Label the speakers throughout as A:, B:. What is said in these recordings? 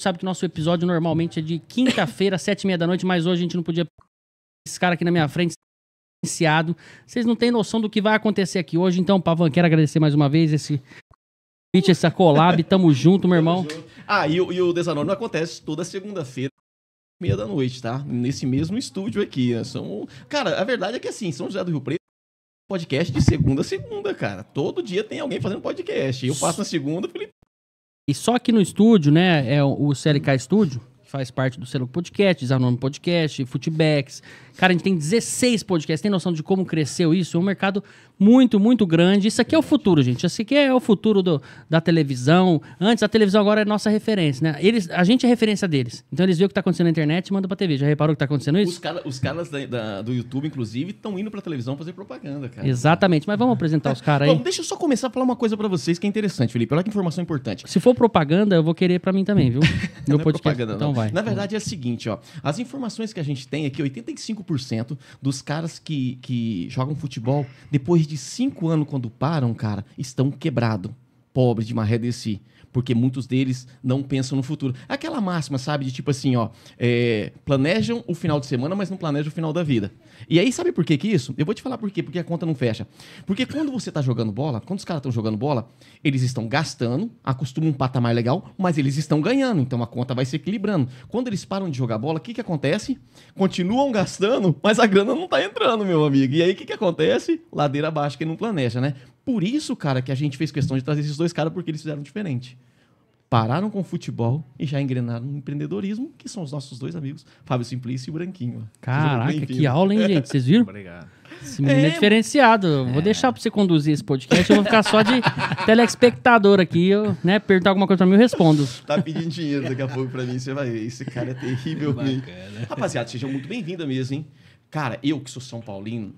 A: sabe que nosso episódio normalmente é de quinta-feira, sete e meia da noite, mas hoje a gente não podia. Esse cara aqui na minha frente, iniciado. Vocês não têm noção do que vai acontecer aqui hoje. Então, Pavan, quero agradecer mais uma vez esse convite, essa collab. Tamo junto, meu irmão.
B: Ah, e, o- e o Desanônimo acontece toda segunda-feira, meia da noite, tá? Nesse mesmo estúdio aqui. né? São... Cara, a verdade é que assim, São José do Rio Preto, podcast de segunda a segunda, cara. Todo dia tem alguém fazendo podcast. Eu passo na segunda, Felipe.
A: E só aqui no estúdio, né, é o CLK Studio, que faz parte do Selo Podcast, Desanônimo Podcast, Footbacks. Cara, a gente tem 16 podcasts. Tem noção de como cresceu isso? É um mercado muito, muito grande. Isso aqui é o futuro, gente. Isso aqui é o futuro do- da televisão. Antes, a televisão agora é nossa referência, né? Eles, a gente é referência deles. Então, eles veem o que tá acontecendo na internet e mandam pra TV. Já reparou que tá acontecendo
B: Os,
A: isso?
B: cara, os caras da- da- do YouTube, inclusive, estão indo pra televisão fazer propaganda, cara.
A: Exatamente. Mas vamos apresentar os caras aí.
B: Bom, deixa eu só começar a falar uma coisa pra vocês que é interessante, Felipe. Olha que informação importante.
A: Se for propaganda, eu vou querer pra mim também, viu? Meu
B: Não é
A: podcast.
B: propaganda,
A: então
B: não.
A: vai.
B: Na verdade é o seguinte, ó. As informações que a gente tem aqui, 85% dos caras que, que jogam futebol, depois de 5 anos, quando param, cara, estão quebrados. Pobre de maré de si. Porque muitos deles não pensam no futuro. Aquela máxima, sabe? De tipo assim, ó. é, planejam o final de semana, mas não planejam o final da vida. E aí, sabe por que que isso? Eu vou te falar por quê. Porque a conta não fecha. Porque quando você tá jogando bola, quando os caras estão jogando bola, eles estão gastando, acostumam um patamar legal, mas eles estão ganhando. Então a conta vai se equilibrando. Quando eles param de jogar bola, o que que acontece? Continuam gastando, mas a grana não tá entrando, meu amigo. E aí, o que que acontece? Ladeira abaixo, quem não planeja, né? Por isso, cara, que a gente fez questão de trazer esses dois caras, porque eles fizeram diferente pararam com o futebol e já engrenaram no empreendedorismo, que são os nossos dois amigos, Fábio Simplício e o Branquinho.
A: Caraca, que aula, hein, gente? Vocês viram?
C: Obrigado.
A: Esse menino é,
B: É,
A: diferenciado. Eu Vou deixar pra você conduzir esse podcast. Eu vou ficar só de telespectador aqui. Eu, né, perguntar alguma coisa pra mim, eu respondo.
B: Tá pedindo dinheiro daqui a pouco pra mim, você vai ver. Esse cara é terrível. Rapaziada, sejam muito bem-vindos mesmo, hein? Cara, eu que sou São Paulino,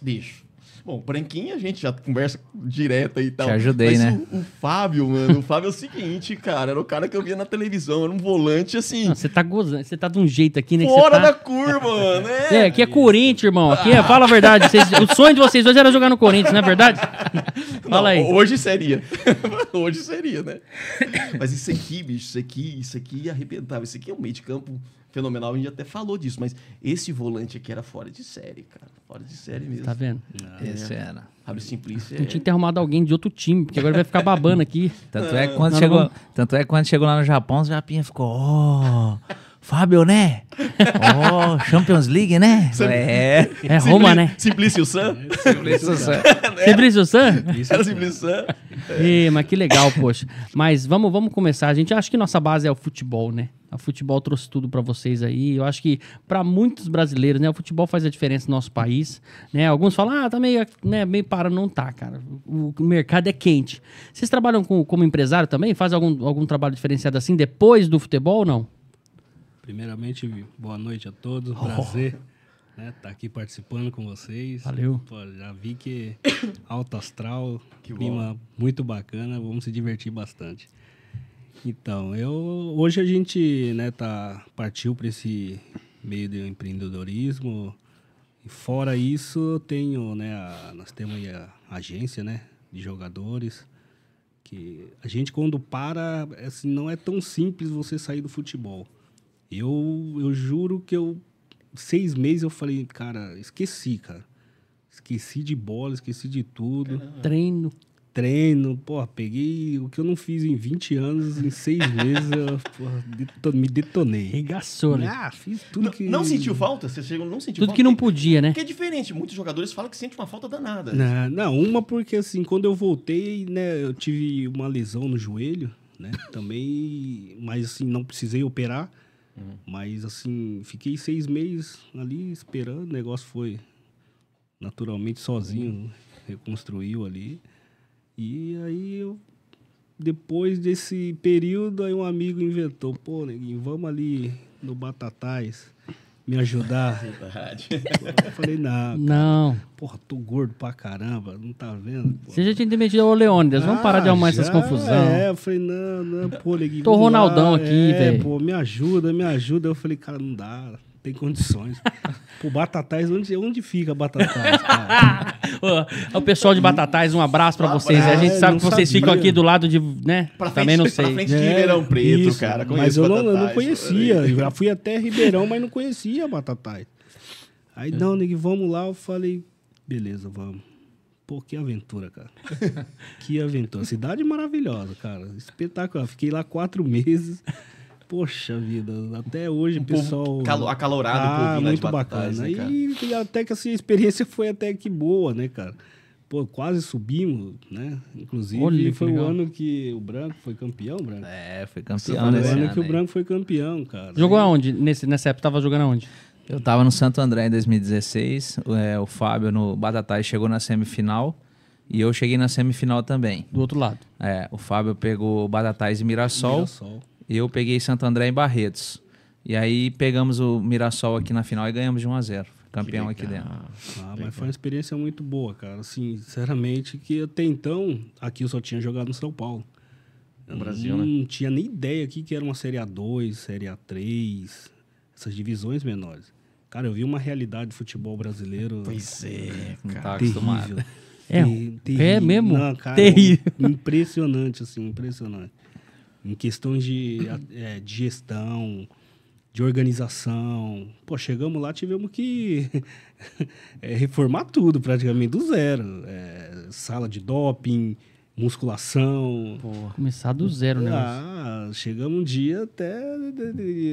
B: bicho. Bom, Branquinho a gente já conversa direto aí e tal.
C: Te ajudei,
B: Mas
C: né?
B: O, o Fábio, mano, o Fábio é o seguinte, cara, era o cara que eu via na televisão, era um volante assim,
A: Você tá gozando, você tá de um jeito aqui, né?
B: fora
A: você
B: da
A: tá...
B: curva, né?
A: É, aqui é Corinthians, irmão. Aqui é, fala a verdade. Vocês- o sonho de vocês dois era jogar no Corinthians, não é verdade? Fala aí.
B: Não, Hoje seria. hoje seria, né? Mas isso aqui, bicho, isso aqui, isso aqui arrebentava. Isso aqui é um meio de campo fenomenal, a gente até falou disso, mas esse volante aqui era fora de série, cara. Fora de série mesmo.
A: Tá vendo?
C: Esse era.
B: Fábio Simplício
A: Eu
B: é...
A: tinha que ter arrumado alguém de outro time, porque agora vai ficar babando aqui.
C: Tanto é que quando
A: Nós
C: chegou,
A: vamos-
C: tanto é que quando chegou lá no Japão, os Japinha ficou, ó, Fábio, né? Ó, Champions League, né? É.
A: É Roma, né?
B: Simplício Sam?
A: Febrício San?
B: Era Simplício Sam?
A: Ih, mas que legal, poxa. Mas vamos, vamos começar. A gente acha que nossa base é o futebol, né? O futebol trouxe tudo pra vocês aí. Eu acho que pra muitos brasileiros, né, o futebol faz a diferença no nosso país, né? Alguns falam: "Ah, tá meio, né, meio para não tá, cara. O, o mercado é quente". Vocês trabalham com, como empresário também? Faz algum, algum trabalho diferenciado assim depois do futebol ou não?
D: Primeiramente, boa noite a todos. Prazer né, estar aqui participando com vocês.
A: Valeu.
D: Pô, já vi que alto astral,
B: Que
D: clima muito bacana. Vamos se divertir bastante. Então, eu hoje a gente né, tá partiu para esse meio de empreendedorismo. E fora isso, tenho, né, a- nós temos aí a agência, né, de jogadores que a gente quando para, assim, não é tão simples você sair do futebol. Eu, eu juro que eu seis meses eu falei, cara, esqueci, cara. Esqueci de bola, esqueci de tudo.
A: Treino.
D: Treino, pô, peguei o que eu não fiz em 20 anos, em seis meses, eu porra, deto- me detonei.
A: Regaçou, né?
D: Ah, fiz tudo
B: Não,
D: que.
B: não sentiu falta? Você chegou, não sentiu
A: Tudo
B: falta?
A: que não podia, né?
B: Porque é diferente. Muitos jogadores falam que sentem uma falta danada.
D: Não, não, uma porque assim, quando eu voltei, né, eu tive uma lesão no joelho, né? Também, mas assim, não precisei operar. Mas assim, fiquei seis meses ali esperando, o negócio foi naturalmente sozinho, reconstruiu ali. E aí eu depois desse período, aí um amigo inventou, pô, neguinho, vamos ali no Batatais me ajudar.
B: Verdade.
D: Eu falei, não,
A: Não.
D: Porra, tô gordo pra caramba, não tá vendo? pô?
A: Você já tinha demitido o Leônidas. Vamos parar de
D: Ah,
A: arrumar essas
D: já,
A: confusão.
D: É, eu falei, não, não, pô, neguinho.
A: Tô Ronaldão
D: lá,
A: aqui,
D: é,
A: velho.
D: Pô, me ajuda, me ajuda. Eu falei, cara, não dá, tem condições. Pô, Batatais, onde, onde fica Batatais, cara?
A: O pessoal de Batatais, um abraço pra vocês. A
B: abraço.
A: gente
D: É,
A: sabe
D: não
A: que vocês
D: sabia.
A: ficam aqui do lado de, né?
B: Pra frente,
A: Também não
B: pra
A: sei.
B: frente de Ribeirão Preto,
D: É, isso,
B: cara.
D: Mas eu não, eu não conhecia. Eu já fui até Ribeirão, mas não conhecia Batatais. Aí, não, nego, vamos lá. Eu falei, beleza, vamos. Pô, que aventura, cara. que aventura. Cidade maravilhosa, cara. Espetacular. Fiquei lá quatro meses. Poxa vida, até hoje o pessoal.
B: calo- acalorado, o
D: ah,
B: de
D: muito
B: Batatais,
D: bacana.
B: né,
D: e, e até que assim, a experiência foi até que boa, né, cara? Pô, quase subimos, né? Inclusive,
A: Olha
D: foi o
A: legal.
D: ano que o Branco foi campeão, Branco.
C: É, foi campeão
D: falou
C: nesse
D: ano
C: ano
D: que o
C: aí.
D: Branco foi campeão, cara.
A: Jogou aonde? Nesse, nessa época tava jogando aonde?
C: Eu tava no Santo André em 2016, o, é, o Fábio no Batatais chegou na semifinal e eu cheguei na semifinal também.
A: Do outro lado.
C: É, o Fábio pegou Batatais e Mirassol,
D: Mirassol.
C: E eu peguei Santo André em Barretos. E aí pegamos o Mirassol aqui na final e ganhamos de 1 a 0 Campeão aqui dentro.
D: Ah, mas foi uma experiência muito boa, cara. Assim, sinceramente, que até então, aqui eu só tinha jogado no São Paulo. Eu
B: No Brasil,
D: não
B: né?
D: tinha nem ideia aqui que era uma Série A2, Série A3, essas divisões menores. Cara, eu vi uma realidade do futebol brasileiro
B: Pois é,
C: Não
B: cara.
C: tá acostumado.
D: terrível.
A: É,
D: Ter-
A: é mesmo?
D: Não, cara,
A: Terrível.
D: Impressionante, assim, impressionante. Em questões de, é, de gestão, de organização. Pô, chegamos lá, tivemos que é, reformar tudo, praticamente do zero. É, sala de doping, musculação.
A: Começar do zero, né?
D: Ah, chegamos um dia até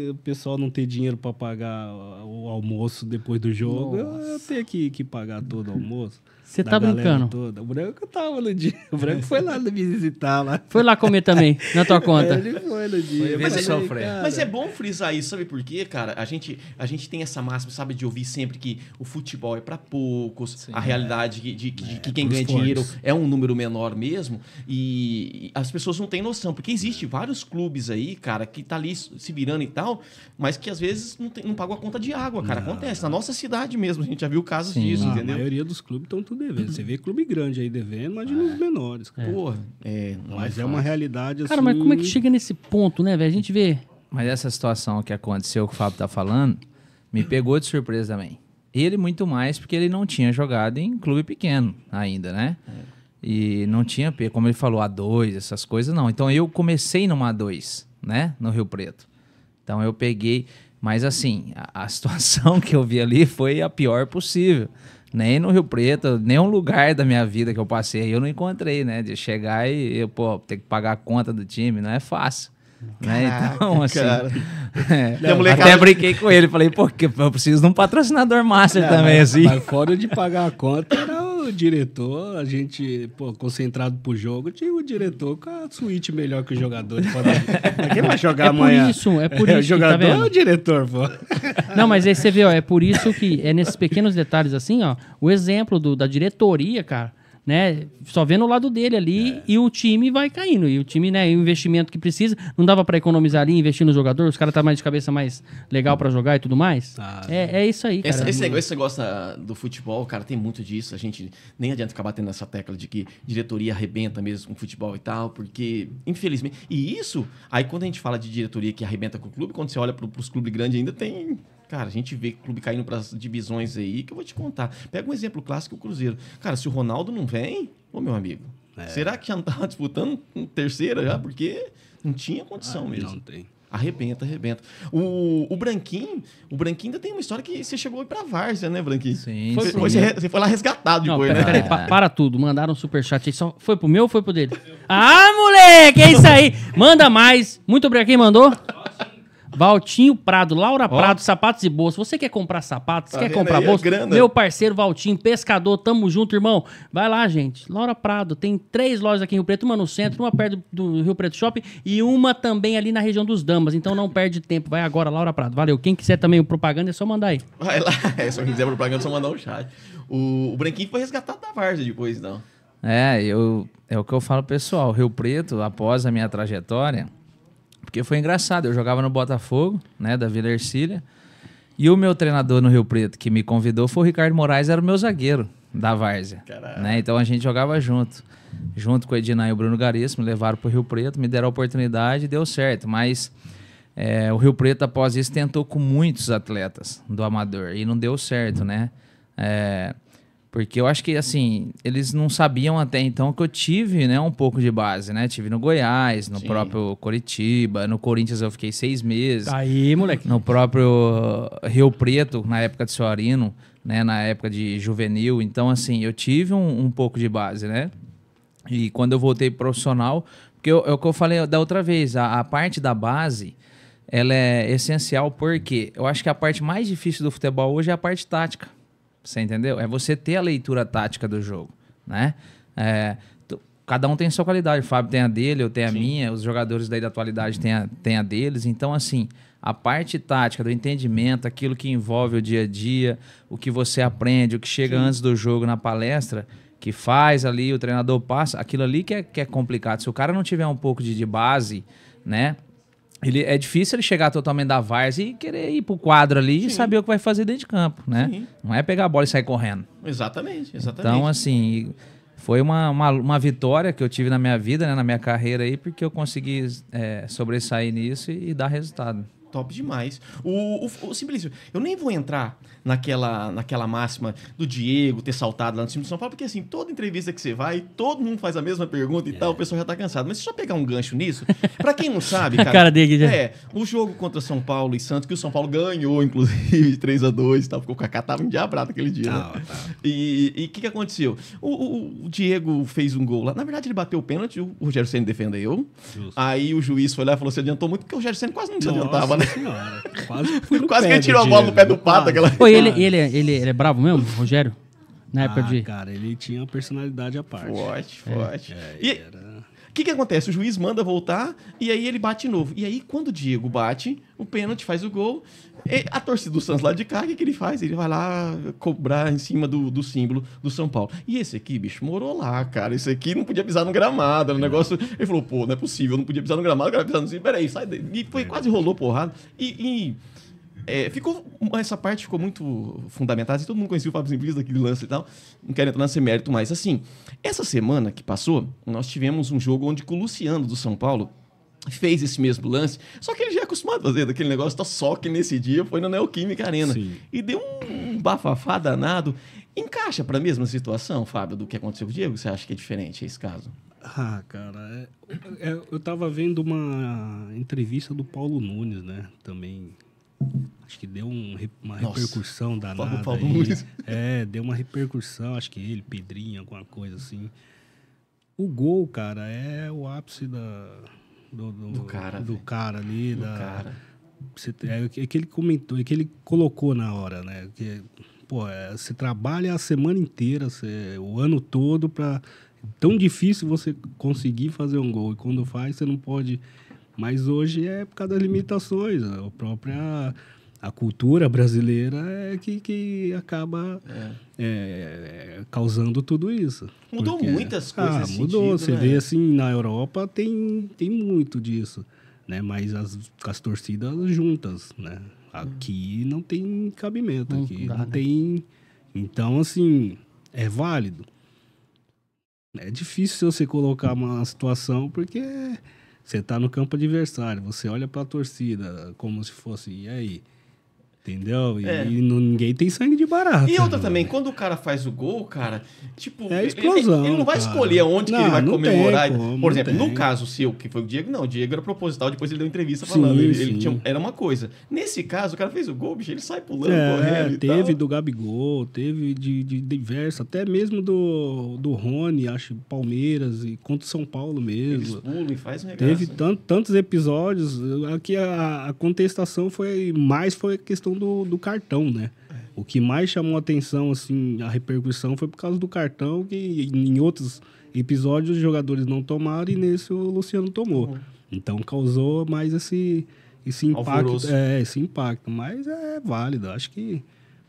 D: o pessoal não ter dinheiro para pagar o almoço depois do jogo. Eu, eu ter que, que pagar todo o almoço.
A: Você tá brincando?
D: Toda. O Branco tava no dia. O Branco foi lá me visitar lá.
A: Foi lá comer também, na tua conta.
D: Ele foi no dia.
C: Se
D: falei,
C: sofrer.
D: cara,
B: Mas é bom frisar isso, sabe por quê, cara? A gente, a gente tem essa máxima, sabe, de ouvir sempre que o futebol é pra poucos, a realidade de, de- de que quem
D: pros
B: ganha dinheiro é um número menor mesmo, e, e as pessoas não têm noção, porque existe vários clubes aí, cara, que tá ali se virando e tal, mas que às vezes não, tem, não pagam a conta de água, cara. Acontece, na nossa cidade mesmo, a gente já viu casos
C: Sim.
B: disso,
D: ah, a
B: entendeu?
D: maioria dos clubes estão tudo devendo. Você vê clube grande aí devendo, imagina os menores. cara.
B: Porra, é, não
D: Mas é
B: fácil.
D: uma realidade assim.
A: Cara, mas como é que chega nesse ponto, né, velho? A gente vê.
C: Mas essa situação que aconteceu, que o Fábio tá falando, me pegou de surpresa também. Ele muito mais porque ele não tinha jogado em clube pequeno ainda, né? E não tinha, como ele falou, A2, essas coisas não. Então eu comecei numa A2, né? No Rio Preto. Então eu peguei. Mas assim, a, a situação que eu vi ali foi a pior possível. Nem no Rio Preto, nenhum lugar da minha vida que eu passei eu não encontrei, né? De chegar e, eu, pô, ter que pagar a conta do time, não é fácil. né? Então, assim.
B: cara.
C: é, até brinquei com ele, falei, pô, eu preciso de um patrocinador master também,
D: mas,
C: assim.
D: Mas fora de pagar a conta, era o diretor, a gente, pô, concentrado pro jogo, tinha o diretor com a suíte melhor que o jogador. Quem vai jogar
A: É por
D: amanhã?
A: isso, é por
D: o
A: isso que, tá
D: jogador
A: vendo?
D: é o diretor, pô.
A: Não, mas aí você vê, ó, é por isso que é nesses pequenos detalhes assim, ó, o exemplo do, da diretoria, cara, né? Só vendo o lado dele ali
B: É.
A: e o time vai caindo. E o time, né, e o investimento que precisa, não dava pra economizar ali, investir no jogador, os caras tá mais de cabeça mais legal pra jogar e tudo mais.
D: Ah,
A: é, é isso aí, cara.
B: Esse, esse negócio, do futebol, cara, tem muito disso. A gente nem adianta ficar batendo nessa tecla de que diretoria arrebenta mesmo com futebol e tal, porque, infelizmente. E isso, aí quando a gente fala de diretoria que arrebenta com o clube, quando você olha pro, pros clubes grandes ainda tem. Cara, a gente vê clube caindo pras divisões aí, que eu vou te contar. Pega um exemplo clássico, o Cruzeiro. Cara, se o Ronaldo não vem, ô meu amigo, será que já não tava disputando terceira já? Porque não tinha condição mesmo.
D: Não tem.
B: Arrebenta, arrebenta. O, o Branquinho, o Branquinho ainda tem uma história que você chegou pra Várzea, né, Branquinho?
C: Sim,
B: Foi,
C: sim.
B: você, você foi lá resgatado
A: Não,
B: depois,
A: pera-
B: né?
A: peraí, pa- para tudo. Mandaram um superchat aí. Só foi pro meu ou foi pro dele? Ah, moleque, é isso aí. Manda mais. Muito obrigado. Quem mandou? Valtinho Prado, Laura Prado, sapatos e bolsas. Você quer comprar sapatos?
B: Tá
A: quer
B: vendo
A: comprar
B: aí a
A: bolsa?
B: grana?
A: Meu parceiro Valtinho, pescador, tamo junto, irmão. Vai lá, gente. Laura Prado, tem três lojas aqui em Rio Preto, uma no centro, uma perto do Rio Preto Shopping e uma também ali na região dos Damas. Então não perde tempo. Vai agora, Laura Prado. Valeu. Quem quiser também o propaganda é só mandar aí.
B: Vai lá. É, se eu quiser propaganda, é só mandar um chat. O, o Branquinho foi resgatado da Várzea depois, não.
C: É, eu, é o que eu falo pro pessoal. Rio Preto, após a minha trajetória, porque foi engraçado, eu jogava no Botafogo, né, da Vila Ercília, e o meu treinador no Rio Preto, que me convidou, foi o Ricardo Moraes, era o meu zagueiro da Várzea. Né? Então a gente jogava junto. Junto com o Edinay e o Bruno Garis, me levaram pro Rio Preto, me deram a oportunidade e deu certo. Mas é, o Rio Preto, após isso, tentou com muitos atletas do amador e não deu certo, né? É, porque eu acho que, assim, eles não sabiam até então que eu tive, né, um pouco de base, né? Tive no Goiás, no
B: Sim.
C: próprio Coritiba, no Corinthians eu fiquei seis meses.
A: Aí, moleque.
C: No próprio Rio Preto, na época de Soarino, né? Na época de juvenil. Então, assim, eu tive um, um pouco de base, né? E quando eu voltei pro profissional, porque eu- é o que eu falei da outra vez, a, a parte da base, ela é essencial porque eu acho que a parte mais difícil do futebol hoje é a parte tática. Você entendeu? É você ter a leitura tática do jogo, né? É, cada um tem sua qualidade. O Fábio tem a dele, eu tenho a minha, os jogadores daí da atualidade têm a, têm a deles. Então, assim, a parte tática do entendimento, aquilo que envolve o dia a dia, o que você aprende, o que chega antes do jogo na palestra, que faz ali, o treinador passa, aquilo ali que é, que é complicado. Se o cara não tiver um pouco de, de base, né? Ele, é difícil ele chegar totalmente da várzea e querer ir pro quadro ali e saber o que vai fazer dentro de campo, né?
B: Sim.
C: Não é pegar a bola e sair correndo.
B: Exatamente, exatamente.
C: Então, assim, foi uma, uma, uma vitória que eu tive na minha vida, né, na minha carreira aí, porque eu consegui é, sobressair nisso e, e dar resultado.
B: Top demais. O, o, o Simplício, eu nem vou entrar naquela, naquela máxima do Diego ter saltado lá no time de São Paulo, porque assim, toda entrevista que você vai, todo mundo faz a mesma pergunta e tal, o pessoal já tá cansado. Mas se só pegar um gancho nisso, pra quem não sabe, cara.
A: cara dele já-
B: É, o jogo contra São Paulo e Santos, que o São Paulo ganhou, inclusive, de 3x2 e tal, ficou o Kaká tava endiabrado aquele dia, né?
D: Tá.
B: E o que, que aconteceu? O, o- o Diego fez um gol lá. Na verdade, ele bateu o pênalti, o Rogério Senna defendeu.
D: Justo.
B: Aí o juiz foi lá e falou: se adiantou muito, porque o Rogério Senna quase não se adiantava, né?
D: Senhora, Quase, fui no
B: Quase
D: pé
B: que ele tirou a bola do
D: Diego.
B: pé do pato,
D: Quase.
B: aquela.
A: Pô, ele, ele, ele, ele é bravo mesmo, Rogério? Na época
D: Ah,
A: de.
D: cara, ele tinha uma personalidade à parte.
B: Forte, forte.
D: É,
B: E
D: era...
B: que, que acontece? O juiz manda voltar e aí ele bate de novo. E aí, quando o Diego bate, o pênalti faz o gol. e a torcida do Santos lá de cá, o que, que ele faz? Ele vai lá cobrar em cima do, do símbolo do São Paulo. E esse aqui, bicho, morou lá, cara. Esse aqui não podia pisar no gramado. Era um negócio. Ele falou, pô, não é possível, eu não podia pisar no gramado, o cara pisar no símbolo. Peraí, sai daí. E foi, quase rolou porrada. E. e, é, ficou, essa parte ficou muito fundamentada, assim, todo mundo conhecia o Fábio Simplício daquele lance e tal, não quero entrar nesse mérito mais. Assim, essa semana que passou, nós tivemos um jogo onde o Luciano do São Paulo fez esse mesmo lance, só que ele já é acostumado a fazer daquele negócio, tá só que nesse dia foi na Neoquímica Arena.
D: Sim.
B: E deu um, um bafafá danado. Encaixa para a mesma situação, Fábio, do que aconteceu com o Diego? Você acha que é diferente esse caso?
D: Ah, cara, é- é- eu tava vendo uma entrevista do Paulo Nunes, né? Também. Acho que deu um uma
B: Nossa,
D: repercussão danada.
B: Paulo- Paulo
D: aí.
B: Nunes.
D: É, deu uma repercussão, acho que ele, Pedrinho, alguma coisa assim. O gol, cara, é o ápice da, do, do,
B: Do cara,
D: do cara ali.
B: Do
D: da,
B: cara.
D: Você, é o que é que ele comentou, é que ele colocou na hora, né? Que, pô, é, você trabalha a semana inteira, você, o ano todo para tão difícil você conseguir fazer um gol e quando faz você não pode. Mas hoje é por causa das limitações, a própria a cultura brasileira é que, que acaba é, causando tudo isso.
B: Mudou muitas coisas
D: Ah, mudou.
B: sentido,
D: você
B: né?
D: vê assim na Europa tem tem muito disso, né? Mas as, as torcidas juntas, né? Aqui não tem cabimento, aqui não
A: né?
D: tem. Então assim é válido. É difícil você colocar uma situação porque você tá no campo adversário, você olha pra torcida como se fosse e aí, entendeu? E,
B: É.
D: e ninguém tem sangue de barata.
B: E outra também, quando o cara faz o gol, cara, tipo,
D: É
B: ele-
D: explosão,
B: ele, ele não vai
D: cara.
B: escolher onde que
D: Não,
B: ele vai comemorar.
D: como,
B: Por exemplo, no caso seu, que foi o Diego, não, o Diego era proposital, depois ele deu entrevista falando. ele, ele
D: sim.
B: tinha- era uma coisa. Nesse caso, o cara fez o gol, bicho, ele sai pulando,
D: É,
B: correndo
D: teve do Gabigol, teve de, de diversos, até mesmo do, do Rony, acho, Palmeiras e contra o São Paulo
B: Eles
D: mesmo.
B: pulam e faz um regaço.
D: Teve tan- tantos episódios. Aqui a, a contestação foi mais foi a questão do, do cartão, né? O que mais chamou atenção, assim, a repercussão foi por causa do cartão, que em outros episódios os jogadores não tomaram e nesse o Luciano tomou. Então causou mais esse, esse impacto.
B: Alvoroço.
D: É, esse impacto. Mas é válido. Acho que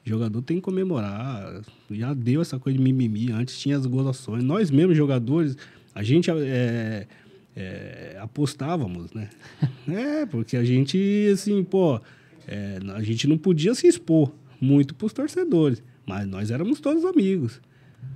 D: o jogador tem que comemorar. Já deu essa coisa de mimimi. Antes tinha as golações. Nós mesmos, jogadores, a gente é, é, apostávamos, né? é, porque a gente, assim, pô, é, a gente não podia se expor muito pros torcedores. Mas nós éramos todos amigos.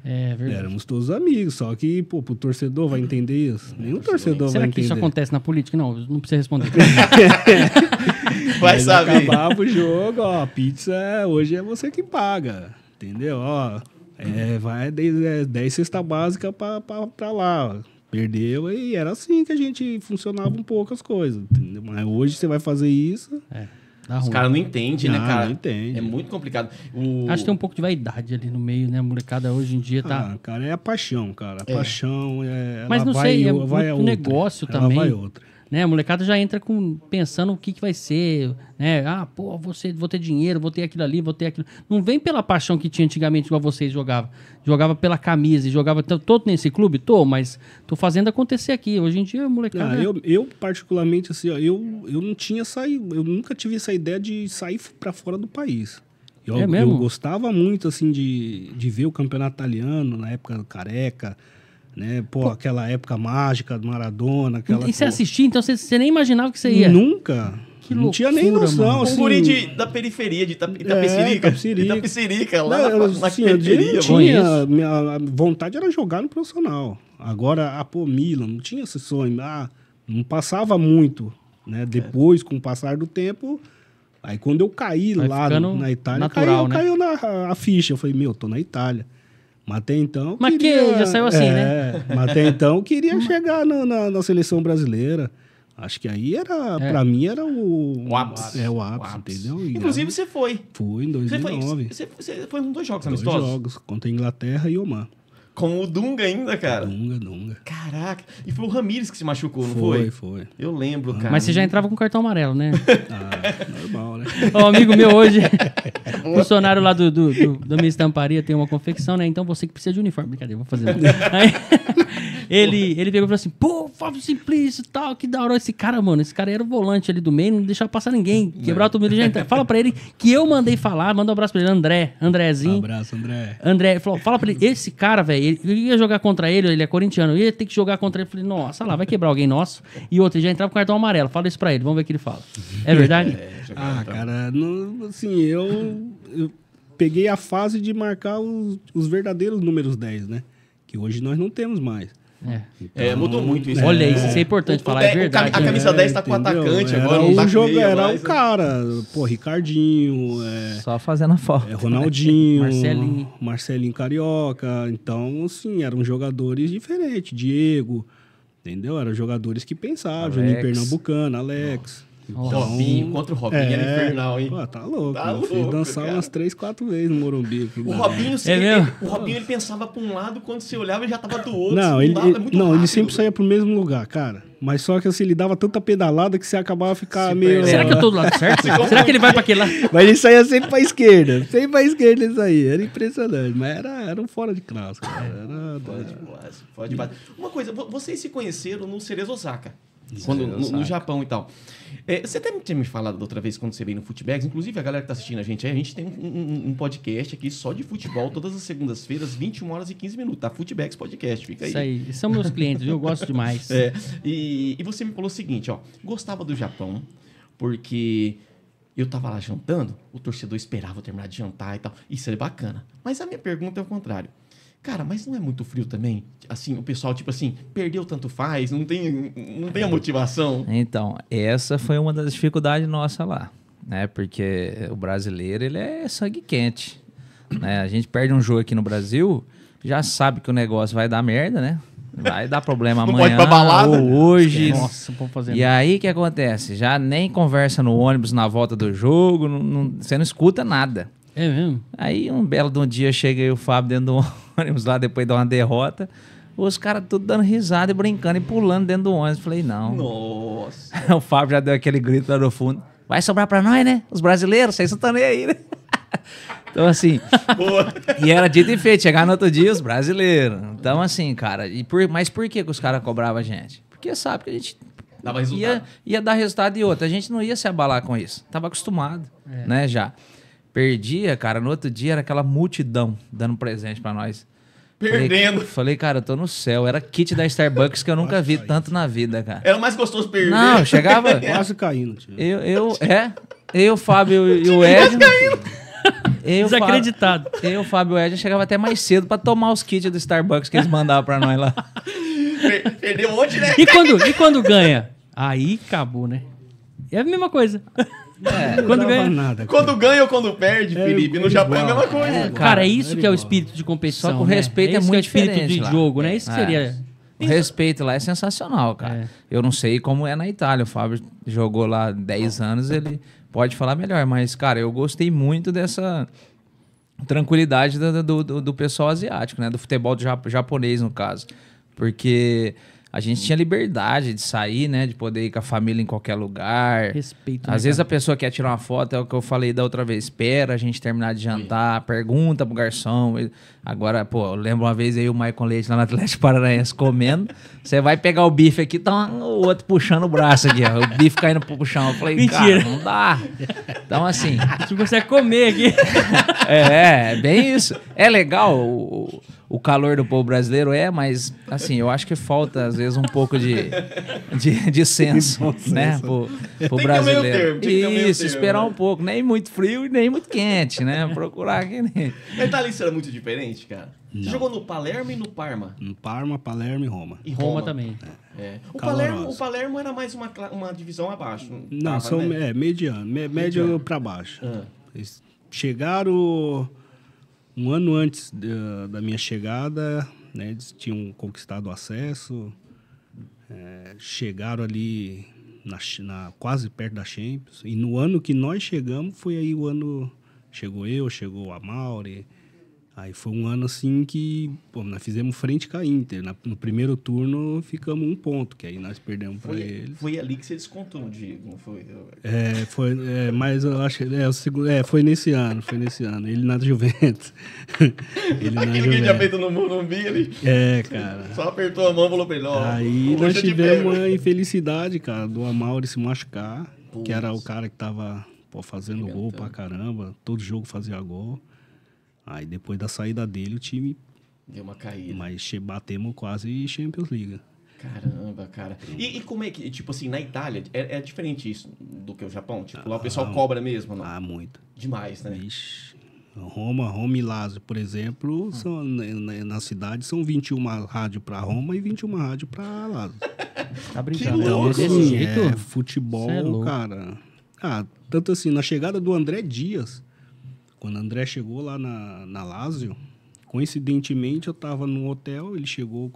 A: É verdade.
D: Éramos todos amigos, só que, pô, pro torcedor vai entender isso? Nenhum torcedor
A: Será
D: vai
A: que
D: entender.
A: isso acontece na política? Não, não precisa responder.
B: Vai
D: Mas
B: saber.
D: acabava o jogo, ó, pizza hoje é você que paga, entendeu? Ó, é, vai 10, é, 10 cesta básica pra, pra, pra lá, ó. Perdeu e era assim que a gente funcionava um pouco as coisas, entendeu? Mas hoje você vai fazer isso,
A: É, dá
B: Os caras não entendem, né, cara?
D: não entende.
B: É muito complicado. O...
A: Acho que tem um pouco de vaidade ali no meio, né? A molecada hoje em dia tá.
D: ah, cara, é a paixão, cara. A paixão é.
A: Mas
D: ela
A: não
D: vai,
A: sei, é
D: vai a
A: muito
D: outra.
A: negócio
D: Ela
A: também.
D: vai outra.
A: Né? A molecada já entra com, pensando o que, que vai ser, né? Ah, pô, vou, ser- vou ter dinheiro, vou ter aquilo ali, vou ter aquilo. Não vem pela paixão que tinha antigamente, igual vocês jogavam. Jogava pela camisa e jogava. Tô, tô nesse clube? Tô, mas tô fazendo acontecer aqui. Hoje em dia, molecada.
D: Ah, eu, eu, particularmente, assim, ó, eu, eu não tinha saído, eu nunca tive essa ideia de sair pra fora do país. Eu,
A: É mesmo?
D: eu gostava muito, assim, de, de ver o campeonato italiano, na época do Careca, né? Pô, aquela época mágica do Maradona, aquela...
A: e você
D: pô,
A: assistia, então você, você nem imaginava que você ia.
D: Nunca.
A: Que
D: não tinha nem noção,
A: mano.
B: Um
D: assim...
B: guri de, da periferia, de Ita- Itapecerica.
D: É, Itapecerica.
B: Itapecerica, lá
D: Não,
B: na,
D: eu,
B: na
D: assim, eu
B: periferia. mano.
D: tinha, minha vontade era jogar no profissional. Agora, a pô, Milan, não tinha esse sonho. Ah, não passava muito, né? Depois, com o passar do tempo, aí quando eu caí
A: Vai
D: lá na Itália,
A: natural,
D: caiu,
A: né?
D: caiu na a, a ficha. Eu falei, meu, tô na Itália. Mas até então. eu
A: Mas que? Já saiu assim, né?
D: é, Mas até então eu queria chegar na, na, na seleção brasileira. Acho que aí era,
A: É.
D: pra mim, era o.
B: O ápice.
D: É, o
B: O
D: ápice, entendeu? E
B: Inclusive, você foi.
D: Fui em
B: Você foi,
D: 2009.
B: você, você foi em dois jogos
D: Dois
B: amistosos?
D: jogos, contra a Inglaterra e Oman.
B: Com o Dunga ainda, cara.
D: Dunga, Dunga.
B: Caraca. E foi o Ramires que se machucou, não
D: Foi,
B: foi?
D: foi.
B: Eu lembro, cara.
A: Mas você já entrava com cartão amarelo, né?
D: Ah, normal, né?
A: Ó, amigo meu hoje, funcionário lá do, do, do- da minha estamparia, tem uma confecção, né? Então você que precisa de uniforme. Brincadeira, vou fazer. Aí, ele, ele pegou e falou assim: pô, Fábio Simplício e tal, que da hora. Esse cara, mano, esse cara era o volante ali do meio, não deixava passar ninguém. Quebrava todo mundo. entra. Fala pra ele que eu mandei falar, manda um abraço pra ele, André, Andrezinho.
D: Abraço, André.
A: André falou: fala pra ele, esse cara, velho, ele- eu ia jogar contra ele, ele é corintiano, eu ia ter que jogar contra ele. Eu falei, nossa, lá, vai quebrar alguém nosso. E outro, ele já entrava com cartão amarelo. Fala isso pra ele, vamos ver o que ele fala. É verdade?
D: Ah, cara, não, assim, eu, eu peguei a fase de marcar os, os verdadeiros números 10, né? Que hoje nós não temos mais.
A: É.
B: É, mudou muito isso.
A: Olha,
B: É.
A: isso é importante
B: O-
A: falar,
B: o
A: é
B: de- o
A: verdade.
B: A camisa
D: É,
B: 10 tá com o
D: entendeu?
B: atacante
D: era
B: agora,
D: o
B: tá
D: jogo,
B: meia
D: Era
B: mais,
D: o
B: né?
D: cara, pô, Ricardinho, é,
C: Só fazendo a foto.
D: é Ronaldinho,
A: Marcelinho.
D: Marcelinho Carioca. Então, assim, eram jogadores diferentes. Diego, entendeu? Eram jogadores que pensavam. Juninho Pernambucano, Alex. Então,
B: Robinho contra o Robinho era infernal, hein?
D: Pô, tá louco.
B: Tá louco,
D: dançar
B: cara.
D: umas três, quatro vezes no Morumbi. aqui,
B: O
D: né?
B: Robinho, se-
A: É
B: ele, o Robinho ele pensava pra um lado, quando você olhava ele já tava do outro.
D: Não,
B: se
D: ele, ele-
B: é muito
D: não ele sempre saía pro mesmo lugar, cara. Mas só que assim, ele dava tanta pedalada que você acabava ficar
B: Se
D: meio.
A: Será que eu tô do lado certo? Será que ele vai pra aquele lado?
D: Mas ele saía sempre pra esquerda. Sempre pra esquerda isso aí. Era impressionante. Mas era, era um fora de classe, cara. Era
B: Pode, pode, pode bater. Uma coisa, vo- vocês se conheceram no Cerezo Osaka. Quando, no, no Japão e tal. É, você até tinha me falado da outra vez quando você veio no Footbags, inclusive a galera que tá assistindo a gente aí, a gente tem um, um- um podcast aqui só de futebol, todas as segundas-feiras, 21 horas e 15 minutos, tá? Footbags Podcast, fica aí.
A: Isso aí. São meus clientes, eu gosto demais.
B: É, e, e você me falou o seguinte, ó, gostava do Japão, porque eu tava lá jantando, o torcedor esperava eu terminar de jantar e tal. Isso é bacana. Mas a minha pergunta é o contrário. Cara, mas não é muito frio também? Assim, o pessoal, tipo assim, perdeu tanto faz, não tem, não tem a motivação.
C: Então, essa foi uma das dificuldades nossa lá, né? Porque o brasileiro, ele é sangue quente, né? A gente perde um jogo aqui no Brasil, já sabe que o negócio vai dar merda, né? Vai dar problema
B: Não
C: amanhã
B: pode ir pra balada.
C: ou hoje.
A: Nossa, vamos fazer.
C: E aí, o que acontece? Já nem conversa no ônibus na volta do jogo, não- não- você não escuta nada.
A: É mesmo?
C: Aí um belo de um dia chega aí o Fábio dentro do ônibus lá, depois de uma derrota, os caras tudo dando risada e brincando e pulando dentro do ônibus. Falei, não.
B: Nossa.
C: o Fábio já deu aquele grito lá no fundo. Vai sobrar pra nós, né? Os brasileiros, vocês não estão nem aí, né? Então, assim,
B: Boa.
C: e era dito e feito, chegar no outro dia os brasileiros. Então, assim, cara, e por, mas por que, que os caras cobravam a gente? Porque sabe que a gente
B: Dava resultado.
C: ia, ia dar resultado e outra. A gente não ia se abalar com isso. Tava acostumado, né, já. Perdia, cara, no outro dia era aquela multidão dando presente pra nós. Falei-
B: Perdendo.
C: Falei, cara, eu tô no céu. Era kit da Starbucks que eu nunca vi tanto na vida, cara.
B: Era mais gostoso perder.
C: Não, chegava...
D: Quase caindo, tio.
C: Eu, eu, é, eu, o Fábio e o Ed. Eu, Fábio-
A: Desacreditado.
C: Eu e o Fábio Edson chegava até mais cedo pra tomar os kits do Starbucks que eles mandavam pra nós lá.
B: Per- Perdeu ontem, né?
A: E quando, e quando ganha? Aí acabou, né? É a mesma coisa.
D: Não
A: Quando ganha-
D: nada.
B: Quando ganha ou quando perde,
D: É,
B: Felipe? No
D: é
B: Japão é a
D: igual.
B: mesma coisa.
C: É,
A: Cara,
C: Cara,
A: é isso que é o
D: igual.
A: espírito de competição.
C: Só que o
A: né?
C: respeito é
A: que
C: muito
A: o espírito
C: diferente
A: de
C: lá.
A: jogo, né? Isso
C: É.
A: seria.
C: O respeito lá é sensacional, cara.
A: É.
C: Eu não sei como é na Itália. O Fábio jogou lá 10 anos, ele pode falar melhor. Mas, cara, eu gostei muito dessa tranquilidade do, do, do- do pessoal asiático, né? Do futebol do jap- japonês, no caso. Porque a gente tinha liberdade de sair, né? De poder ir com a família em qualquer lugar.
A: Respeito. né,
C: Às vezes a
A: cara?
C: pessoa quer tirar uma foto, é o que eu falei da outra vez. Espera a gente terminar de jantar, pergunta pro garçom. Agora, pô, eu lembro uma vez aí o Maicon Leite lá no Atlético Paranaense comendo. Você vai pegar o bife aqui, tá o outro puxando o braço aqui, ó. O bife caindo pro chão. Eu falei,
A: Mentira.
C: cara, não dá. Então, assim,
A: Você consegue comer aqui.
C: é, é bem isso. É legal o, o calor do povo brasileiro, é, mas assim, eu acho que falta, às vezes, um pouco de, de, de senso, né? Pro, pro
B: Tem que ter meio
C: brasileiro.
B: termo,
C: Isso, esperar
B: né?
C: um pouco. Nem muito frio e nem muito quente, né? Procurar que nem.
B: A Itália era muito diferente, cara. Você jogou no Palermo e no Parma.
D: Em Parma, Palermo e Roma.
B: E
A: Roma também.
B: É. O,
D: Calorosa.
B: Palermo, o Palermo era mais uma, uma divisão abaixo.
D: Não,
B: tava,
D: são
B: né?
D: é, mediano, me- médio para baixo.
B: Ah.
D: Eles chegaram um ano antes da, da minha chegada, né? Eles tinham conquistado o acesso, é, chegaram ali na, na- quase perto da Champions. E no ano que nós chegamos, foi aí o ano. Chegou eu, chegou a Mauri. Aí foi um ano assim que pô, nós fizemos frente com a Inter. Na- no primeiro turno ficamos um ponto, que aí nós perdemos para eles.
B: foi ali que você descontou Diego, não foi?
D: É, foi, é, mas eu acho que é, o segundo, é, foi nesse ano, foi nesse ano. Ele na Juventus. ele na
B: Aquele que ele tinha
D: Juventus.
B: feito no Morumbi, ele
D: É, cara.
B: só apertou a mão e falou pra ele, ó,
D: Aí nós tivemos a infelicidade, cara, do Amauri se machucar, que era o cara que tava pô, fazendo gol pra caramba, todo jogo fazia gol. Aí depois da saída dele, o time,
B: Deu uma caída.
D: mas batemos quase Champions League.
B: Caramba, cara. E, e como é que, tipo assim, na Itália, é, é diferente isso do que o Japão? Tipo, lá o pessoal
D: Ah,
B: cobra mesmo, não?
D: Ah, muito.
B: Demais, né?
D: Vixe. Roma, Roma e Lázaro, por exemplo, são, na, na- na cidade são 21 rádios para Roma e 21 rádios para Lázaro.
A: Tá brincando.
B: louco,
A: Desse
B: mano.
A: jeito?
D: é, futebol,
A: é
D: cara. Ah, tanto assim, na chegada do André Dias, quando o André chegou lá na, na Lazio, coincidentemente eu tava no hotel, ele chegou,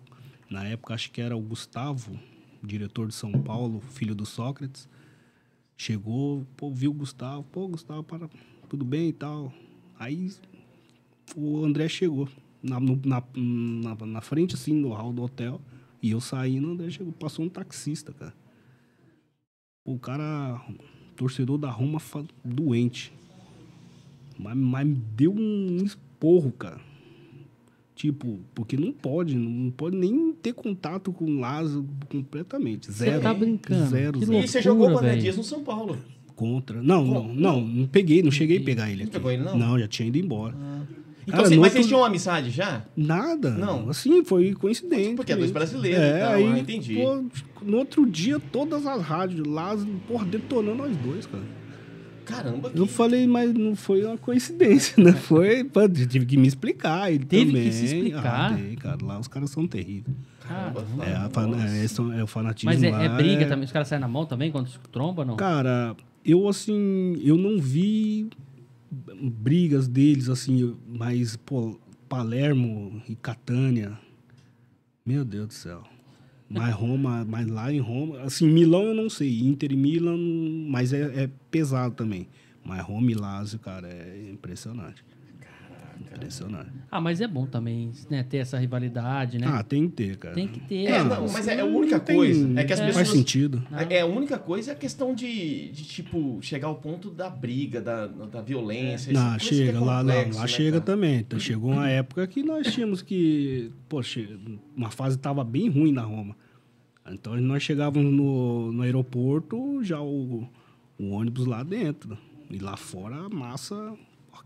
D: na época acho que era o Gustavo, diretor de São Paulo, filho do Sócrates. Chegou, pô, viu o Gustavo, pô, Gustavo, para, tudo bem e tal. Aí o André chegou na, na, na, na frente, assim, no hall do hotel. E eu saindo, o André chegou, passou um taxista, cara. O cara, torcedor da Roma, doente. Mas, mas me deu um esporro, cara. Tipo, porque não pode, não pode nem ter contato com o Lázaro completamente.
A: Você
D: Zero.
A: tá brincando.
D: Zero, zero.
B: E você
A: loucura,
B: jogou com o André
A: velho.
B: Dias no São Paulo.
D: Contra. Não, não, não, não peguei, não cheguei a pegar ele
B: Não
D: aqui.
B: pegou ele, não?
D: Não, já tinha ido embora.
B: Então,
D: Cara,
B: você-
D: no
B: mas
D: outro-
B: vocês tinham uma amizade já?
D: Nada.
B: Não.
D: Assim, foi coincidente.
B: Porque é dois brasileiros
D: É,
B: e tal,
D: aí,
B: ah, entendi.
D: pô, no outro dia, todas as rádios lá, porra, detonando nós dois, cara.
B: Caramba, que...
D: Eu falei, mas não foi uma coincidência, né? Foi, pô, tive que me explicar. Ele
A: Teve que
D: também.
A: se explicar?
D: Ah, tem, cara. Lá os caras são terríveis.
B: Caramba,
D: É, a fan- é, são- é o fanatismo
A: Mas é,
D: lá
A: é briga também? Os caras saem na mão também quando se tromba, não?
D: Cara, eu assim, eu não vi brigas deles assim, mas pô, Palermo e Catânia, meu Deus do céu. Mas Roma, mas lá em Roma, assim, Milão eu não sei, Inter e Milan, mas é, é pesado também. Mas Roma e Lazio, cara, é impressionante. Impressionante.
A: Ah, mas é bom também, né? Ter essa rivalidade, né?
D: Ah, tem que ter, cara.
A: Tem que ter.
B: É,
A: né?
B: não, mas é a
D: Não
B: única
D: tem-
B: coisa. É que as
D: não
B: pessoas.
D: Faz sentido.
B: É, a única coisa é a questão de, de, tipo, chegar ao ponto da briga, da, da violência.
D: Não,
B: essa coisa que é
D: chega, lá, lá,
B: complexo,
D: lá
B: né,
D: chega
B: cara?
D: também. Então, chegou uma época que nós tínhamos que. Poxa, uma fase estava bem ruim na Roma. Então nós chegávamos no, no aeroporto, já o, o ônibus lá dentro. E lá fora a massa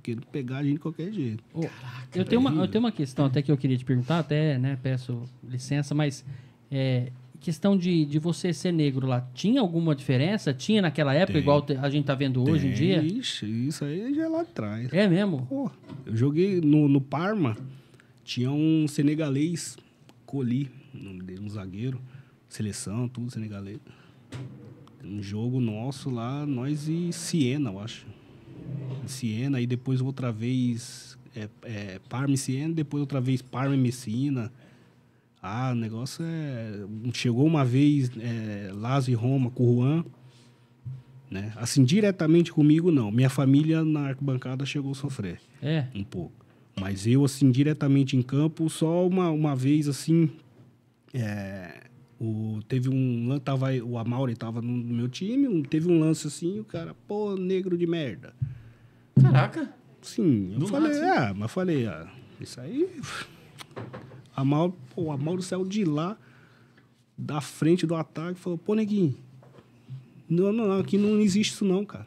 D: querendo pegar a gente de qualquer jeito.
A: Ô, eu, tenho uma, eu tenho uma questão até que eu queria te perguntar, até, né, peço licença, mas é, questão de, de você ser negro lá, tinha alguma diferença? Tinha naquela época,
D: Tem.
A: igual a gente tá vendo hoje em
D: Tem,
A: dia?
D: Ixi, isso aí já é lá atrás.
A: É mesmo?
D: Pô, eu joguei no, no Parma, tinha um senegalês, Coli, o nome dele, um zagueiro, seleção, tudo senegalês. Um jogo nosso lá, nós e Siena, eu acho. Siena, e depois outra vez é, é, Parma e Siena, depois outra vez Parma e Messina. Ah, o negócio é. Chegou uma vez é, Lazio e Roma com o Juan. Né? Assim, diretamente comigo, não. Minha família na arquibancada chegou a sofrer
A: É.
D: um pouco. Mas eu, assim, diretamente em campo, só uma, uma vez, assim, é, o, teve um lance, tava, o Amauri tava no meu time, um- teve um lance assim, o cara, pô, negro de merda.
B: Caraca.
D: Sim, eu
B: Do
D: falei,
B: nada,
D: ah, mas falei, ah, isso aí. A Mauro, pô, a Mauro saiu de lá, da frente do ataque, falou, pô, neguinho, não, não, não, aqui não existe isso não, cara.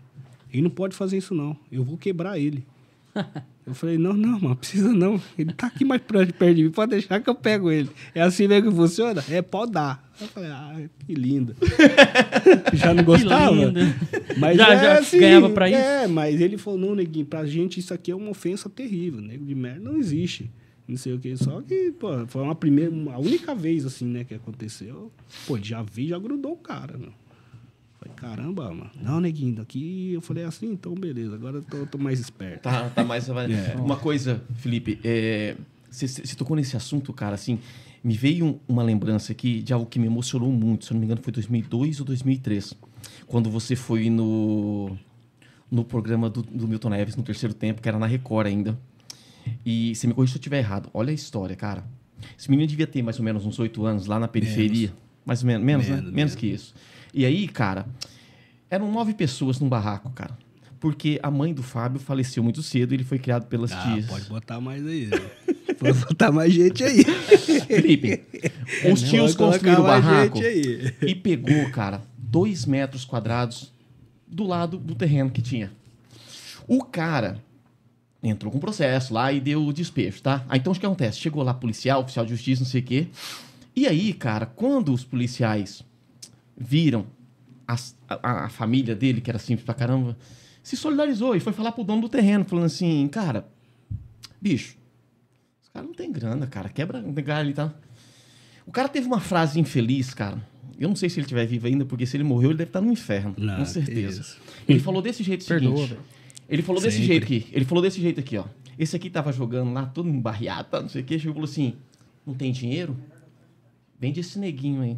D: Ele não pode fazer isso não. Eu vou quebrar ele. eu falei, não, não, mano, precisa não. Ele tá aqui mais perto de mim, pode deixar que eu pego ele. É assim mesmo que funciona? É, pode dar. Eu falei, ah, que lindo. Já não gostava? Mas
A: Já-
D: é
A: já ganhava pra isso?
D: É, mas ele falou, não, neguinho, pra gente isso aqui é uma ofensa terrível. Nego de merda não existe. Não sei o que. Só que, pô, foi uma primeira, a única vez, assim, né, que aconteceu. Pô, já vi, já grudou o cara, meu. Caramba, mano. Não, neguinho, daqui eu falei assim, então beleza, agora eu tô, tô mais esperto.
B: Tá, tá mais.
D: É.
B: Uma coisa, Felipe, é, você você tocou nesse assunto, cara, assim, me veio um- uma lembrança aqui de algo que me emocionou muito, se eu não me engano foi 2002 ou 2003, quando você foi no, no programa do, do Milton Neves, no terceiro tempo, que era na Record ainda. E você me corrija se eu estiver errado. Olha a história, cara. Esse menino devia ter mais ou menos uns oito anos lá na periferia. Mais ou menos, menos, né?
D: Menos,
B: Menos
D: menos.
B: que isso. E aí, cara, eram nove pessoas num barraco, cara. Porque a mãe do Fábio faleceu muito cedo e ele foi criado pelas
D: Ah,
B: tias.
D: pode botar mais aí. né? pode botar mais gente aí.
B: Felipe, os tios
D: Pode colocar
B: construíram o barraco e pegou, cara, dois metros quadrados do lado do terreno que tinha. O cara entrou com processo lá e deu o despejo, tá? Aí então o que acontece? Chegou lá policial, oficial de justiça, não sei o quê. E aí, cara, quando os policiais viram as- a, a família dele, que era simples pra caramba, se solidarizou e foi falar pro dono do terreno, falando assim, cara, bicho, os caras não tem grana, cara, quebra galho ali, tá? O cara teve uma frase infeliz, cara. Eu não sei se ele estiver vivo ainda, porque se ele morreu, ele deve estar no inferno,
D: Não,
B: com
D: que
B: certeza. Ele falou desse jeito
A: Perdoa,
B: seguinte.
A: velho.
B: Ele falou desse
D: Sempre.
B: jeito aqui. Ele falou desse jeito aqui, ó. Esse aqui tava jogando lá, todo embarreado, tá, não sei o quê. Chegou e falou assim: não tem dinheiro? Vende esse neguinho aí.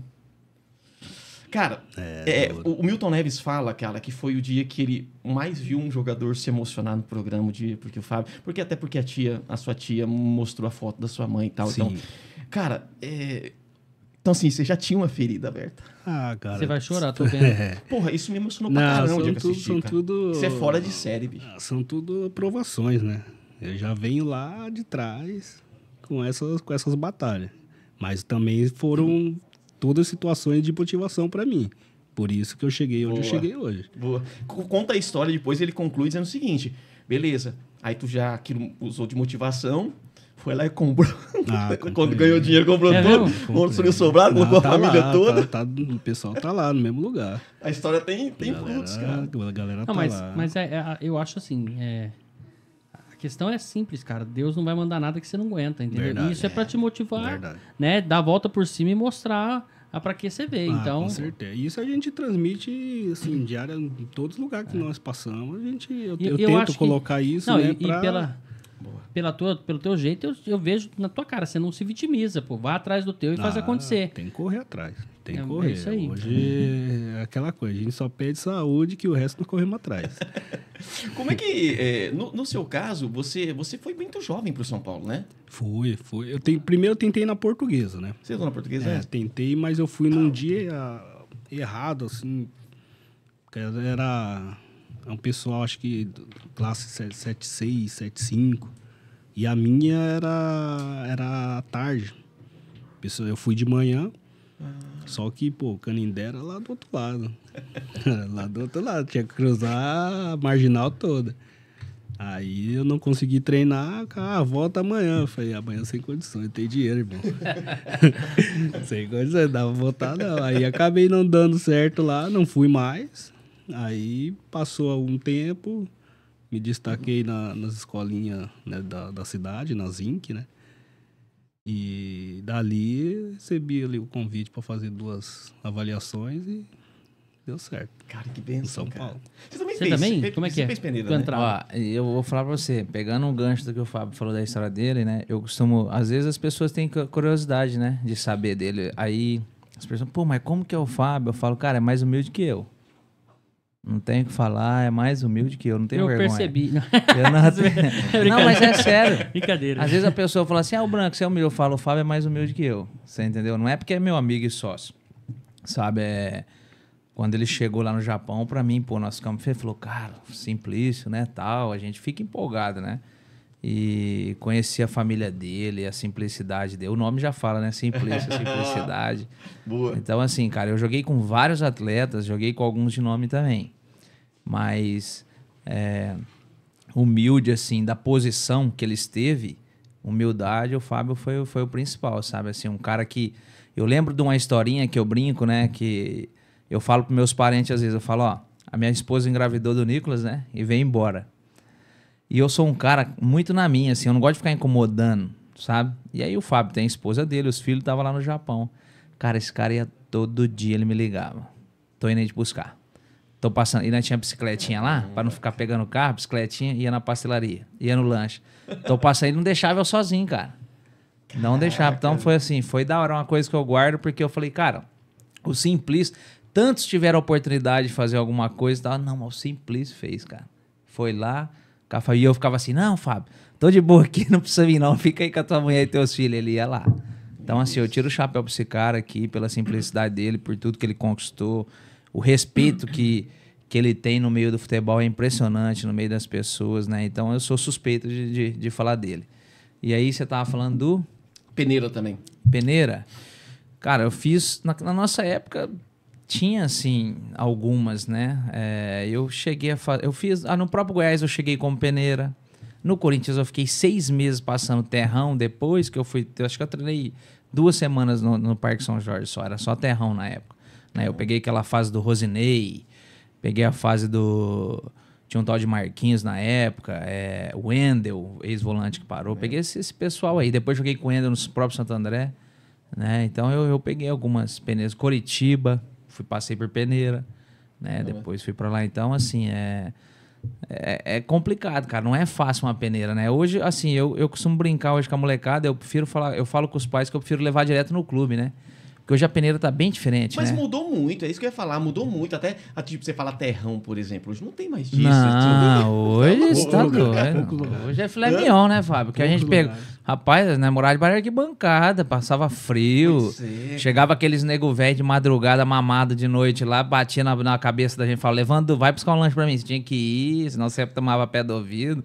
B: Cara, é,
D: duro.
B: o, o Milton Neves fala, cara, que foi o dia que ele mais viu um jogador se emocionar no programa, de, porque o Fábio. Porque até porque a tia, a sua tia mostrou a foto da sua mãe e tal. Então,
D: Sim.
B: cara, é, então assim, você já tinha uma ferida aberta.
D: Ah, cara.
A: Você vai chorar, tô vendo.
D: É.
B: Porra, isso me emocionou pra
D: Não,
B: caramba o
D: são
B: dia que eu
D: tudo-
B: assisti,
D: são
B: cara.
D: tudo-
B: Isso é fora de série, bicho.
D: Ah, São tudo provações, né? Eu já venho lá de trás com essas, com essas batalhas. Mas também foram todas situações de motivação pra mim. Por isso que eu cheguei onde eu
B: Boa.
D: cheguei hoje.
B: Boa. Conta a história depois, ele conclui dizendo o seguinte: beleza, aí tu já aquilo usou de motivação, foi lá e comprou.
D: Ah,
B: Quando ganhou dinheiro, comprou
A: É
B: tudo. Construiu sobrado, colocou
D: tá
B: a família
D: lá,
B: toda.
D: tá- tá- o pessoal tá lá no mesmo lugar.
B: A história tem, tem
D: galera,
B: frutos, cara.
D: A galera
A: Não,
D: tá
A: mas,
D: lá.
A: mas é, é- eu acho assim, é, a questão é simples, cara. Deus não vai mandar nada que você não aguenta, entendeu?
D: Verdade,
A: e isso é, pra te motivar,
D: Verdade.
A: né? Dar a volta por cima e mostrar a pra que você veio.
D: Ah,
A: então,
D: Com certeza. Isso a gente transmite, assim, diária em todos os lugares que nós passamos. A gente, eu,
A: E
D: eu
A: eu
D: tento
A: acho que-
D: colocar isso,
A: não,
D: né,
A: e, e
D: pra-
A: pela, pela tua, pelo teu jeito, eu, eu vejo na tua cara, você não se vitimiza, pô. Vai atrás do teu e faz
D: Ah,
A: acontecer.
D: Tem que correr atrás. Tem que
A: É, é
D: correr.
A: isso aí.
D: Hoje é aquela coisa, a gente só pede saúde que o resto nós corremos atrás.
B: Como é que, é, no, no seu caso, você, você foi muito jovem pro São Paulo, né?
D: fui, fui. Eu tenho, primeiro eu tentei na portuguesa, né?
B: Você é dona portuguesa?
D: É,
B: É.
D: tentei, mas eu fui num dia ah, errado, assim. Era um pessoal, acho que classe 76, 75. E a minha era, era tarde. Pessoa- Eu fui de manhã, só que, pô, Canindé era lá do outro lado. lá do outro lado, tinha que cruzar a marginal toda. Aí eu não consegui treinar, ah, volta amanhã. Eu falei, amanhã sem condições, tem dinheiro, irmão. sem condições, dava pra voltar não. Aí acabei não dando certo lá, não fui mais. Aí passou algum tempo, me destaquei na, nas escolinhas né, da, da cidade, na Zinc, né? E dali recebi ali o convite para fazer duas avaliações e deu certo.
B: Cara, que
D: Em
B: benção,
D: São
B: cara.
D: Paulo.
B: Você também
A: Você
B: fez?
A: também?
B: Você
A: Como é que é?
B: fez peneira, né?
C: Ó, eu vou falar pra você, pegando um gancho do que o Fábio falou da história dele, né? Eu costumo. Às vezes as pessoas têm cu- curiosidade, né? De saber dele. Aí as pessoas, pô, mas como que é o Fábio? Eu falo, cara, é mais humilde que eu. Não tenho o que falar, é mais humilde que eu, não tenho
A: Eu
C: vergonha.
A: percebi.
C: Eu não, não, mas é sério.
A: Brincadeira.
C: Às vezes a pessoa fala assim, ah, o Branco, você é humilde. Eu falo, o Fábio é mais humilde que eu. Você entendeu? Não é porque é meu amigo e sócio. Sabe, é... Quando ele chegou lá no Japão, pra mim, pô, nós ficamos... Ele falou, cara, Simplício, né, tal. A gente fica empolgado, né? E conheci a família dele, a simplicidade dele. O nome já fala, né? Simplício, simplicidade.
B: Boa.
C: Então, assim, cara, eu joguei com vários atletas, joguei com alguns de nome também. Mas é, humilde, assim, da posição que ele esteve, humildade, o Fábio foi, foi o principal, sabe? Assim, um cara que. Eu lembro de uma historinha que eu brinco, né? Que eu falo pros meus parentes às vezes, eu falo, ó, a minha esposa engravidou do Nicolas, né? E veio embora. E eu sou um cara muito na minha, assim, eu não gosto de ficar incomodando, sabe? E aí o Fábio tem a esposa dele, os filhos estavam lá no Japão. Cara, esse cara ia todo dia, ele me ligava. Tô indo aí te buscar. Tô passando. E nós tinha bicicletinha lá, pra não ficar pegando carro, bicicletinha, ia na pastelaria, ia no lanche. Tô passando, ele não deixava eu sozinho, cara. Não deixava. Então foi assim, foi da hora, uma coisa que eu guardo, porque eu falei, cara, o Simplício, tantos tiveram a oportunidade de fazer alguma coisa e tal. Não, mas o Simplício fez, cara. Foi lá, e eu ficava assim, não, Fábio, tô de boa aqui, não precisa vir não, fica aí com a tua mulher e teus filhos. Ele ia lá. Então, assim, eu tiro o chapéu pra esse cara aqui, pela simplicidade dele, por tudo que ele conquistou, o respeito que, que ele tem no meio do futebol é impressionante, no meio das pessoas, né? Então, eu sou suspeito de, de, de falar dele. E aí, você tava falando do
B: Peneira também.
C: peneira. Cara, eu fiz. Na, na nossa época, tinha, assim, algumas, né? É, eu cheguei a fazer. Eu fiz. Ah, no próprio Goiás eu cheguei como peneira. No Corinthians eu fiquei seis meses passando terrão depois que eu fui. Eu acho que eu treinei duas semanas no, no Parque São Jorge só. Era só terrão na época. Né? Eu peguei aquela fase do Rosinei, peguei a fase do. Tinha um tal de Marquinhos na época, é, o Wendel, ex-volante que parou. Peguei esse, esse pessoal aí. Depois joguei com o Wendel no próprio Santo André. Né? Então eu, eu peguei algumas peneiras. Coritiba, fui, passei por peneira. Né? Depois fui pra lá. Então, assim, é, é, é complicado, cara. Não é fácil uma peneira, né? Hoje, assim, eu, eu costumo brincar hoje com a molecada. Eu prefiro falar, eu falo com os pais que eu prefiro levar direto no clube, né? Porque hoje a peneira tá bem diferente,
B: Mas
C: né?
B: mudou muito, é isso que eu ia falar, mudou muito. Até, a- tipo, você fala terrão, por exemplo. Hoje não tem mais disso.
C: Não, hoje você tá doido.
D: lugares.
C: Hoje é filé mignon, né, Fábio? Porque a gente pega.
D: lugares.
C: Rapaz, né, morava debaixo de arquibancada, passava frio.
B: É.
C: Chegava aqueles nego velho de madrugada, mamado de noite lá, batia na, na cabeça da gente, falava, levando, vai buscar um lanche pra mim. Você tinha que ir, senão você tomava pé do ouvido.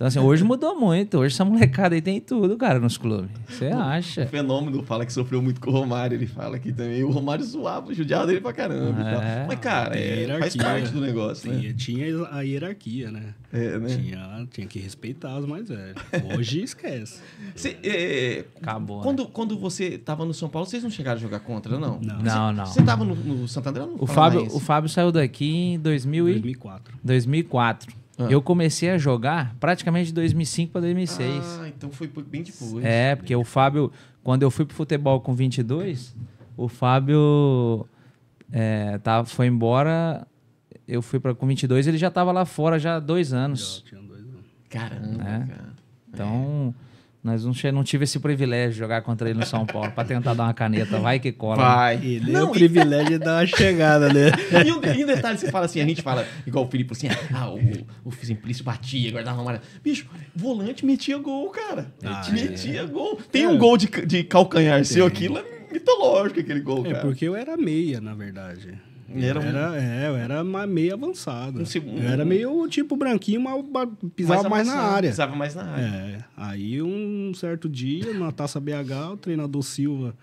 C: Então, assim, hoje mudou muito. Hoje essa molecada aí tem tudo, cara, nos clubes. Você
B: O
C: acha?
B: fenômeno fala que sofreu muito com o Romário, ele fala aqui também. O Romário zoava, judiava dele pra caramba.
C: É.
B: Mas, cara, é, faz
D: hierarquia.
B: parte do negócio, né?
D: Tinha, tinha a hierarquia, né?
B: É, né?
D: Tinha, tinha que respeitar os mais velhos. Hoje esquece.
B: Cê, é,
C: Acabou. né?
B: quando, quando você tava no São Paulo, vocês não chegaram a jogar contra, não?
D: Não.
C: Não, não.
B: Você tava no, no ou no
C: O Fábio, o Fábio saiu daqui em 2000 e...
D: 2004.
C: 2004.
B: Ah.
C: Eu comecei a jogar praticamente de 2005 para 2006.
B: Ah, então foi bem depois.
C: É, porque o Fábio, quando eu fui pro futebol com 22, o Fábio é, tá, foi embora. Eu fui para com 22, ele já tava lá fora já há dois anos.
D: Já tinha dois anos.
B: Caramba,
C: É.
B: cara.
C: Então, nós não, não tive esse privilégio de jogar contra ele no São Paulo para tentar dar uma caneta. Vai que cola. né?
B: Vai.
D: Ele é
B: Não,
D: o
B: e-
D: privilégio de dar uma chegada, né?
B: E um, e um detalhe, você fala assim, a gente fala, igual o Felipe, assim, ah, o, o Simplício batia, guardava uma Bicho, volante metia gol, cara.
D: Ah,
B: metia gol. Tem
D: É.
B: um gol de, de calcanhar seu, aquilo é mitológico, aquele gol,
D: É
B: cara.
D: porque eu era meia, na verdade.
B: Era
D: Era,
B: um-
D: é, eu era meio avançado.
B: Um segundo-
D: Eu era meio tipo branquinho, mas pisava mais, na
B: avançado,
D: área.
B: Pisava mais na área.
D: É, aí um certo dia, na Taça BH, o treinador Silva,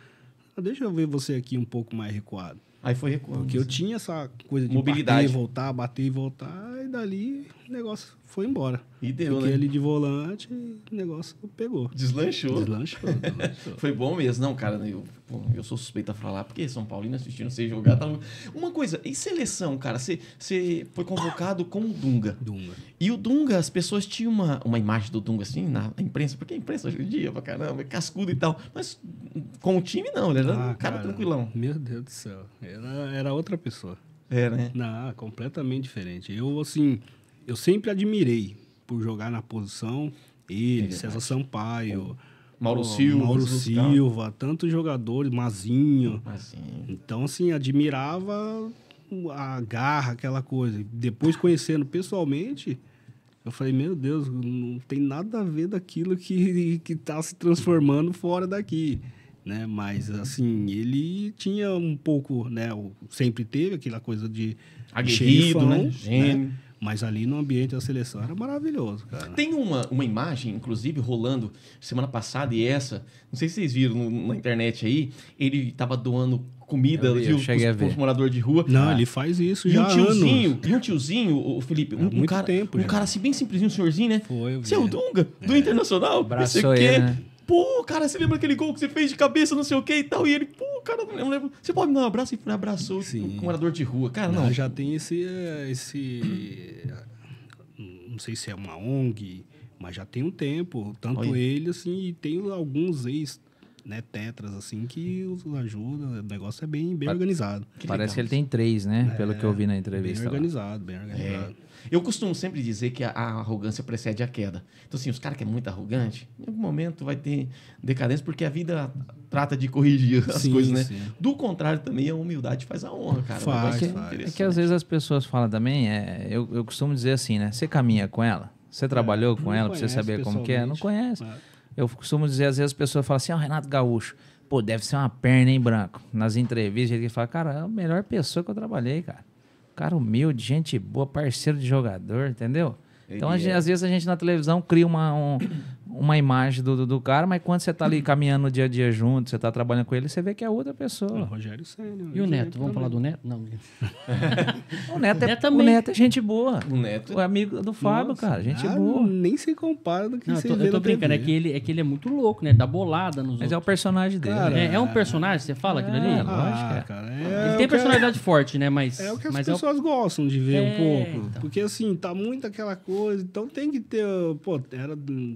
D: "Ah, deixa eu ver você aqui um pouco mais recuado.
B: Aí foi recuando.
D: Porque eu tinha essa coisa de
B: Mobilidade.
D: bater e voltar, bater e voltar, e dali o negócio foi embora.
B: E deu,
D: Fiquei
B: né?
D: ali de volante e o negócio pegou.
B: Deslanchou.
D: Deslanchou, deslanchou.
B: Foi bom mesmo, não, cara. Eu, eu sou suspeito a falar, porque São Paulino assistindo você jogar. Tá... Uma coisa, e seleção, cara? Você, você foi convocado com o Dunga.
D: Dunga.
B: E o Dunga, as pessoas tinham uma, uma imagem do Dunga assim na imprensa, porque a imprensa hoje em dia, pra caramba, é cascudo e tal. Mas com o time, não, ele era
D: Ah,
B: um cara, tranquilão.
D: Meu Deus do céu. Era, era outra pessoa.
B: É, né?
D: Não, completamente diferente. Eu, assim, eu sempre admirei por jogar na posição ele,
B: verdade.
D: César Sampaio,
B: Mauro
D: pô,
B: Silva.
D: Mauro. Silva, tantos jogadores, Mazinho.
B: Assim,
D: Então, assim, admirava a garra, aquela coisa. Depois, conhecendo pessoalmente, eu falei, meu Deus, não tem nada a ver daquilo que, que tá se transformando fora daqui. Né? Mas, assim, ele tinha um pouco, né? o- Sempre teve aquela coisa de
B: Aguerrido,
D: xerifão,
B: né? Gênio.
D: Mas ali no ambiente da seleção era maravilhoso, cara.
B: Tem uma, uma imagem, inclusive, rolando semana passada e essa, não sei se vocês viram no- na internet aí, ele tava doando comida
C: Eu eu
B: viu, pros, pros moradores de rua.
D: Não,
B: Ah,
D: ele faz isso
B: E
D: já
B: um tiozinho,
D: anos.
B: e um tiozinho, o Felipe, um, um
D: muito
B: cara,
D: tempo
B: um
D: já.
B: cara assim bem simplesinho, um senhorzinho, né?
D: Foi, eu
B: Você é. Dunga, do Internacional,
C: Abraçou
B: não sei o quê.
C: ele, né?
B: Pô, cara, você lembra aquele gol que você fez de cabeça, não sei o quê e tal? E ele, pô, cara, não lembro. Você pode me dar um abraço? E ele abraçou
D: Sim.
B: o morador de rua. Cara, não.
D: Não, já tem esse, eh, esse. Não sei se é uma ONG, mas já tem um tempo. Tanto
B: Olha.
D: ele, assim, e tem alguns ex né, tetras, assim, que os ajudam. O negócio é bem, bem
C: Pa-
D: organizado.
B: Que
C: Parece
B: legal.
C: que ele tem três, né? Pelo que eu vi na
D: Bem
C: entrevista. lá.
D: organizado, bem
B: É. Eu costumo sempre dizer que a, a arrogância precede a queda. Então, assim, os caras que é muito arrogante, em algum momento vai ter decadência, porque a vida trata de corrigir as
D: Sim,
B: coisas, né?
D: sim.
B: Do contrário, também a humildade faz a honra, cara.
D: Faz, faz.
C: É que às vezes as pessoas falam também, é, eu, eu costumo dizer assim, né? Você caminha com ela? Você trabalhou com
D: não
C: ela pra você saber como que é? Não conhece.
D: Ah,
C: Eu costumo dizer, às vezes as pessoas falam assim, ó, Renato Gaúcho, pô, deve ser uma perna, hein, branco? Nas entrevistas, ele fala, cara, é a melhor pessoa que eu trabalhei, cara. Cara humilde, gente boa, parceiro de jogador, entendeu? Então, gente-
B: é.
C: às vezes a gente na televisão cria uma, um- uma imagem do, do, do cara, mas quando você tá ali caminhando no dia a dia junto, você tá trabalhando com ele, você vê que é outra
D: o
C: pessoa.
D: Rogério Senna.
A: E o Neto? Vamos falar do Neto? Não.
C: O Neto, é, o
A: também.
C: Neto é gente boa.
B: O Neto
C: O amigo do Fábio,
D: Nossa,
C: cara, gente
D: ah,
C: boa.
D: Nem se compara do que
A: Não, eu
D: você
A: tô,
D: vê
A: eu tô brincando, é que, ele, é que ele é muito louco, né? Dá bolada nos
C: Mas é o
A: outros.
C: personagem dele.
D: Cara,
C: né?
A: É, é um personagem, você fala aquilo ali?
C: É,
A: Ele
C: lógico, é.
D: cara, é
A: tem
D: o é-
A: personalidade forte, né? Mas,
D: É o que as
A: mas é o-
D: pessoas gostam de ver
A: É,
D: um pouco.
A: então.
D: Porque assim, tá muito aquela coisa. Então tem que ter. Pô, era,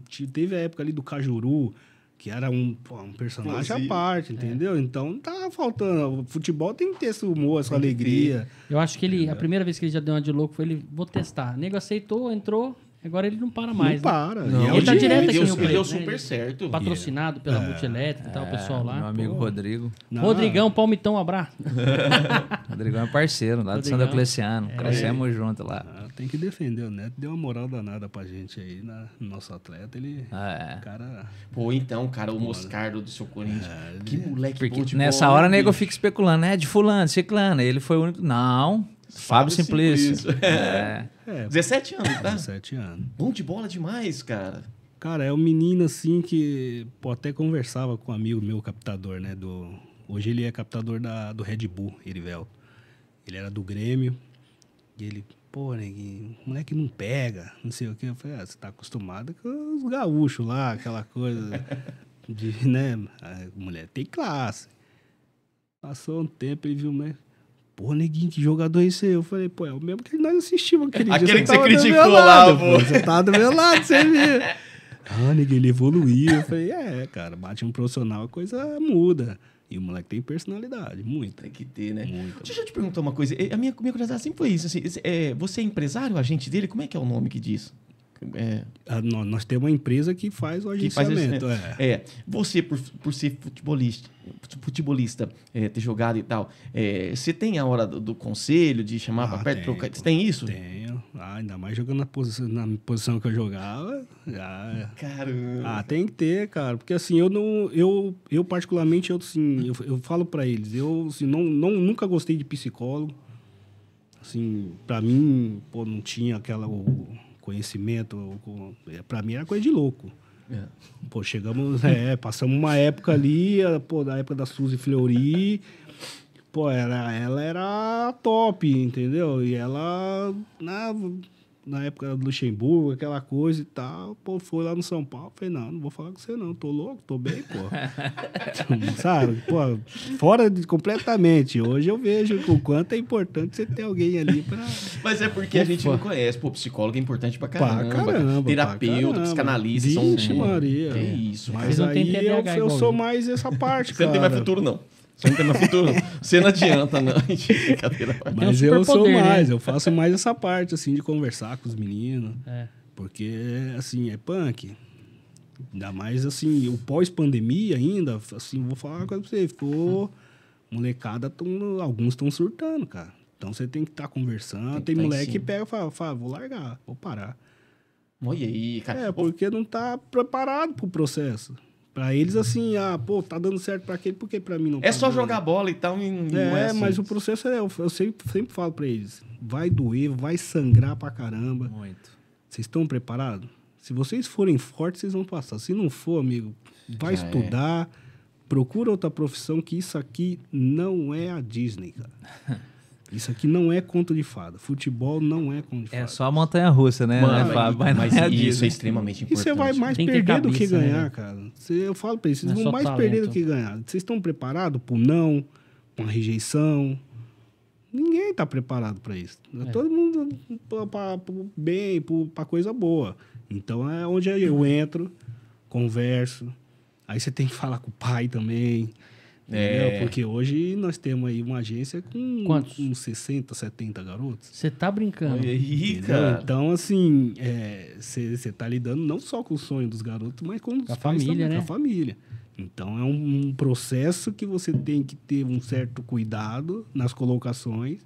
D: te- teve a época ali do Cajuru, que era um, pô, um personagem à parte, entendeu? Então tá faltando. O futebol tem que ter esse humor, essa
B: Tem
D: alegria.
A: Eu acho que ele, a primeira vez que ele já deu uma de louco foi ele, vou testar. O nego aceitou, entrou, agora ele não para mais.
D: não
A: né?
D: para.
B: Não,
D: é
A: ele tá
D: dinheiro.
A: direto aqui
B: deu,
A: no
B: ele
A: Preto,
B: deu
A: né?
B: super
A: Ele-
B: certo.
A: Patrocinado pela multielétrica e tal, o pessoal lá.
C: Meu amigo
D: Pô.
C: Rodrigo.
D: Não,
A: Rodrigão, Palmitão, abraço.
C: Rodrigão é parceiro lá do São
A: Rodrigão.
C: Diocleciano. Crescemos junto lá.
D: ah, tem que defender o Neto. Deu uma moral danada pra gente aí, na, no nosso atleta. Ele.
C: É.
D: Cara.
B: Pô, então, cara, o Moscardo do seu Corinthians. que moleque
C: Porque
B: bom de
C: nessa
B: bola,
C: hora o
B: hein,
C: nego
B: bicho?
C: fica especulando, é de fulano, ciclano. Ele foi o único. Não. Fábio,
B: Fábio
C: Simplício.
B: Simplício.
C: É.
D: É,
B: 17 anos, tá?
D: 17 anos.
B: Bom de bola demais, cara.
D: Cara, é um menino assim que pô, até conversava com um amigo meu, captador, né? Do, hoje ele é captador da, do Red Bull, Erivel. Ele era do Grêmio. E ele, pô, neguinho, o moleque não pega, não sei o quê. Eu falei, ah, você tá acostumado com os gaúchos lá, aquela coisa de, né? A mulher tem classe. Passou um tempo, ele viu, né? Pô, neguinho, que jogador é esse aí? Eu falei, pô, é o mesmo que nós assistimos aquele dia.
B: Aquele que você criticou lá,
D: lado,
B: pô.
D: Você tava do meu lado, você viu. Ah, neguinho, ele evoluiu. Eu falei, é, cara, bate um profissional, a coisa muda. E o moleque tem personalidade, muito.
B: Tem que ter, né?
D: Muito.
B: Deixa eu te perguntar uma coisa. A minha, minha curiosidade sempre foi isso. Assim, é, você é empresário, agente dele? Como é que é o nome que diz? É,
D: Ah, nó- nós temos uma empresa que faz o
B: que faz
D: agenciamento.
B: esse-
D: é.
B: é, você, por, por ser futebolista, futebolista é, ter jogado e tal, é, você tem a hora do, do conselho de chamar
D: Ah,
B: perto,
D: tem,
B: trocar? Você tem isso?
D: Tenho. Ah, ainda mais jogando na posição, na posição que eu jogava. Já,
B: Caramba.
D: Ah, tem que ter, cara. Porque assim, eu não. Eu, eu particularmente, eu, assim, eu, eu falo pra eles, eu assim, não, não, nunca gostei de psicólogo. Assim, pra mim, pô, não tinha aquela o conhecimento. é, Pra mim era coisa de louco.
B: É.
D: Pô, chegamos, é, passamos uma época ali, a- pô, da época da Suzy Fleury. Pô, ela, ela era top, entendeu? E ela, né, na época do Luxemburgo, aquela coisa e tal. Pô, foi lá no São Paulo. Falei, não, não vou falar com você não. Tô louco, tô bem, pô. Sabe? Pô, fora de, completamente. Hoje eu vejo o quanto é importante você ter alguém ali pra...
B: Mas é porque a gente não conhece. Pô, psicólogo é importante pra
D: Pra
B: caramba.
D: caramba,
B: Terapeuta,
D: pra caramba.
B: psicanalista.
D: Vixe,
B: são...
D: Maria.
B: Que isso,
D: Mas
A: não
D: aí eu, eu sou mais essa parte,
B: Você não
D: cara.
B: tem mais futuro, não. Você não tem mais futuro. Você não adianta, não.
D: Mas eu sou
A: superpoder, né?
D: mais, eu faço mais essa parte, assim, de conversar com os meninos.
A: É.
D: Porque, assim, é punk. Ainda mais, assim, o pós-pandemia ainda, assim, vou falar uma coisa pra você. Ficou... Molecada, tão, alguns estão surtando, cara. Então você tem que estar conversando.
B: Tem
D: Tem,
B: tá em
D: moleque que pega e fala, fala, vou largar, vou parar.
B: Olha aí, cara.
D: É, porque não tá preparado pro processo. Pra eles, assim, ah, pô, tá dando certo pra aquele, por que pra mim não
B: É
D: tá
B: só
D: dando?
B: jogar bola e tal. E não
D: É,
B: é, assim.
D: mas o processo é, eu, eu sempre, sempre falo pra eles, vai doer, vai sangrar pra caramba.
C: Muito.
D: Vocês estão preparados? Se vocês forem fortes, vocês vão passar. Se não for, amigo, vai
B: Já é.
D: estudar, procura outra profissão, que isso aqui não é a Disney, cara. Isso aqui não é conto de fada. Futebol não é conto de fada.
C: É só a montanha russa, né,
B: Mano,
C: né, Fábio?
B: mas,
C: não é a
B: isso é extremamente
D: E
B: importante.
D: você vai mais perder do que
A: cabeça, né,
D: ganhar,
A: velho?
D: cara. Eu falo pra eles, vocês
A: Não é
D: vão mais
A: talento.
D: perder do que ganhar. Vocês estão preparados pro não, pra uma rejeição? Ninguém tá preparado pra isso.
A: É.
D: Todo mundo pra, pra- pro bem, pra coisa boa. Então é onde eu entro, converso. Aí você tem que falar com o pai também.
B: É.
D: Porque hoje nós temos aí uma agência com
A: Quantos?
D: uns 60, 70 garotos.
A: Você tá brincando.
B: Aí, cara.
D: Então, assim, você tá lidando não só com o sonho dos garotos, mas com, os
A: a família,
D: também,
A: né?
D: com a família. Então, é um, um processo que você tem que ter um certo cuidado nas colocações,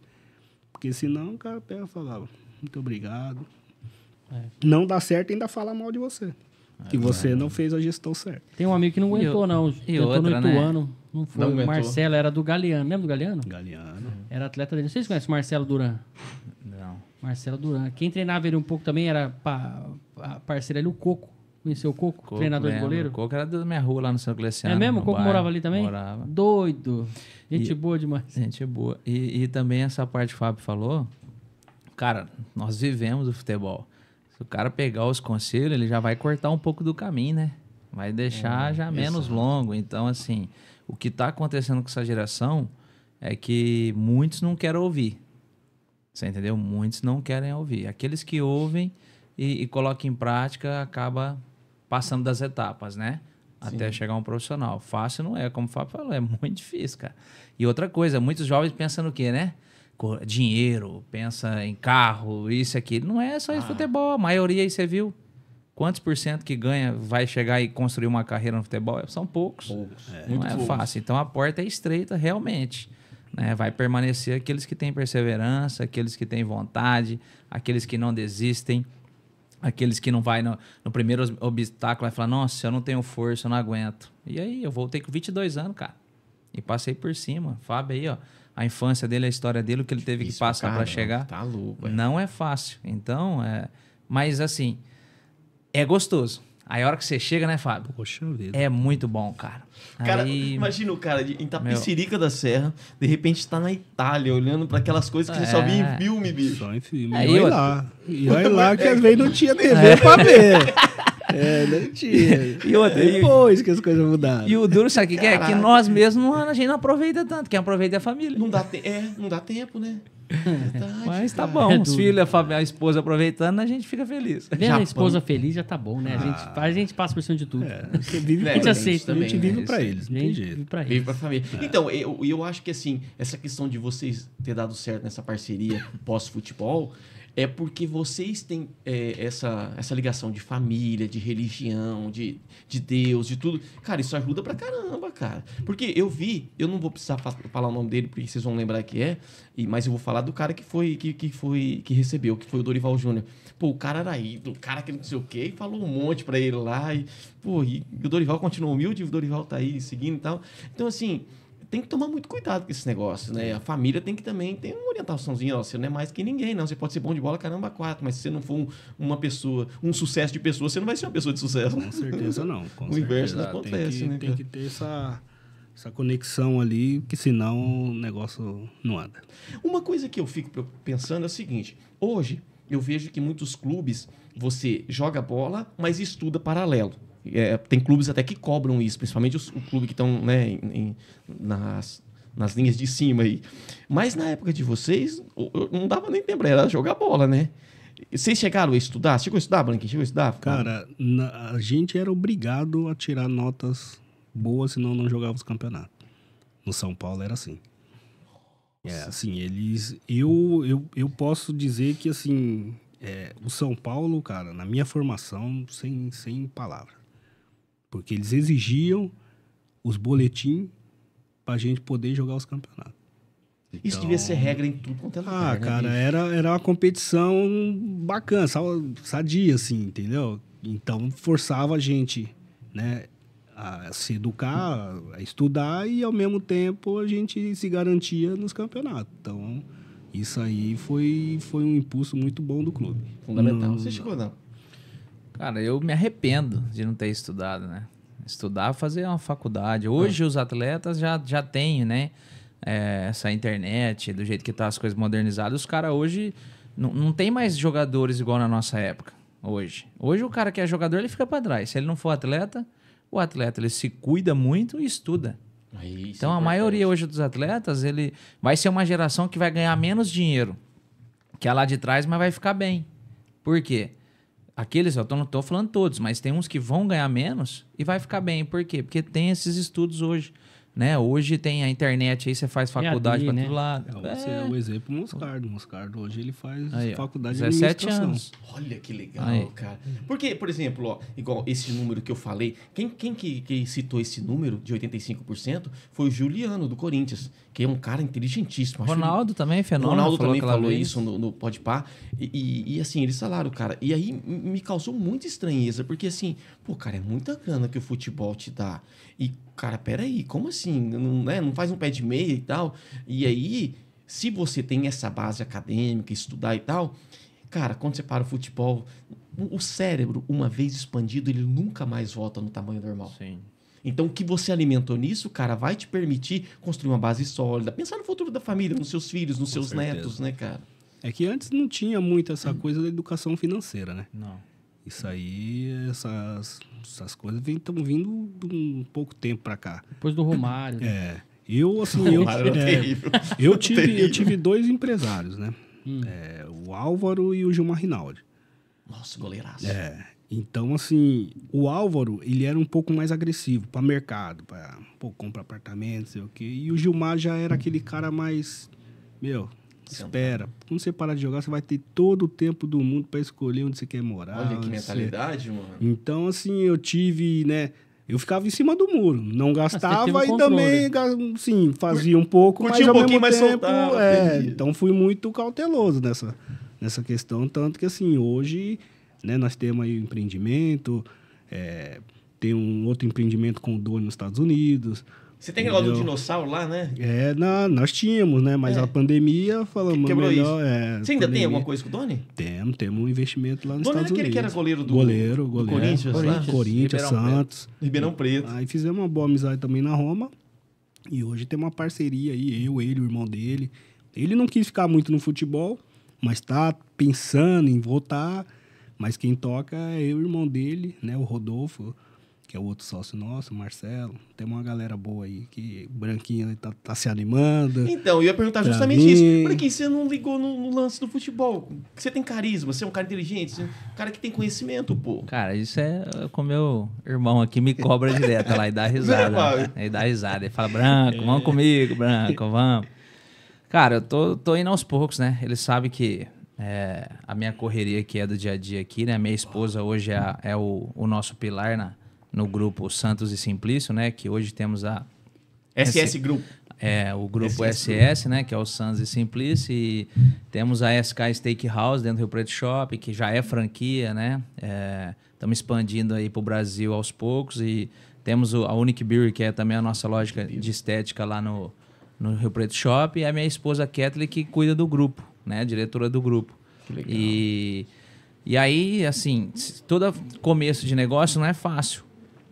D: porque senão o cara pega e fala, muito obrigado.
A: É.
D: Não dá certo e ainda fala mal de você. que você não fez a gestão certa.
A: Tem um amigo que não aguentou, não.
C: e outra,
A: no
C: né?
A: Ituano. Não foi.
B: Não
A: o
B: aguentou.
A: Marcelo era do Galeano. Lembra do Galeano?
D: Galeano.
A: Era atleta dele. Não sei se você conhece o Marcelo Duran.
C: Não.
A: Marcelo Duran. Quem treinava ele um pouco também era pa, a parceira ali, o Coco. Conheceu o Coco?
C: Coco,
A: treinador
C: lembro.
A: de goleiro?
C: Coco era da minha rua lá no São Cleciano.
A: É mesmo? O Coco
C: bairro.
A: morava ali também?
C: Morava.
A: Doido. Gente
C: E-
A: boa demais.
C: Gente boa. E, e também essa parte que o Fábio falou, cara, nós vivemos o futebol. Se o cara pegar os conselhos, ele já vai cortar um pouco do caminho, né? Vai deixar já menos longo. Então, assim, o que está acontecendo com essa geração é que muitos não querem ouvir. Você entendeu? Muitos não querem ouvir. Aqueles que ouvem e, e colocam em prática acaba passando das etapas, né? Até chegar um profissional. Fácil não é, como o Fábio falou, é muito difícil, cara. E outra coisa, muitos jovens pensam no quê, né? Dinheiro, pensa em carro, isso, aquilo. Não é só isso futebol. A maioria aí você viu. Quantos por cento que ganha vai chegar e construir uma carreira no futebol? São poucos.
B: Poucos.
C: Não
B: Muito
C: é
B: poucos.
C: fácil. Então a porta é estreita realmente. Né? Vai permanecer aqueles que têm perseverança, aqueles que têm vontade, aqueles que não desistem, aqueles que não vai no, no primeiro os- obstáculo e falar, nossa, eu não tenho força, eu não aguento. E aí, eu voltei com 22 anos, cara. E passei por cima. Fábio aí, ó. A infância dele, a história dele, o que ele teve que passar para chegar.
B: Tá louco, é.
C: Não é fácil. Então, é... mas assim, é gostoso. Aí a hora que você chega, né, Fábio?
D: Poxa vida.
C: É muito bom, cara.
B: Cara,
C: Aí-
B: imagina o cara de, em Tapicirica da Serra, de repente tá na Itália, olhando pra aquelas coisas que você só via
C: É.
B: em filme, bicho.
D: Só em filme.
C: Aí,
D: e olha
C: outra-
D: lá. E olha lá que às vezes não tinha TV pra ver. É, não tinha.
C: E outra, e-
D: Depois que as coisas mudaram.
C: E o duro, sabe o que, que é? Que nós mesmos não- a gente não aproveita tanto, quem aproveita é a família.
B: Não dá, te- é, não dá tempo, né? Verdade,
C: Mas tá
B: cara.
C: bom,
A: É
C: os
A: duro.
C: filhos, a, família, a esposa aproveitando, a gente fica feliz.
A: Vendo
B: Japão.
A: a esposa feliz já tá bom, né? A gente, a gente passa por cima de tudo.
D: É, você vive
B: É,
A: a gente
D: pra
A: aceita,
D: eles. A gente
B: também,
D: vive
B: né?
D: pra
B: Isso-
D: eles, não tem jeito.
A: vive pra
B: Vive
A: eles.
B: pra família. Então, eu, eu acho que assim, essa questão de vocês ter dado certo nessa parceria pós-futebol é porque vocês têm é, essa, essa ligação de família, de religião, de, de Deus, de tudo. Cara, isso ajuda pra caramba, cara. Porque eu vi, eu não vou precisar fa- falar o nome dele, porque vocês vão lembrar que é, e, mas eu vou falar do cara que foi, que, que foi, que recebeu, que foi o Dorival Júnior. Pô, o cara era ídolo, o cara que não sei o quê, e falou um monte pra ele lá, e, pô, e o Dorival continuou humilde, o Dorival tá aí seguindo e tal. Então, assim, tem que tomar muito cuidado com esse negócio, né? A família tem que também ter uma orientaçãozinha, ó, você não é mais que ninguém, não. Você pode ser bom de bola, caramba, quatro, mas se você não for um- uma pessoa, um sucesso de pessoa, você não vai ser uma pessoa de sucesso.
D: Com certeza não. Com
B: O inverso
D: certeza.
B: não acontece,
D: tem que,
B: né,
D: Tem que ter essa, essa conexão ali, que senão o negócio não anda.
B: Uma coisa que eu fico pensando é o seguinte: hoje, eu vejo que muitos clubes você joga bola, mas estuda paralelo. É, tem clubes até que cobram isso, principalmente os, o clube que estão né, em- em- nas, nas linhas de cima aí. Mas na época de vocês, não dava nem tempo, era jogar bola, né? Vocês chegaram a estudar? Chegou a estudar, Branquinho? Chegou a estudar?
D: Cara, na- a gente era obrigado a tirar notas boas, senão não jogava os campeonatos. No São Paulo era assim. É, assim, eles. Eu, eu, eu posso dizer que, assim, é, o São Paulo, cara, na minha formação, sem, sem palavra. Porque eles exigiam os boletins pra gente poder jogar os campeonatos.
B: Isso devia ser regra em tudo quanto é lugar,
D: Ah,
B: né,
D: cara, era, era uma competição bacana, sa- sadia, assim, entendeu? Então forçava a gente, né, a se educar, a estudar e ao mesmo tempo a gente se garantia nos campeonatos. Então, isso aí foi, foi um impulso muito bom do clube.
B: Fundamental.
D: Não-
B: Você chegou, não?
C: Cara, eu me arrependo de não ter estudado, né? Estudar, fazer uma faculdade. Hoje os atletas já, já têm, né? é, essa internet, do jeito que tá as coisas modernizadas. Os caras hoje não, não tem mais jogadores igual na nossa época. Hoje. Hoje o cara que é jogador, ele fica para trás. Se ele não for atleta, o atleta ele se cuida muito e estuda.
B: Aí, isso
C: Então
B: é
C: a maioria hoje dos atletas, ele vai ser uma geração que vai ganhar menos dinheiro que a lá de trás, mas vai ficar bem. Por quê? Aqueles, eu tô- não tô falando todos, mas tem uns que vão ganhar menos e vai ficar bem. Por quê? Porque tem esses estudos hoje. Né? Hoje tem a internet aí, você faz faculdade
A: EAD,
C: para
A: né?
C: todo lado.
D: É, você é o exemplo Moscardo. Moscardo hoje ele faz
C: Aí,
D: faculdade de
C: 17
D: administração.
C: anos.
B: Olha que legal,
C: Aí.
B: cara. Porque, por exemplo, ó, igual esse número que eu falei, quem, quem que, que citou esse número de 85% foi o Juliano, do Corinthians, que é um cara inteligentíssimo. Acho
C: Ronaldo também,
B: O
C: fenômeno.
B: Ronaldo também
C: aquela
B: falou
C: vez.
B: isso no, no Podpah. E, e, e, assim, eles falaram, cara. E aí me causou muita estranheza, porque assim, pô, cara, é muita grana que o futebol te dá. E, cara, peraí, como assim? Não, né? não faz um pé de meia e tal. E aí, se você tem essa base acadêmica, estudar e tal, cara, quando você para o futebol, o o cérebro, uma vez expandido, ele nunca mais volta no tamanho normal.
C: Sim.
B: Então, o que você alimentou nisso, cara, vai te permitir construir uma base sólida. Pensar no futuro da família, nos seus filhos, nos seus
D: certeza.
B: netos, né, cara?
D: É que antes não tinha muito essa coisa da educação financeira, né?
C: Não.
D: Isso aí, essas, essas coisas estão vindo de um pouco tempo pra cá.
A: Depois do Romário. né?
D: É. Eu, assim, eu, é,
B: terrível.
D: eu, tive, eu tive dois empresários, né?
A: Hum.
D: É, o Álvaro e o Gilmar Rinaldi.
B: Nossa, goleiraço.
D: É. Então, assim, o Álvaro, ele era um pouco mais agressivo para mercado, para comprar apartamento, sei o quê. E o Gilmar já era aquele cara mais, meu, espera. Quando você parar de jogar, você vai ter todo o tempo do mundo para escolher onde você quer morar.
B: Olha que
D: onde você-
B: mentalidade, mano.
D: Então, assim, eu tive, né? Eu ficava em cima do muro, não
A: teve
D: gastava
A: o
D: e também, sim, fazia um pouco,
B: curtia
D: mas
B: um
D: ao
B: pouquinho,
D: mesmo
B: mas
D: tempo,
B: soltava,
D: é, então fui muito cauteloso nessa, nessa questão, tanto que assim, hoje, né, nós temos aí o empreendimento, é, tem um outro empreendimento com o dono nos Estados Unidos,
B: Você tem negócio do dinossauro lá, né?
D: é, na, nós tínhamos, né, mas
B: É.
D: a pandemia, falamos,
B: Quebrou
D: melhor, é,
B: Você ainda tem
D: pandemia-
B: alguma coisa com o Doni?
D: Temos, temos um investimento lá nos
B: Doni era
D: Estados
B: aquele
D: Unidos.
B: que era goleiro do,
D: goleiro,
B: do
D: goleiro,
B: Corinthians, lá?
A: Corinthians.
D: Corinthians,
C: Ribeirão Preto.
D: Santos.
B: Ribeirão Preto.
D: Aí fizemos uma boa amizade também na Roma. E hoje tem uma parceria aí, eu, ele, o irmão dele. Ele não quis ficar muito no futebol, mas tá pensando em voltar. Mas quem toca é eu o irmão dele, né? O Rodolfo, que é o outro sócio nosso, o Marcelo. Tem uma galera boa aí, que o Branquinho aí tá, tá se animando.
B: Então, eu ia perguntar justamente
D: mim-
B: isso. Por que você não ligou no, no lance do futebol? Você tem carisma, você é um cara inteligente, você é um cara que tem conhecimento, pô.
C: Cara, isso é com meu irmão aqui, me cobra direto lá e dá risada.
B: Fábio?
C: né? Ele dá risada. Ele fala, Branco, vamos comigo, Branco, vamos. Cara, eu tô, tô indo aos poucos, né? Ele sabe que é, a minha correria aqui é do dia a dia aqui, né? Minha esposa hoje é, a- é o, o nosso pilar na, no grupo Santos e Simplício, né? Que hoje temos a,
B: SS Group.
C: é, o grupo
B: SS
C: SS, né, que é o Sans e Simplice, e temos a SK Steakhouse dentro do Rio Preto Shop, que já é franquia, né? Estamos expandindo aí para o Brasil aos poucos e temos a Unique Beer, que é também a nossa lógica de estética lá no, no Rio Preto Shop, e a minha esposa Kathleen, que cuida do grupo, né? Diretora do grupo.
B: Que legal.
C: E, e aí, assim, todo começo de negócio não é fácil.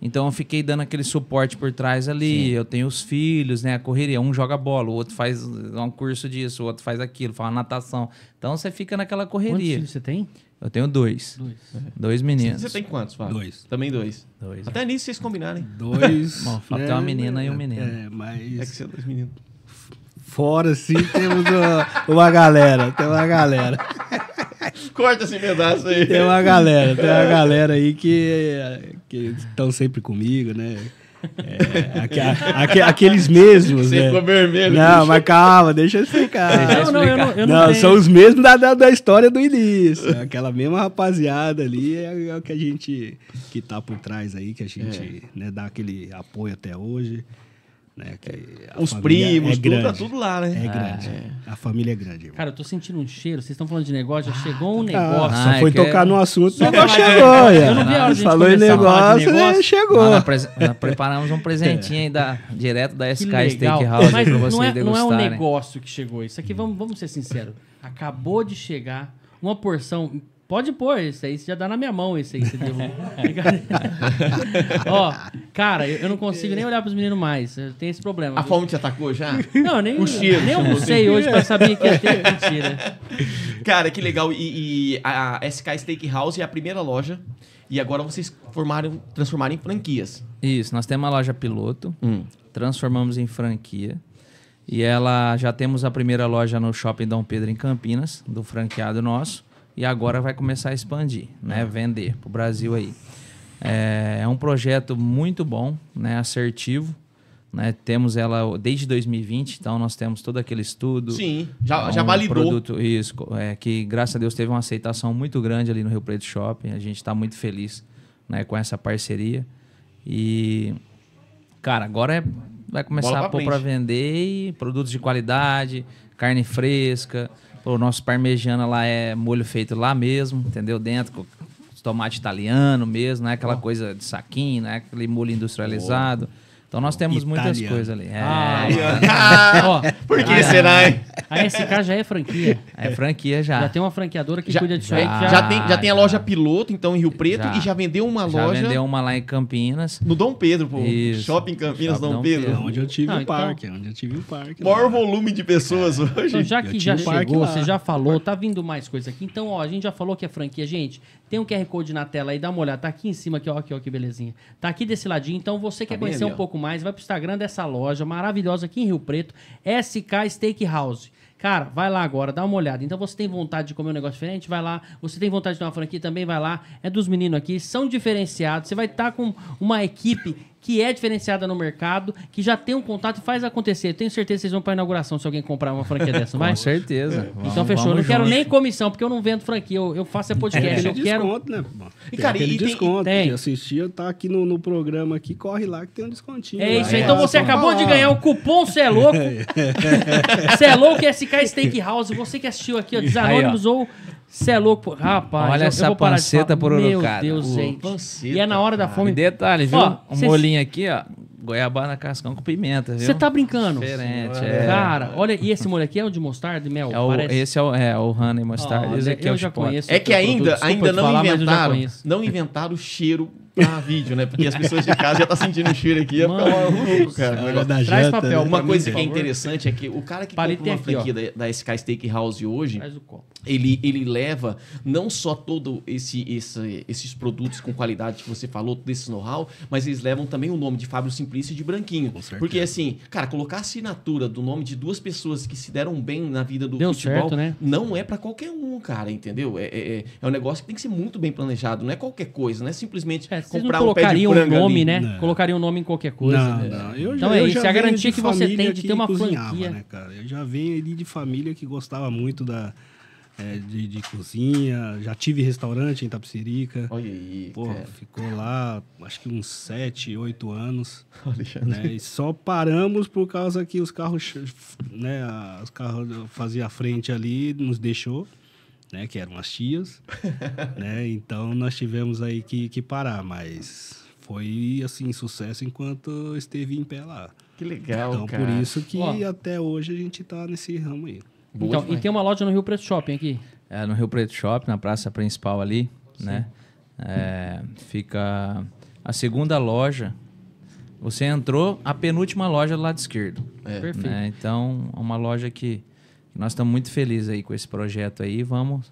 C: Então eu fiquei dando aquele suporte por trás ali. Eu tenho os filhos, né? A correria. Um joga bola, o outro faz um curso disso, o outro faz aquilo, faz uma natação. Então você fica naquela
A: Quantos
C: correria.
A: filhos você tem?
C: Eu tenho dois.
A: Dois.
C: Dois meninos.
B: Você tem quantos, Fábio?
D: Dois.
B: Também dois.
C: Dois.
B: Até nisso vocês combinarem.
D: Dois.
C: Bom, falta uma menina e um menino.
D: É,
B: É que
D: mas
B: você é dois meninos.
D: Fora sim temos uma, uma galera. Tem uma galera.
B: Corta esse pedaço aí.
D: Tem uma galera. Tem uma galera aí que que estão sempre comigo, né? É, aque- aque- aqueles mesmos,
B: Você
D: né?
B: ficou vermelho.
D: Não,
B: bicho.
D: mas calma, deixa eu explicar.
A: Não, não, eu não, eu não,
D: Não, são os mesmos da, da, da história do início. Aquela mesma rapaziada ali é, é o que a gente que tá por trás aí, que a gente né, dá aquele apoio até hoje. Né, que a
B: Os primos,
D: é
B: tudo,
D: grande.
B: tá tudo lá, né?
D: É grande. A família é grande, irmão.
A: Cara, eu tô sentindo um cheiro. Vocês estão falando de negócio, já chegou um negócio.
D: Ah, só
C: Ah, é
D: foi
C: que-
D: tocar no assunto, o
A: Só
D: negócio chegou.
A: Eu
D: já.
A: não vi a hora
D: Falou em negócio,
A: negócio.
D: é, chegou.
C: Nós, nós preparamos um presentinho aí da, direto da Sky
A: legal.
C: Steakhouse
A: Mas
C: pra
A: não
C: vocês
A: é, não é um
C: degustarem.
A: negócio que chegou. Isso aqui, vamos, vamos ser sinceros. Acabou de chegar uma porção. Pode pôr esse aí, você já dá na minha mão esse aí que você deu. Brincadeira. Ó, cara, eu, eu não consigo nem olhar pros meninos mais. Eu tenho esse problema.
B: A fome te atacou já?
A: Não, nem,
B: O cheiro
A: nem almocei hoje pra saber que ia ter mentira.
B: Cara, que legal. E, e a a SK Steakhouse é a primeira loja. E agora vocês formaram, transformaram em franquias.
C: Isso, nós temos uma loja piloto,
B: Hum.
C: transformamos em franquia. E ela já temos a primeira loja no Shopping Dom Pedro em Campinas, do franqueado nosso. E agora vai começar a expandir, né? Vender pro Brasil aí. É, é um projeto muito bom, né? Assertivo. Né? Temos ela desde 2020, então nós temos todo aquele estudo.
B: Sim, já,
C: É
B: já
C: um
B: validou.
C: Produto, isso, é, que graças a Deus teve uma aceitação muito grande ali no Rio Preto Shopping. A gente está muito feliz né, com essa parceria. E, cara, agora é- vai começar
B: Bola
C: a pôr para vender e produtos de qualidade, carne fresca. O nosso parmegiana lá é molho feito lá mesmo, entendeu? Dentro com tomate italiano mesmo, não é aquela coisa de saquinho, não é aquele molho industrializado. Então nós temos muitas coisas ali. É,
A: Ah, ó,
B: Por que será, hein?
A: a SK já é franquia.
C: é franquia já.
A: Já tem uma franqueadora que
B: Já,
A: cuida disso
B: é,
A: aí. que
B: já tem, já tem a
C: já.
B: loja piloto, então, em Rio Preto,
C: Já.
B: e já vendeu uma
C: Já
B: loja
C: vendeu uma lá em Campinas.
B: no Dom Pedro, pô.
C: Isso.
B: Shopping Campinas,
C: Shopping
B: Dom
C: Dom
B: Pedro.
D: É
C: Pedro.
D: onde eu tive
A: Não,
D: o
A: então-
D: parque, é onde eu tive o parque.
B: Maior
D: lá.
B: volume de pessoas hoje.
A: Então, já que já
D: um
A: chegou,
D: lá.
A: você já falou, tá vindo mais coisa aqui. Então, ó, a gente já falou que é franquia. Gente, tem um QR Code na tela aí, dá uma olhada. Tá aqui em cima, aqui, ó, aqui, ó, que belezinha. Tá aqui desse ladinho. Então, você quer
B: bem
A: conhecer
B: ali,
A: um
B: ó.
A: pouco mais, vai pro Instagram dessa loja maravilhosa aqui em Rio Preto, SK Steakhouse. Cara, vai lá agora, dá uma olhada. Então você tem vontade de comer um negócio diferente? Vai lá. Você tem vontade de ter uma franquia? Também vai lá. É dos meninos aqui, são diferenciados. Você vai estar com uma equipe que é diferenciada no mercado, que já tem um contato e faz acontecer. Eu tenho certeza que vocês vão para inauguração se alguém comprar uma franquia dessa, vai?
C: Com certeza.
A: Então
C: Vamos-
A: fechou. Eu não
C: vamos
A: quero
C: junto.
A: nem comissão, porque eu não vendo franquia. Eu, eu faço é podcast.
D: Tem
A: eu quero.
D: desconto, né? pô?
B: E,
D: Tem
B: cara,
D: aquele
B: e tem-
D: desconto.
A: tem.
D: Que assistia, tá aqui no, no programa aqui, corre lá que tem um descontinho.
A: É
D: lá.
A: isso aí. Então você acabou de
D: falar.
A: ganhar o cupom Cê é Louco. Cê é Louco SK Steakhouse. Você que assistiu aqui, ó, Desanônimos ou Cê é Louco. Rapaz,
C: Olha
A: eu,
C: essa
A: eu
C: panceta
A: falar. Meu. Deus, gente.
B: panceta,
A: E é na hora da
C: E
A: fome.
C: detalhe, viu?
A: Ó,
C: um
A: cês-
C: molinho aqui, ó. Goiabana cascão com pimenta, viu?
A: Você tá brincando?
C: Diferente, é.
A: Cara, olha, e esse molho aqui é o de mostarda e mel?
C: É o-
A: Parece.
C: esse é o, é, o honey mustard.
A: Olha,
C: esse aqui é
A: eu
C: o
A: já
C: chipotle.
A: conheço.
B: É que ainda,
A: produto.
B: Ainda não
A: falar,
B: inventaram, não inventaram o cheiro pra vídeo, né? Porque as pessoas de casa já tá sentindo o cheiro aqui, ia ficar
A: Mano
B: maluco, cara. o
D: Hora
B: negócio.
D: da
A: Traz
D: janta,
A: papel.
D: né?
B: Uma
A: pra
B: coisa
A: mim,
B: que é interessante é que o cara que
A: Palito
B: compra uma
A: tem aqui,
B: franquia da, da Sky Steakhouse hoje,
A: Faz o copo.
B: ele, ele leva não só todo esse, esse- esses produtos com qualidade que você falou, todo esse know-how, mas eles levam também o nome de Fábio Simplício de Branquinho. Porque assim, cara, colocar a assinatura do nome de duas pessoas que se deram bem na vida do
A: Deu
B: futebol
A: certo, né?
B: não é pra qualquer um, cara, entendeu? É, é, é- é um negócio que tem que ser muito bem planejado, não é qualquer coisa, não é simplesmente
A: É,
B: comprar
A: não
B: um pé de
A: colocariam o
B: franga
A: nome,
B: ali.
A: né?
D: Não.
A: Colocariam o nome em qualquer coisa.
D: Não,
A: né?
D: não. Eu
A: Então
D: já,
A: é
D: eu
A: isso,
D: já
A: é a garantia
D: de
A: que você tem de ter uma
D: cozinhava,
A: franquia.
D: Né, cara? Eu já venho ali de família que gostava muito da, é, de, de cozinha. Já tive restaurante em Tapsirica.
B: Olha aí,
D: Pô,
B: cara.
D: ficou lá acho que uns 7, 8 anos. Né? E só paramos por causa que os carros, né? Os carros faziam a frente ali, nos deixou, né? Que eram as tias, né? Então nós tivemos aí que, que parar, mas foi assim sucesso enquanto esteve em pé lá.
B: Que legal,
D: Então
B: cara.
D: por isso que
A: Ó.
D: até hoje a gente tá nesse ramo aí.
B: Boa
A: Então, e
B: demais.
A: tem uma loja no Rio Preto Shopping aqui.
C: É, no Rio Preto Shopping, na praça principal ali, né? É, fica a segunda loja, você entrou a penúltima loja do lado esquerdo.
B: É.
A: Perfeito.
C: né? Então, é uma loja que nós estamos muito felizes aí com esse projeto aí. Vamos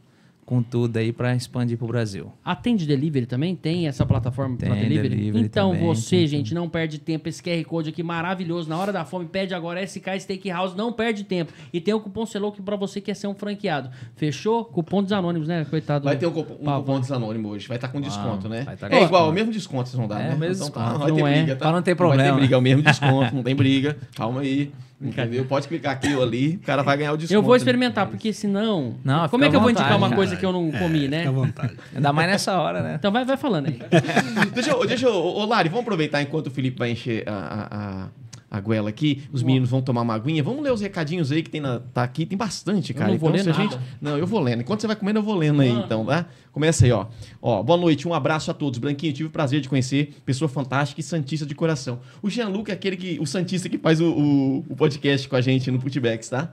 C: com tudo aí para expandir para o Brasil.
A: Atende delivery também? Tem essa plataforma para
C: Tem
A: delivery?
C: delivery
A: então
C: também,
A: você,
C: tem
A: gente, não perde tempo. Esse QR Code aqui maravilhoso. Na hora da fome, pede agora SK Steakhouse. Não perde tempo. E tem o cupom Celoco para você que quer ser um franqueado. Fechou? Cupom dos anônimos, né? Coitado.
B: Vai ter um, cupom- um cupom desanônimo hoje. Vai estar com desconto, né?
C: tá
B: é
C: com
B: igual,
C: desconto.
B: o mesmo desconto vocês vão dar,
C: É,
B: né?
C: o mesmo
B: Então tá,
C: desconto.
B: não vai
A: Não
B: ter
A: é.
B: briga, tá?
C: Pra não ter
B: Não vai
C: problema.
B: ter briga, é o mesmo desconto, não tem briga. Calma aí. Entendeu? Pode clicar aqui ou ali, o cara vai ganhar o desconto.
A: Eu vou experimentar, porque senão.
C: Não,
A: Como é que eu vou indicar uma
C: cara.
A: coisa que eu não comi, né?
D: Fica à vontade.
C: Ainda mais nessa hora, né?
A: Então vai, vai falando aí.
B: Deixa eu, deixa eu, ô Lari, vamos aproveitar enquanto o Felipe vai encher a, a, a, a goela aqui, os meninos vão tomar uma aguinha. Vamos ler os recadinhos aí que tem na, tá aqui, tem bastante, cara.
A: não vou
B: então,
A: ler nada.
B: gente. Não, eu vou lendo. Enquanto você vai comendo, eu vou lendo aí,
A: Mano.
B: então, tá? Começa aí, ó. Ó, boa noite, um abraço a todos. Branquinho, tive o prazer de conhecer, pessoa fantástica e santista de coração. O Jean-Luc é aquele que, o santista que faz o, o, o podcast com a gente no Putbacks, tá?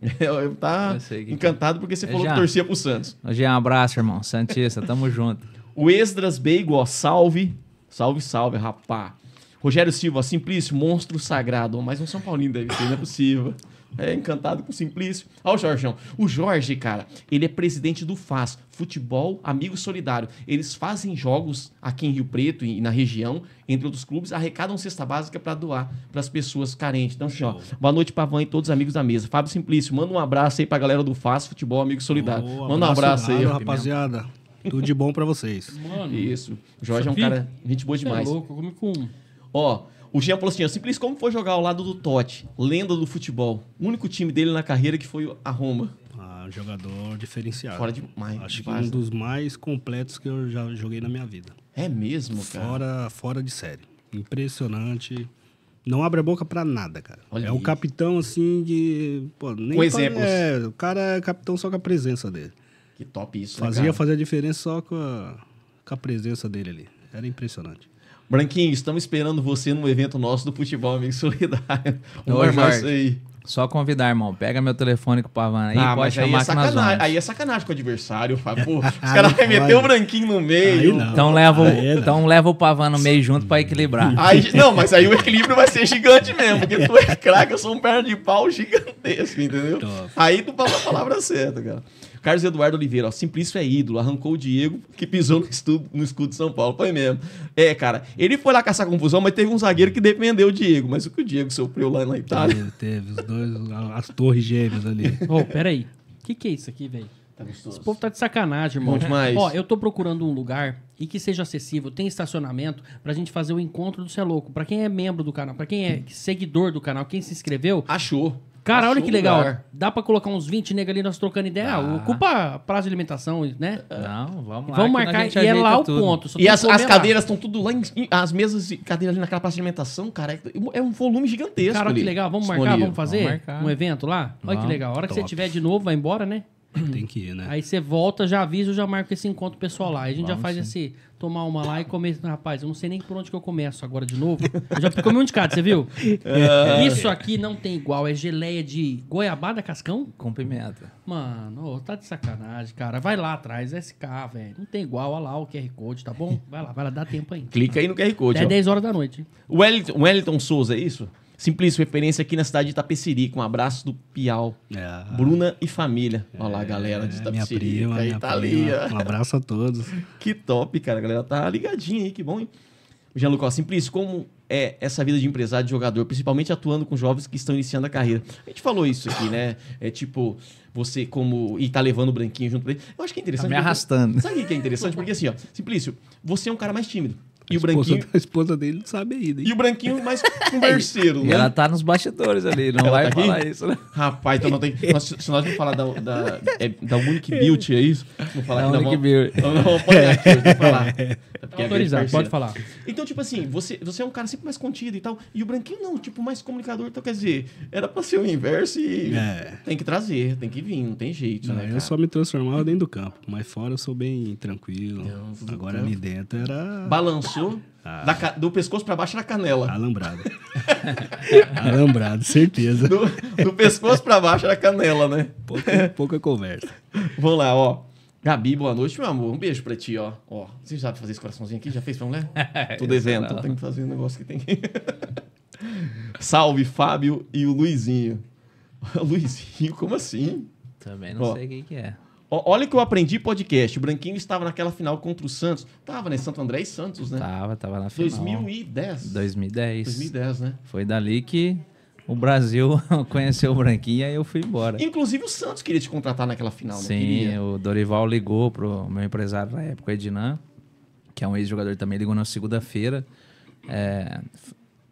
B: Eu tá
C: Eu que-
B: encantado porque você
C: É
B: falou
C: já.
B: que torcia pro Santos.
C: Hoje é um abraço, irmão. Santista, tamo junto.
B: O Esdras Beigo, ó, salve. Salve, salve, rapá. Rogério Silva, ó, Simplício, monstro sagrado. Mais um São Paulino deve ser, não é possível. É encantado com o Simplício. Ó, o Jorgeão. O Jorge, cara, ele é presidente do FAS, Futebol Amigo Solidário. Eles fazem jogos aqui em Rio Preto e na região, entre outros clubes, arrecadam cesta básica para doar para as pessoas carentes. Então, assim, ó, boa noite, Pavan e todos os amigos da mesa. Fábio Simplício, manda um abraço aí pra galera do FAS, Futebol Amigo Solidário.
D: Ô,
B: manda um abraço aí,
D: dado,
B: ó.
D: rapaziada. Tudo de bom pra vocês.
A: Mano,
B: Isso. O Jorge é um cara, gente boa
A: você é
B: demais.
A: louco. Eu comi com.
B: Ó, o Jean falou assim: ó, simples como foi jogar ao lado do Totti, lenda do futebol. O único time dele na carreira que foi a Roma.
D: Ah, um jogador diferenciado.
B: Fora demais.
D: Acho que um dos mais completos que eu já joguei na minha vida.
B: É mesmo, cara.
D: Fora, fora de série. Impressionante. Não abre a boca pra nada, cara.
B: Olha
D: é o capitão, assim, de... Pô, nem
B: Com exemplos.
D: É, o cara é capitão só com a presença dele.
B: Que top isso, né,
D: Fazia
B: cara?
D: fazer a diferença só com a, com a presença dele ali. Era impressionante.
B: Branquinho, estamos esperando você num evento nosso do Futebol Amigo Solidário.
C: Ô,
B: Vamos armar
C: Jorge.
B: isso aí.
C: Só convidar, irmão. Pega meu telefone com o Pavan aí,
B: ah,
C: pode
B: mas aí
C: chamar
B: é, sacanagem, aí é sacanagem com o adversário, Fábio. Pô, os
D: Ah,
B: caras
D: não
B: vão meter o branquinho no meio.
D: Não.
C: Então leva, o,
D: não.
C: então leva o Pavan no meio junto pra equilibrar.
B: Aí, não, mas aí o equilíbrio vai ser gigante mesmo, porque tu é craque, eu sou um perna de pau gigantesco, entendeu?
D: Top.
B: Aí tu fala a palavra certa, cara. Carlos Eduardo Oliveira, ó, Simplício é ídolo, arrancou o Diego que pisou no, estu- no escudo de São Paulo. Foi mesmo. É, cara, ele foi lá caçar confusão, mas teve um zagueiro que defendeu o Diego. Mas o que o Diego sofreu lá na Itália.
D: Teve, teve os dois, as torres gêmeas ali.
A: Ô, peraí. O que, que é isso aqui, velho?
B: Tá gostoso.
A: Esse povo tá de sacanagem, irmão.
B: Bom demais.
A: Ó, eu tô procurando um lugar e que seja acessível, tem estacionamento, pra gente fazer o encontro do Cê é Louco. Pra quem é membro do canal, pra quem é seguidor do canal, quem se inscreveu.
B: Achou.
A: Cara,
B: Achou
A: olha que
B: o
A: legal.
B: lugar.
A: Dá pra colocar uns 20 negros ali, nós trocando ideia. Ah, Ocupa a praça de alimentação, né?
C: Não, vamos lá.
A: Vamos
C: que
A: marcar e é lá o
C: tudo.
A: ponto. só
B: E as,
A: que
B: as cadeiras estão tudo lá, em, as mesas e cadeiras ali naquela praça de alimentação, cara, é, é um volume gigantesco.
A: Cara, olha que legal. Vamos marcar,
B: disponível.
A: vamos fazer
C: Vamos marcar.
A: um evento lá? Olha que
C: Vamos.
A: legal. A hora que você
D: Top.
A: tiver de novo, vai embora, né?
D: Tem que ir, né?
A: Aí você volta, já avisa, eu já marco esse encontro pessoal lá. Aí a gente já
C: Vamos
A: faz
C: sim.
A: esse, tomar uma lá e comer. Rapaz, eu não sei nem por onde que eu começo agora de novo. Eu já comi um de cada, você viu? Isso aqui não tem igual, é geleia de goiabada cascão?
C: Com pimenta.
A: Mano, ô, tá de sacanagem, cara. Vai lá atrás, SK, velho. Não tem igual, olha lá o QR Code, tá bom? Vai lá, vai lá, dá tempo aí.
B: Clica aí no QR Code. Ó.
A: 10 horas da noite. hein?
B: O Wellington, Wellington Souza, é isso? Simplício, referência aqui na cidade de Itapecerica. Um abraço do Piau.
D: É,
B: Bruna e família. Olha lá, galera de
D: é, minha
B: Itapecerica.
D: prima,
B: aí
D: minha
B: tá
D: prima. Um abraço a todos.
B: Que top, cara. A galera tá ligadinha aí, que bom, hein? Jean-Luc, ó, Simplício, como é essa vida de empresário, de jogador, principalmente atuando com jovens que estão iniciando a carreira? A gente falou isso aqui, né? É tipo, você como... E tá levando o branquinho junto pra ele. Eu acho que é
C: Tá
B: interessante.
C: me
B: porque-
C: arrastando.
B: Sabe o que é interessante? Porque assim, ó, Simplício, você é um cara mais tímido. E
D: a,
B: o
D: esposa,
B: branquinho...
D: a esposa dele não sabe ainda. hein?
B: E o branquinho mais converseiro,
C: E
B: né?
C: ela tá nos bastidores ali, não
B: Ela
C: vai
B: tá aqui?
C: falar isso, né?
B: Rapaz, então não tem. nós- se nós não falar da, da, é, da Unique Beauty, é isso? Vamos falar
C: Da Unique Beauty.
B: Não, não, pode aqui, eu vou falar. É porque é
A: pode falar.
B: Então, tipo assim, você, você é um cara sempre mais contido e tal. E o branquinho não, tipo, mais comunicador. Então, quer dizer, era pra ser o inverso e
D: É.
B: tem que trazer, tem que vir, não tem jeito,
D: Não,
B: né?
D: eu
B: cara?
D: só me transformava dentro do campo. Mas fora eu sou bem tranquilo.
B: Não, do
D: Agora ali dentro era Ah.
B: da do pescoço pra baixo na canela.
D: alambrado. alambrado, certeza.
B: Do, do pescoço pra baixo era canela, né?
D: Pouca, pouca conversa.
B: Vamos lá, ó. Gabi, boa noite, meu amor. Um beijo pra ti, ó. Ó, você já sabe fazer esse coraçãozinho aqui? Já fez pra mulher? Tô devendo, então tem que fazer um negócio que tem que... Salve, Fábio e o Luizinho. Luizinho, como assim?
C: Também não
B: Ó.
C: sei quem que é.
B: Olha que eu aprendi podcast. O Branquinho estava naquela final contra o Santos. Tava, né? Santo André e Santos, né?
C: Tava, tava na final.
B: 2010.
C: 2010.
B: 2010, né?
C: Foi dali que o Brasil conheceu o Branquinho e aí eu fui embora.
B: Inclusive o Santos queria te contratar naquela final, não
C: Sim, o Dorival ligou pro meu empresário na época, o Ednan, que é um ex-jogador também, ligou na segunda-feira, é,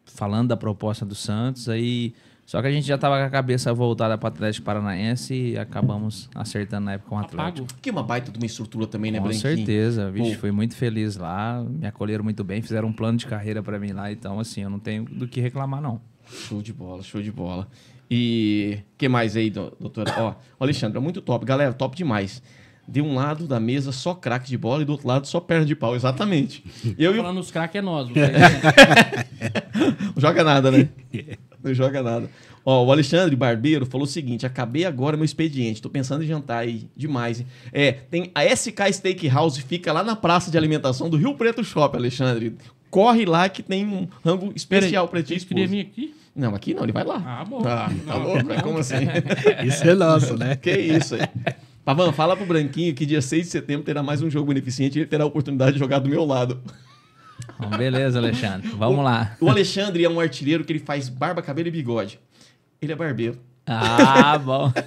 C: falando da proposta do Santos. Aí, só que a gente já tava com a cabeça voltada para o Atlético Paranaense e acabamos acertando na época com o Atlético.
A: Apago.
B: Que é uma baita de uma estrutura também, né,
C: Com
B: Branquinho?
C: certeza, vixe,
B: Pô.
C: fui muito feliz lá, me acolheram muito bem, fizeram um plano de carreira para mim lá, então assim, eu não tenho do que reclamar não.
B: Show de bola, show de bola. E que mais aí, do- doutora? Ó, o Alexandre, é muito top. Galera, top demais. De um lado da mesa só craque de bola e do outro lado só perna de pau, exatamente. Eu e o...
A: Falando os craques é nós.
B: Não joga nada, né? Não joga nada. Ó, o Alexandre Barbeiro falou o seguinte: acabei agora meu expediente, tô pensando em jantar aí demais. hein? É, tem a SK Steakhouse, fica lá na praça de alimentação do Rio Preto Shop, Alexandre. Corre lá que tem um rango especial pra ti,
A: Vocês queriam
B: esposa.
A: vir aqui?
B: Não, aqui não, ele vai lá.
A: Ah, bom.
B: Ah, tá
A: Não,
B: louco? É como assim?
D: Isso é nosso, né?
B: que isso aí. Pavan, fala pro Branquinho que dia 6 de setembro terá mais um jogo beneficente e ele terá a oportunidade de jogar do meu lado.
C: Beleza, Alexandre, vamos lá.
B: O Alexandre é um artilheiro que ele faz barba, cabelo e bigode. Ele é barbeiro.
C: Ah, bom.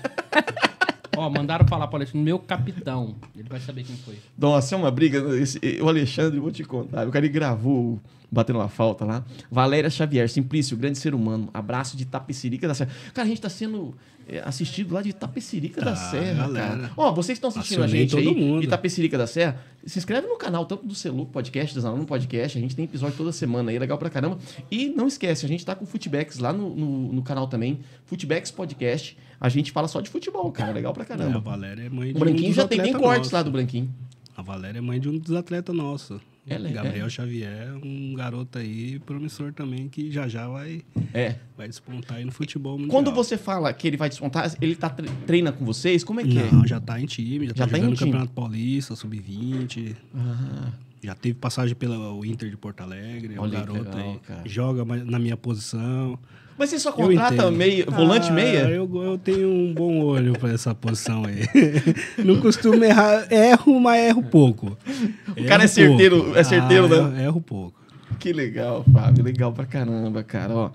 A: Ó, mandaram falar pro Alexandre, meu capitão. Ele vai saber quem foi.
B: Nossa, é uma briga. Esse- o Alexandre, vou te contar. O cara ele gravou batendo uma falta lá. Valéria Xavier, Simplício, grande ser humano. Abraço de Tapecirica da Serra. Cara, a gente tá sendo é, assistido lá de Tapecirica da
D: Tá,
B: Serra,
D: galera.
B: cara. Ó, vocês estão assistindo a gente aí
D: mundo.
B: de Tapecirica da Serra, se inscreve no canal, tanto do Celuco Podcast, do Zanano Podcast. A gente tem episódio toda semana aí, legal pra caramba. E não esquece, a gente tá com Footbacks lá no, no, no canal também. Footbacks Podcast. A gente fala só de futebol, cara. Legal pra
D: É, a
B: caramba.
D: Valéria é mãe de
B: O Branquinho
D: um
B: já tem
D: atletas
B: cortes lá do Branquinho.
D: A Valéria é mãe de um dos atletas nossos.
B: Ela é-
D: Gabriel Xavier, um garoto aí promissor também que já já vai,
B: É.
D: vai despontar aí no futebol mundial.
B: Quando você fala que ele vai despontar, ele tá tre- treina com vocês? Como é que
D: Não, já tá em time, já,
B: Já
D: tá,
B: tá em
D: jogando. Campeonato Paulista, Sub-20.
B: Ah,
D: Já teve passagem pelo Inter de Porto Alegre. É um
B: Olha que
D: garoto
B: legal,
D: aí.
B: cara.
D: Joga na minha posição.
B: Mas você só contrata meia, volante
D: Ah,
B: meia?
D: Eu, eu tenho um bom olho pra essa posição aí. Não costumo errar. Erro, mas erro pouco.
B: O cara é certeiro- é certeiro, né?
D: né? Erro pouco.
B: Que legal, Fábio. Legal pra caramba, cara. Ó.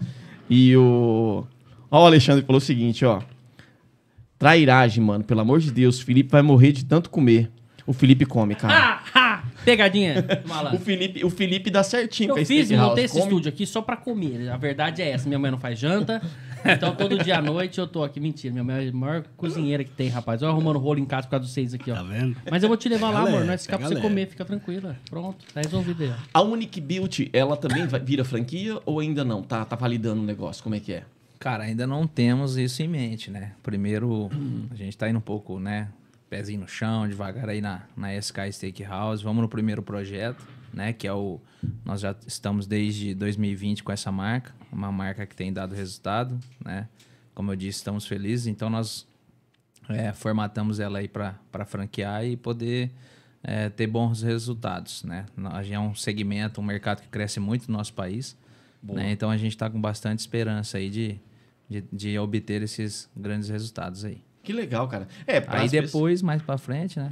B: E o. Ó, o Alexandre falou o seguinte, ó. Trairagem, mano. Pelo amor de Deus. Felipe vai morrer de tanto comer. O Felipe come, cara.
A: Pegadinha,
B: O
A: malandro.
B: Felipe, o Felipe dá certinho com a
A: Eu fiz,
B: Steakhouse.
A: montei esse
B: Come-
A: estúdio aqui só pra comer. A verdade é essa. Minha mãe não faz janta. Então todo dia à noite eu tô aqui. Mentira, minha mãe é a maior cozinheira que tem, rapaz. Eu arrumando rolo em casa por causa dos seis aqui, ó.
D: Tá vendo?
A: Mas eu vou te levar lá,
D: Pega
A: amor. é ficar pra você comer, fica tranquila. Pronto, tá resolvido aí. ó.
B: A Unique Beauty, ela também vai- vira franquia ou ainda não? Tá, tá validando o negócio? Como é que é?
C: Cara, ainda não temos isso em mente, né? Primeiro, a gente tá indo um pouco, né? Pezinho no chão, devagar aí na, na SK Steakhouse. Vamos no primeiro projeto, né? Que é o. Nós já estamos desde 2020 com essa marca, uma marca que tem dado resultado, né? Como eu disse, estamos felizes. Então, nós é, formatamos ela aí para franquear e poder é, ter bons resultados, né? A gente é um segmento, um mercado que cresce muito no nosso país, né? Então a gente está com bastante esperança aí de, de, de obter esses grandes resultados aí.
B: Que legal, cara. É, pra
C: Aí depois, mais para frente, né?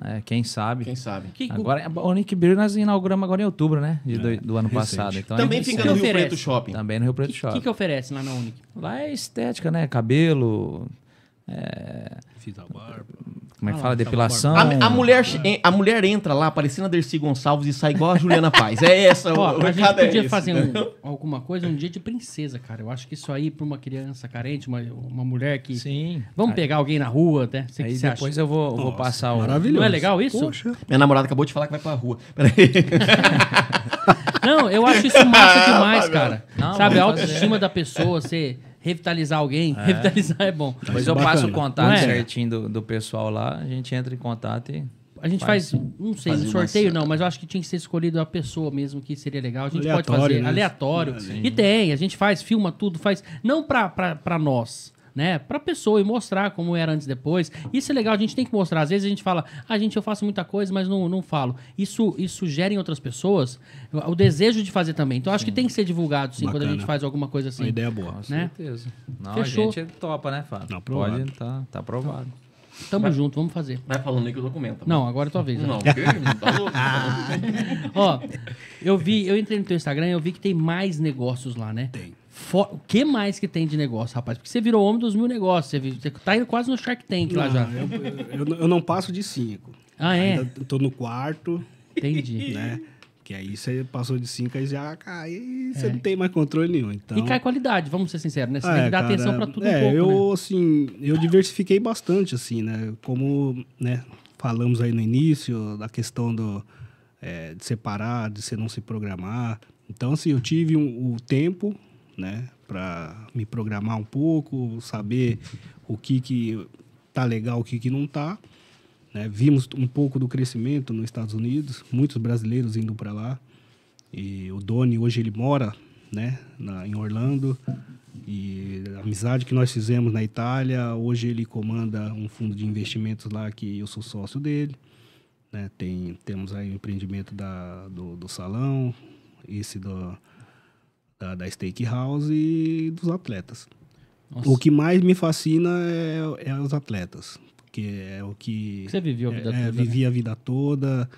C: É, quem sabe?
B: Quem sabe?
A: Que-
C: Agora, o Nick Beer nós inauguramos agora em outubro, né? De do, do ano passado. Então,
B: Também
C: é
B: fica no Rio
A: oferece?
B: Preto Shopping.
C: Também no Rio Preto
A: O que,
C: Shopping.
A: que oferece lá na Unic?
C: Lá é estética, né? Cabelo, é,
D: Fiz a barba.
C: Como é que
A: Ah,
C: fala?
A: tá
C: Depilação.
B: A, a mulher, a mulher entra lá, parecendo a Dercy Gonçalves e sai igual a Juliana Paz. É essa,
A: Ó,
B: o, o
A: a gente
B: é
A: podia
B: esse.
A: fazer um- alguma coisa um dia de princesa, cara. Eu acho que isso aí, pra uma criança carente, uma, uma mulher que.
C: Sim.
A: Vamos pegar alguém na rua, até. Você que
C: Aí
A: você
C: depois
A: acha?
C: eu vou, vou
D: Nossa,
C: passar o.
D: Maravilhoso.
A: Não é legal isso?
D: Poxa.
B: Minha namorada acabou de falar que vai pra rua. Peraí.
A: Não, eu acho isso massa demais, cara.
C: Não,
A: Sabe, a autoestima da pessoa, você revitalizar alguém. Revitalizar é bom.
C: Depois
D: Isso
C: eu
D: é
C: passo o contato
A: é?
C: certinho do, do pessoal lá, a gente entra em contato e.
A: A gente faz, não sei, um sorteio não, mas eu acho que tinha que ser escolhido a pessoa mesmo que seria legal. A gente pode
D: Aleatório,
A: fazer
D: né?
A: aleatório.
D: Sim.
A: E tem, a gente faz, filma tudo, faz. Não pra, pra, pra nós, né? Pra pessoa e mostrar como era antes e depois. Isso é legal, a gente tem que mostrar. Às vezes a gente fala, ah, gente, eu faço muita coisa, mas não, não falo. Isso, isso gera em outras pessoas o desejo de fazer também. Então, acho que tem que ser divulgado, sim, quando a
D: Bacana.
A: gente faz alguma coisa assim.
D: Uma ideia boa.
C: Com
A: né?
C: certeza. Não,
A: Fechou.
C: a gente topa, né, Fábio?
D: Não.
C: Pode, tá, tá aprovado.
A: Tamo junto, vamos fazer.
B: Vai falando aí que eu documento.
A: Não, agora é tua vez. né?
B: Não, porque tá louco.
A: Ó, eu vi, eu entrei no teu Instagram e eu vi que tem mais negócios lá, né?
D: Tem.
A: Fo- O que mais que tem de negócio, rapaz? Porque você virou homem dos mil negócios. Você, você tá indo quase no Shark Tank lá
D: Não,
A: já.
D: Eu, eu- eu não passo de cinco.
A: Ah, é?
D: Ainda tô no quarto,
A: Entendi.
D: né? Que aí você passou de cinco, aí já cai, e você
A: É.
D: não tem mais controle nenhum. Então,
A: E cai qualidade, vamos ser sinceros, né? Você
D: Ah,
A: tem que
D: é,
A: dar
D: cara,
A: atenção pra tudo
D: é,
A: um pouco,
D: eu,
A: né?
D: assim, eu diversifiquei bastante, assim, né? Como, né, falamos aí no início, da questão do, é, de separar, de você não se programar. Então, assim, eu tive um- o tempo, né, para me programar um pouco, saber o que que tá legal, o que que não tá. né? Vimos um pouco do crescimento nos Estados Unidos, muitos brasileiros indo para lá. E o Doni hoje ele mora, né, na, em Orlando. E a amizade que nós fizemos na Itália, hoje ele comanda um fundo de investimentos lá que eu sou sócio dele. Né? Tem, temos aí o empreendimento da, do, do salão, esse do, da, da Steakhouse e dos atletas.
A: Nossa.
D: O que mais me fascina é, é os atletas, porque é o que
A: Você viveu a vida
D: é,
A: toda, né?
D: vivi a vida toda.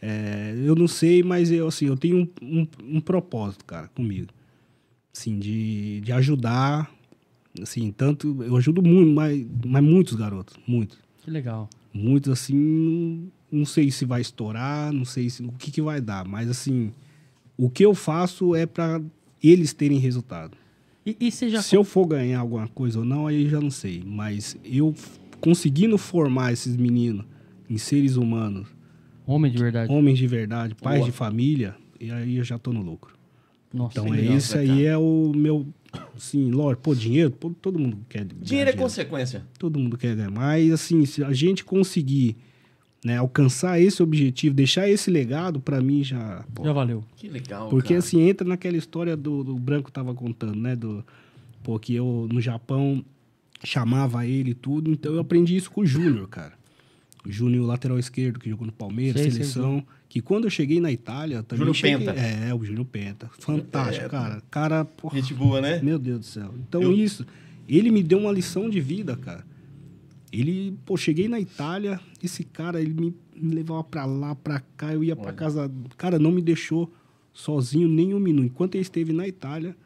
D: É, eu não sei, mas eu assim, eu tenho um, um, um propósito, cara, comigo, assim, de, de ajudar, assim, tanto eu ajudo muito, mas, mas muitos garotos, muitos,
A: Que legal.
D: muitos assim, não, não sei se vai estourar, não sei se, o que que vai dar, mas assim, o que eu faço é para eles terem resultado.
A: E, e.
D: Se eu for ganhar alguma coisa ou não, aí já não sei. Mas eu conseguindo formar esses meninos em seres humanos,
A: Homem de verdade.
D: homens de verdade, pais
B: Boa.
D: de família, e aí eu já tô no lucro.
A: Nossa,
D: Então
A: que
D: é esse
B: né,
D: aí é o meu, assim, lógico, pô, dinheiro, pô, todo mundo quer
B: Dinheiro é
D: dinheiro.
B: consequência.
D: Todo mundo quer ganhar. Mas, assim, se a gente conseguir né, alcançar esse objetivo, deixar esse legado, pra mim já... pô,
A: Já valeu.
B: Que legal,
D: porque
B: cara.
D: assim, entra naquela história do, do Branco tava contando, né? Do, pô, que eu no Japão chamava ele e tudo. Então eu aprendi isso com o Júnior, cara. O Júnior, lateral esquerdo, que jogou no Palmeiras,
A: Sei, sei,
D: seleção. que quando eu cheguei na Itália, também
B: Júnior
D: cheguei,
B: Penta.
D: É, o Júnior Penta. Fantástico,
B: É,
D: cara. Cara, porra,
B: Gente boa, né?
D: meu Deus do céu. Então
B: Eu-
D: isso, ele me deu uma lição de vida, cara. Ele, pô, cheguei na Itália, esse cara, ele me, me levava pra lá, pra cá, eu ia pra
B: Olha.
D: casa. Cara, não me deixou sozinho nem um minuto, enquanto ele esteve na Itália.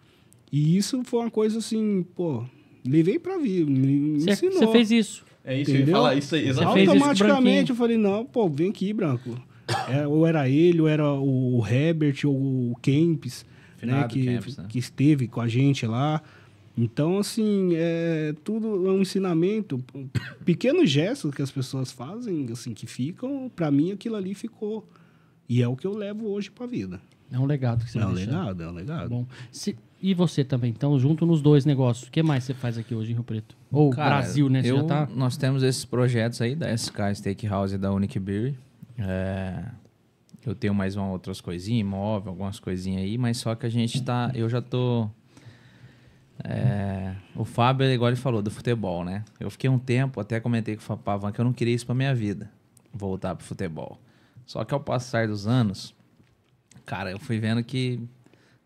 D: E isso foi uma coisa assim, pô, levei pra vida, me,
A: Você
D: ensinou.
A: você fez isso.
B: É isso, eu ia
D: Entendeu?
B: falar isso aí,
A: Você
B: exatamente.
A: fez isso.
D: Automaticamente eu falei, não, pô, vem aqui, Branco. É, ou era ele, ou era o Herbert, ou o Kempis, né, que,
C: Kempis, né?
D: que esteve com a gente lá. Então, assim, é, tudo é um ensinamento. Pequenos gestos que as pessoas fazem, assim, que ficam, pra mim aquilo ali ficou. E é o que eu levo hoje pra vida.
A: É um legado que você
D: é um
A: deixar.
D: legado, é um legado.
A: Bom. Se- e você também, então, junto nos dois negócios. O que mais você faz aqui hoje em Rio Preto? Ou
C: Cara,
A: Brasil, né? Você
C: eu-
A: já tá...
C: Nós temos esses projetos aí da SK Steakhouse e da Unique Beer. É, eu tenho mais uma, outras coisinhas, imóvel, algumas coisinhas aí, mas só que a gente tá. Eu já tô. É, o Fábio, igual ele falou, do futebol, né? Eu fiquei um tempo, até comentei com o Pavan que eu não queria isso pra minha vida, voltar pro futebol. Só que ao passar dos anos, cara, eu fui vendo que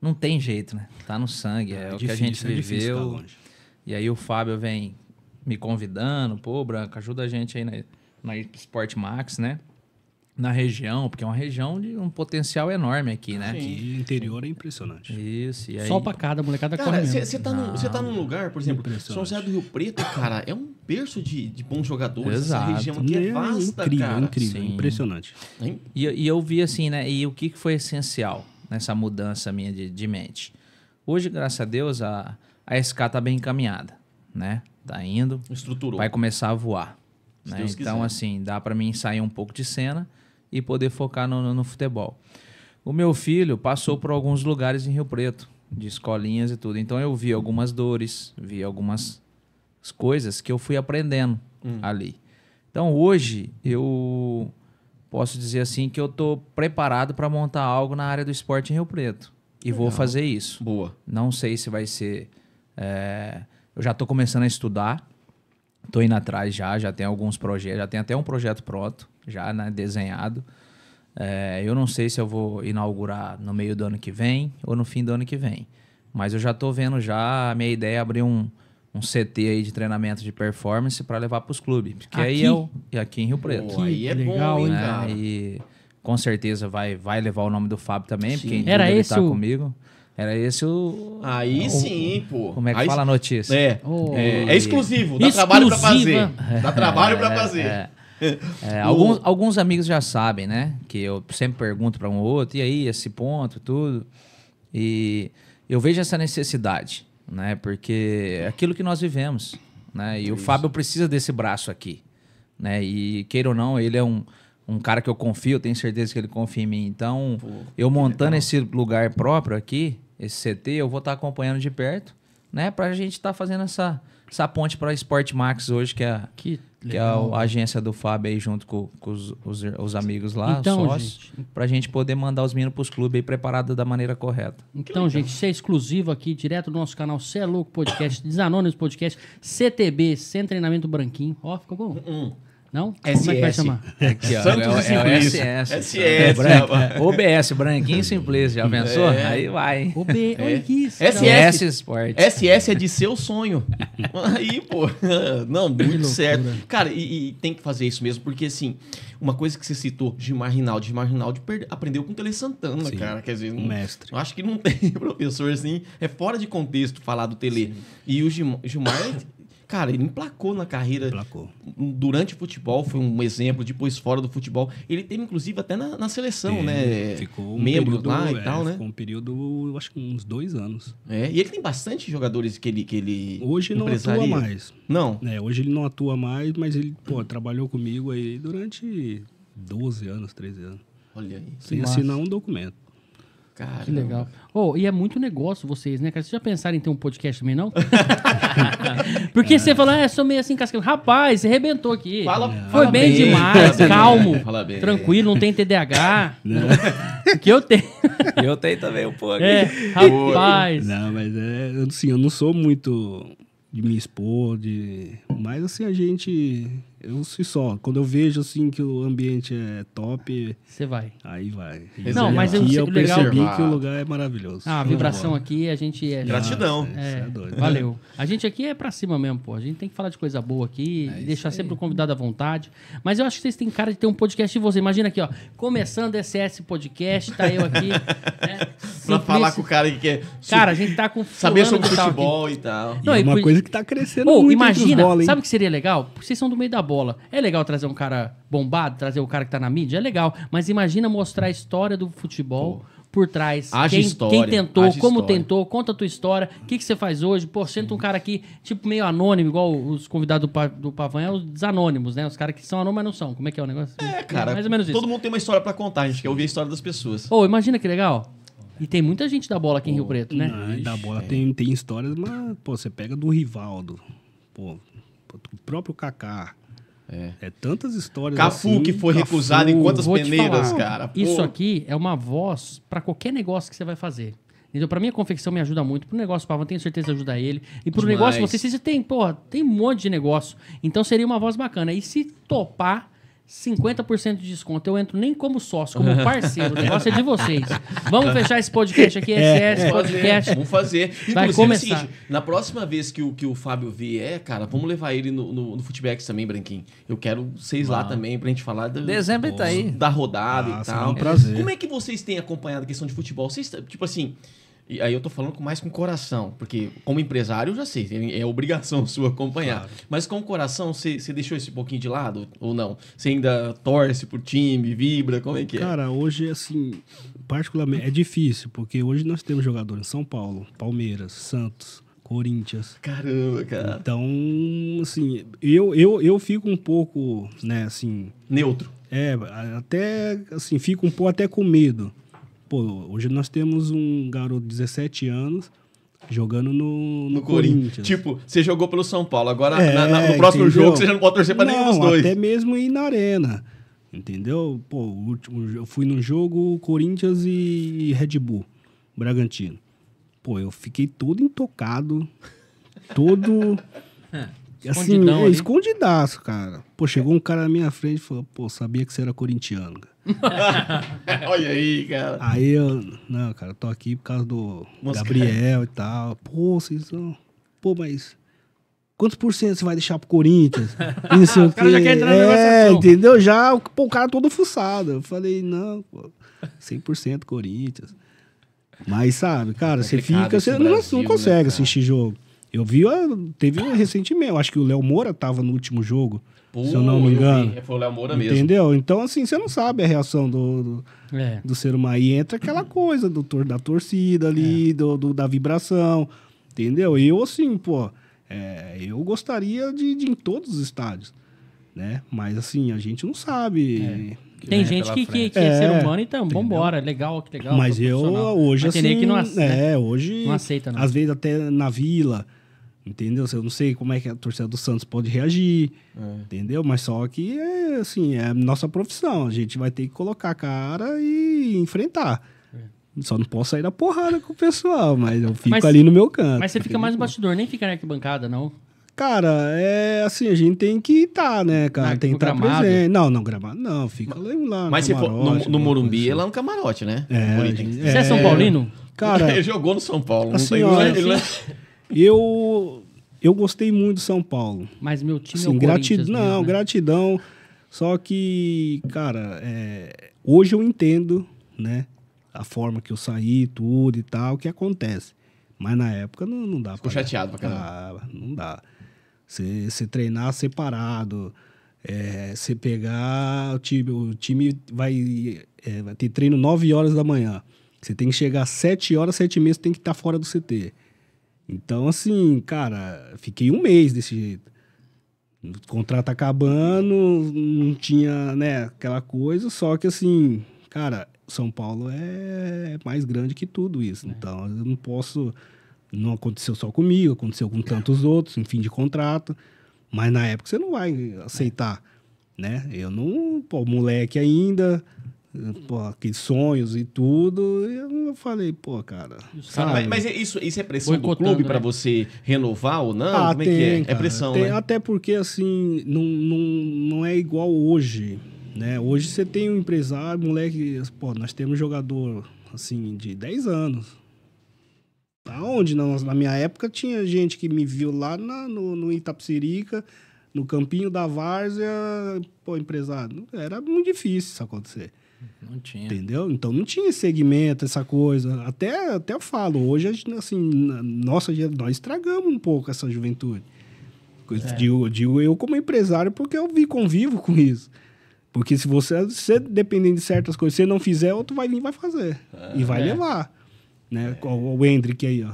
C: não tem jeito, né? Tá no sangue, é, o que a gente
D: difícil, é difícil ficar
C: viveu.
D: longe.
C: E aí o Fábio vem me convidando, pô, Branco, ajuda a gente aí na, na Sport Max, né? Na região, porque é uma região de um potencial enorme aqui, né?
D: Aqui, interior é impressionante.
C: Isso, e aí...
A: Só pra cada molecada
B: Cara, você tá, num- tá num lugar, por exemplo, São. José do Rio Preto, cara, é um berço de, de bons jogadores.
C: Exato.
B: Essa região aqui é vasta,
D: incrível,
B: cara.
D: incrível,
C: Sim.
D: impressionante.
C: E, e eu vi assim, né? E o que foi essencial nessa mudança minha de, de mente? Hoje, graças a Deus, a, a SK tá bem encaminhada, né? Tá indo,
B: Estruturou.
C: vai começar a voar. Né? Então,
B: quiser.
C: assim, dá pra mim sair um pouco de cena e poder focar no, no- futebol. O meu filho passou por alguns lugares em Rio Preto, de escolinhas e tudo. Então, eu vi algumas dores, vi algumas coisas que eu fui aprendendo
B: Hum.
C: ali. Então, hoje, eu posso dizer assim que eu tô preparado para montar algo na área do esporte em Rio Preto. E vou
B: Legal.
C: fazer isso.
B: Boa.
C: Não sei se vai ser é, eu já tô começando a estudar. Tô indo atrás já, já tem alguns projetos, já tem até um projeto pronto, já né, desenhado. É, eu não sei se eu vou inaugurar no meio do ano que vem ou no fim do ano que vem. Mas eu já tô vendo já, a minha ideia é abrir um, um CT aí de treinamento de performance para levar para os clubes. Porque aí
A: Aqui?
C: é o, e aqui em Rio Preto.
B: Pô, aí é
A: legal,
B: bom, hein,
C: né?
B: cara?
C: E com certeza vai, vai levar o nome do Fábio também, porque em
A: Era
C: ele
A: esse
C: tá
A: o-
C: comigo. Era esse o.
B: Aí
C: o-
B: sim, pô.
C: Como é que
B: Aí
C: fala a notícia?
B: É,
A: Oh.
B: é, é exclusivo, dá trabalho pra fazer.
A: Exclusiva.
B: Dá trabalho pra fazer.
C: É, é, alguns, alguns amigos já sabem, né? Que eu sempre pergunto para um ou outro, e aí, esse ponto, tudo. E eu vejo essa necessidade, né? Porque é aquilo que nós vivemos, né? E o Fábio precisa desse braço aqui, né? E queira ou não, ele é um, um cara que eu confio, eu tenho certeza que ele confia em mim. Então, eu montando esse lugar próprio aqui, esse CT, eu vou estar acompanhando de perto, né? Pra gente estar fazendo essa, essa ponte para Sport Max hoje, que é a,
A: Que
C: que é a, a agência do Fábio aí junto com, com os, os, os amigos lá,
A: Então,
C: sócios,
A: gente.
C: pra gente poder mandar os meninos pros clubes aí preparados da maneira correta.
A: Então, gente, isso é exclusivo aqui, direto do nosso canal Cê é Louco Podcast, Desanônimos Podcast, CTB, Sem Treinamento Branquinho. Ó, ficou bom? Não? Como é que vai
B: SS.
A: chamar?
C: Aqui, ó,
B: Santos
C: é, o-
B: e
C: é
B: Simplício.
C: SS.
B: SS,
C: É, branco,
B: rapaz.
C: é, OBS, branquinho e simplício, já pensou?
B: É.
C: Aí vai.
A: O B, olha que isso.
B: SS.
C: Sport.
B: SS é de seu sonho. Aí, pô. Não, muito certo. Cara, e, e tem que fazer isso mesmo, porque assim, uma coisa que você citou, Gilmar Rinaldi. Gilmar Rinaldi perde- aprendeu com o Tele Santana,
D: Sim,
B: cara. Quer dizer,
D: um
B: não-
D: mestre.
B: Eu acho que não tem professor assim. É fora de contexto falar do Tele. E o Gilmar, cara, ele emplacou na carreira
D: Placou.
B: durante o futebol, foi um exemplo, depois fora do futebol. Ele teve, inclusive, até na, na seleção,
D: Teve,
B: né?
D: Ficou um
B: Membro
D: período,
B: lá e
D: é,
B: tal, né?
D: Ficou um período, acho que uns dois anos.
B: É, e ele tem bastante jogadores que ele, que ele
D: Hoje não atua mais.
B: Não.
D: É, hoje ele não atua mais, mas ele pô, trabalhou comigo aí durante 12 anos, 13 anos.
B: Olha aí.
D: Sem assinar um documento.
B: Cara,
A: Que legal. Oh, e é muito negócio vocês, né, cara? Vocês já pensaram em ter um podcast também, não? Porque você fala, ah, sou meio assim cascando. Rapaz, você arrebentou aqui.
B: Fala-
A: Foi
B: fala
A: bem,
B: bem,
A: demais,
B: fala bem,
A: calmo,
B: fala bem.
A: tranquilo, não tem TDAH. Que eu tenho.
C: Eu tenho também um pouco.
A: É, rapaz.
D: Não, mas é, assim, eu não sou muito de me expor, de... Mas assim, a gente... Eu sei só, quando eu vejo assim que o ambiente é top,
A: Você vai.
D: aí vai.
A: Não, mas eu
D: eu
A: legal-
D: percebi que o lugar é maravilhoso.
A: Ah, a vibração aqui, a gente é.
B: Gratidão.
A: É,
D: é doido.
A: valeu. A gente aqui é pra cima mesmo, pô. A gente tem que falar de coisa boa aqui, deixar sempre o convidado à vontade. Mas eu acho que vocês têm cara de ter um podcast de você. Imagina aqui, ó. Começando SS Podcast, tá eu aqui. Né?
B: Pra falar com o cara que quer
A: Cara, a gente tá com
B: saber sobre futebol e tal.
D: E
A: Não,
D: é
A: e
D: uma coisa que tá crescendo
A: Pô,
D: muito
A: imagina,
D: bola, hein?
A: sabe o que seria legal? Vocês são do meio da bola. É legal trazer um cara bombado, trazer o cara que tá na mídia? É legal. Mas imagina mostrar a história do futebol por trás.
B: Haja
A: quem,
B: história,
A: quem tentou, como
B: história.
A: tentou, conta a tua história, o que, que você faz hoje. Pô, senta um cara aqui, tipo, meio anônimo, igual os convidados do, Pa- do Pavan, é os desanônimos, né? Os caras que são anônimos, mas não são. Como é que é o negócio?
B: É, cara.
A: Mais ou menos isso.
B: Todo mundo tem uma história pra contar, a gente quer ouvir a história das pessoas.
A: Ô, imagina que legal. E tem muita gente da bola aqui em Rio Preto, né?
D: Não, da bola tem, tem histórias, mas, pô, você pega do Rivaldo, pô, o próprio Kaká. É. tantas histórias
B: Cafu,
D: assim,
B: que foi
D: Cafu,
B: recusado em quantas peneiras,
A: falar,
B: cara. Pô.
A: Isso aqui é uma voz pra qualquer negócio que você vai fazer. Entendeu? Pra mim, a confecção me ajuda muito. Pro negócio, Pavão, tenho certeza que ajuda ele. E pro
B: Demais.
A: negócio, você, você tem, porra, tem um monte de negócio. Então seria uma voz bacana. E se topar 50% de desconto, eu entro nem como sócio, como parceiro. O negócio é de vocês. Vamos fechar esse podcast aqui, SS
B: Vamos fazer,
A: Podcast.
B: Vamos fazer.
A: Vai
B: Inclusive, é
A: começar.
B: seguinte, na próxima vez que o, que o Fábio vier, cara, vamos levar ele no, no, no Footbacks também, Branquinho. Eu quero vocês lá também pra gente falar do,
C: Dezembro tá aí.
B: da rodada
D: Ah,
B: e tal.
D: um prazer.
B: Como é que vocês têm acompanhado a questão de futebol? Vocês, tipo assim, e aí eu tô falando com mais com coração, porque como empresário eu já sei, é obrigação sua acompanhar. Mas com o coração, você você deixou esse pouquinho de lado ou não? Você ainda torce pro time, vibra, como é que é?
D: Cara, hoje, assim, particularmente, é difícil, porque hoje nós temos jogadores em São Paulo, Palmeiras, Santos, Corinthians.
B: Caramba, cara.
D: Então, assim, eu, eu, eu fico um pouco, né, assim,
B: Neutro.
D: é, até, assim, fico um pouco até com medo. Pô, hoje nós temos um garoto de 17 anos jogando no, no,
B: No Corinthians.
D: Corinthians.
B: Tipo, você jogou pelo São Paulo. Agora,
D: É,
B: na- na- no próximo
D: entendeu?
B: jogo, você já não pode torcer pra nenhum dos dois.
D: até mesmo ir na arena. Entendeu? Pô, o último, eu fui no jogo Corinthians e Red Bull, Bragantino. Pô, eu fiquei todo intocado. todo. Assim,
A: Escondidão
D: é, escondidaço, cara. Pô, chegou um cara na minha frente e falou, pô, sabia que você era corintiano.
B: Olha aí, cara.
D: Aí eu, não, cara, tô aqui por causa do
B: Mosca-
D: Gabriel e tal. Pô, vocês são. Pô, mas. Quantos por cento você vai deixar pro Corinthians? Não sei
A: O cara já quer entrar na
D: É, entendeu? Já, pô, o cara todo fuçado. Eu falei, não, pô, 100% Corinthians. Mas, sabe, cara, você
B: Complicado
D: fica. Você não,
B: Brasil,
D: não
B: né,
D: consegue
B: cara?
D: assistir jogo. Eu vi, teve um recentemente, eu acho que o Léo Moura tava no último jogo, se eu não me
B: vi.
D: engano.
B: Foi o Léo Moura mesmo.
D: Entendeu? Então, assim, você não sabe a reação do, do,
A: É.
D: do ser humano. E entra aquela coisa do, tor- da torcida ali, do, do- da vibração, entendeu? Eu, assim, pô, é, eu gostaria de, de ir em todos os estádios, né? Mas, assim, a gente não sabe.
A: Tem
C: vem
A: gente
C: pela
A: que, que,
C: frente.
A: que é,
D: É,
A: ser humano, então,
D: entendeu?
A: vambora, legal, que legal.
D: Mas eu, hoje,
A: Mas
D: assim,
A: tem que não, ace- né?
D: é, hoje,
A: não aceita, não.
D: às vezes até na vila, entendeu? Eu não sei como é que a torcida do Santos pode reagir,
B: É.
D: entendeu? Mas só que, é, assim, é a nossa profissão. A gente vai ter que colocar a cara e enfrentar. Só não posso sair da porrada com o pessoal, mas eu fico
A: Mas-
D: ali no meu canto.
A: Mas você fica mais no bastidor, nem fica na arquibancada, não.
D: Cara, é assim, a gente tem que estar, né, cara?
A: Ah,
D: tem que estar
A: gramado?
D: presente. Não, não, gramado não. Fica lá no
B: Mas se for no, no Morumbi,
D: coisa
B: é lá no camarote, né?
D: É, gente-
A: Você é São Paulino?
D: Cara,
B: ele jogou no São Paulo.
D: assim,
B: não
D: ó,
B: tem, ele,
A: assim,
D: eu, eu gostei muito do São Paulo.
A: Mas meu time é
D: Assim,
A: o
D: gratidão, não,
A: mesmo, né?
D: gratidão. Só que, cara, é, hoje eu entendo, né? A forma que eu saí, tudo e tal, o que acontece. Mas na época não, não dá
B: Ficou chateado pra caramba.
D: Ah, não dá. Você treinar separado, é, você pegar o time, o time vai, é, vai ter treino 9 horas da manhã. Você tem que chegar às 7 horas, 7 e meia, você tem que estar fora do CT. Então, assim, cara, fiquei um mês desse jeito. O contrato acabando, não tinha, né, aquela coisa, só que assim, cara, São Paulo é mais grande que tudo isso. Então, eu não posso. Não aconteceu só comigo, aconteceu com tantos outros, em fim de contrato. Mas na época você não vai aceitar, né? Eu não, pô, moleque ainda, pô, aqueles sonhos e tudo. Eu falei, pô, cara.
B: Mas, mas isso, isso é pressão do
A: Boicotando,
B: clube pra
A: né?
B: você renovar ou não?
D: Ah,
B: Como é que é? É
D: cara.
B: pressão,
D: Tem-
B: né?
D: Até porque, assim, não, não, não é igual hoje, né? Hoje você tem um empresário, moleque... Pô, nós temos jogador, assim, de 10 anos. Aonde? Na, na minha época tinha gente que me viu lá na- no, no Itapsirica, no campinho da Várzea, pô, empresário. Era muito difícil isso acontecer.
C: Não tinha.
D: Entendeu? Então não tinha segmento, essa coisa. Até, até eu falo, hoje, a gente, assim, nossa, nós estragamos um pouco essa juventude. Coisa- Digo, digo eu como empresário, porque eu vi, convivo com isso. Porque se você, se dependendo de certas coisas, se você não fizer, outro vai vir e vai fazer. e vai
A: É.
D: levar. Né? O, o Hendrick aí, ó.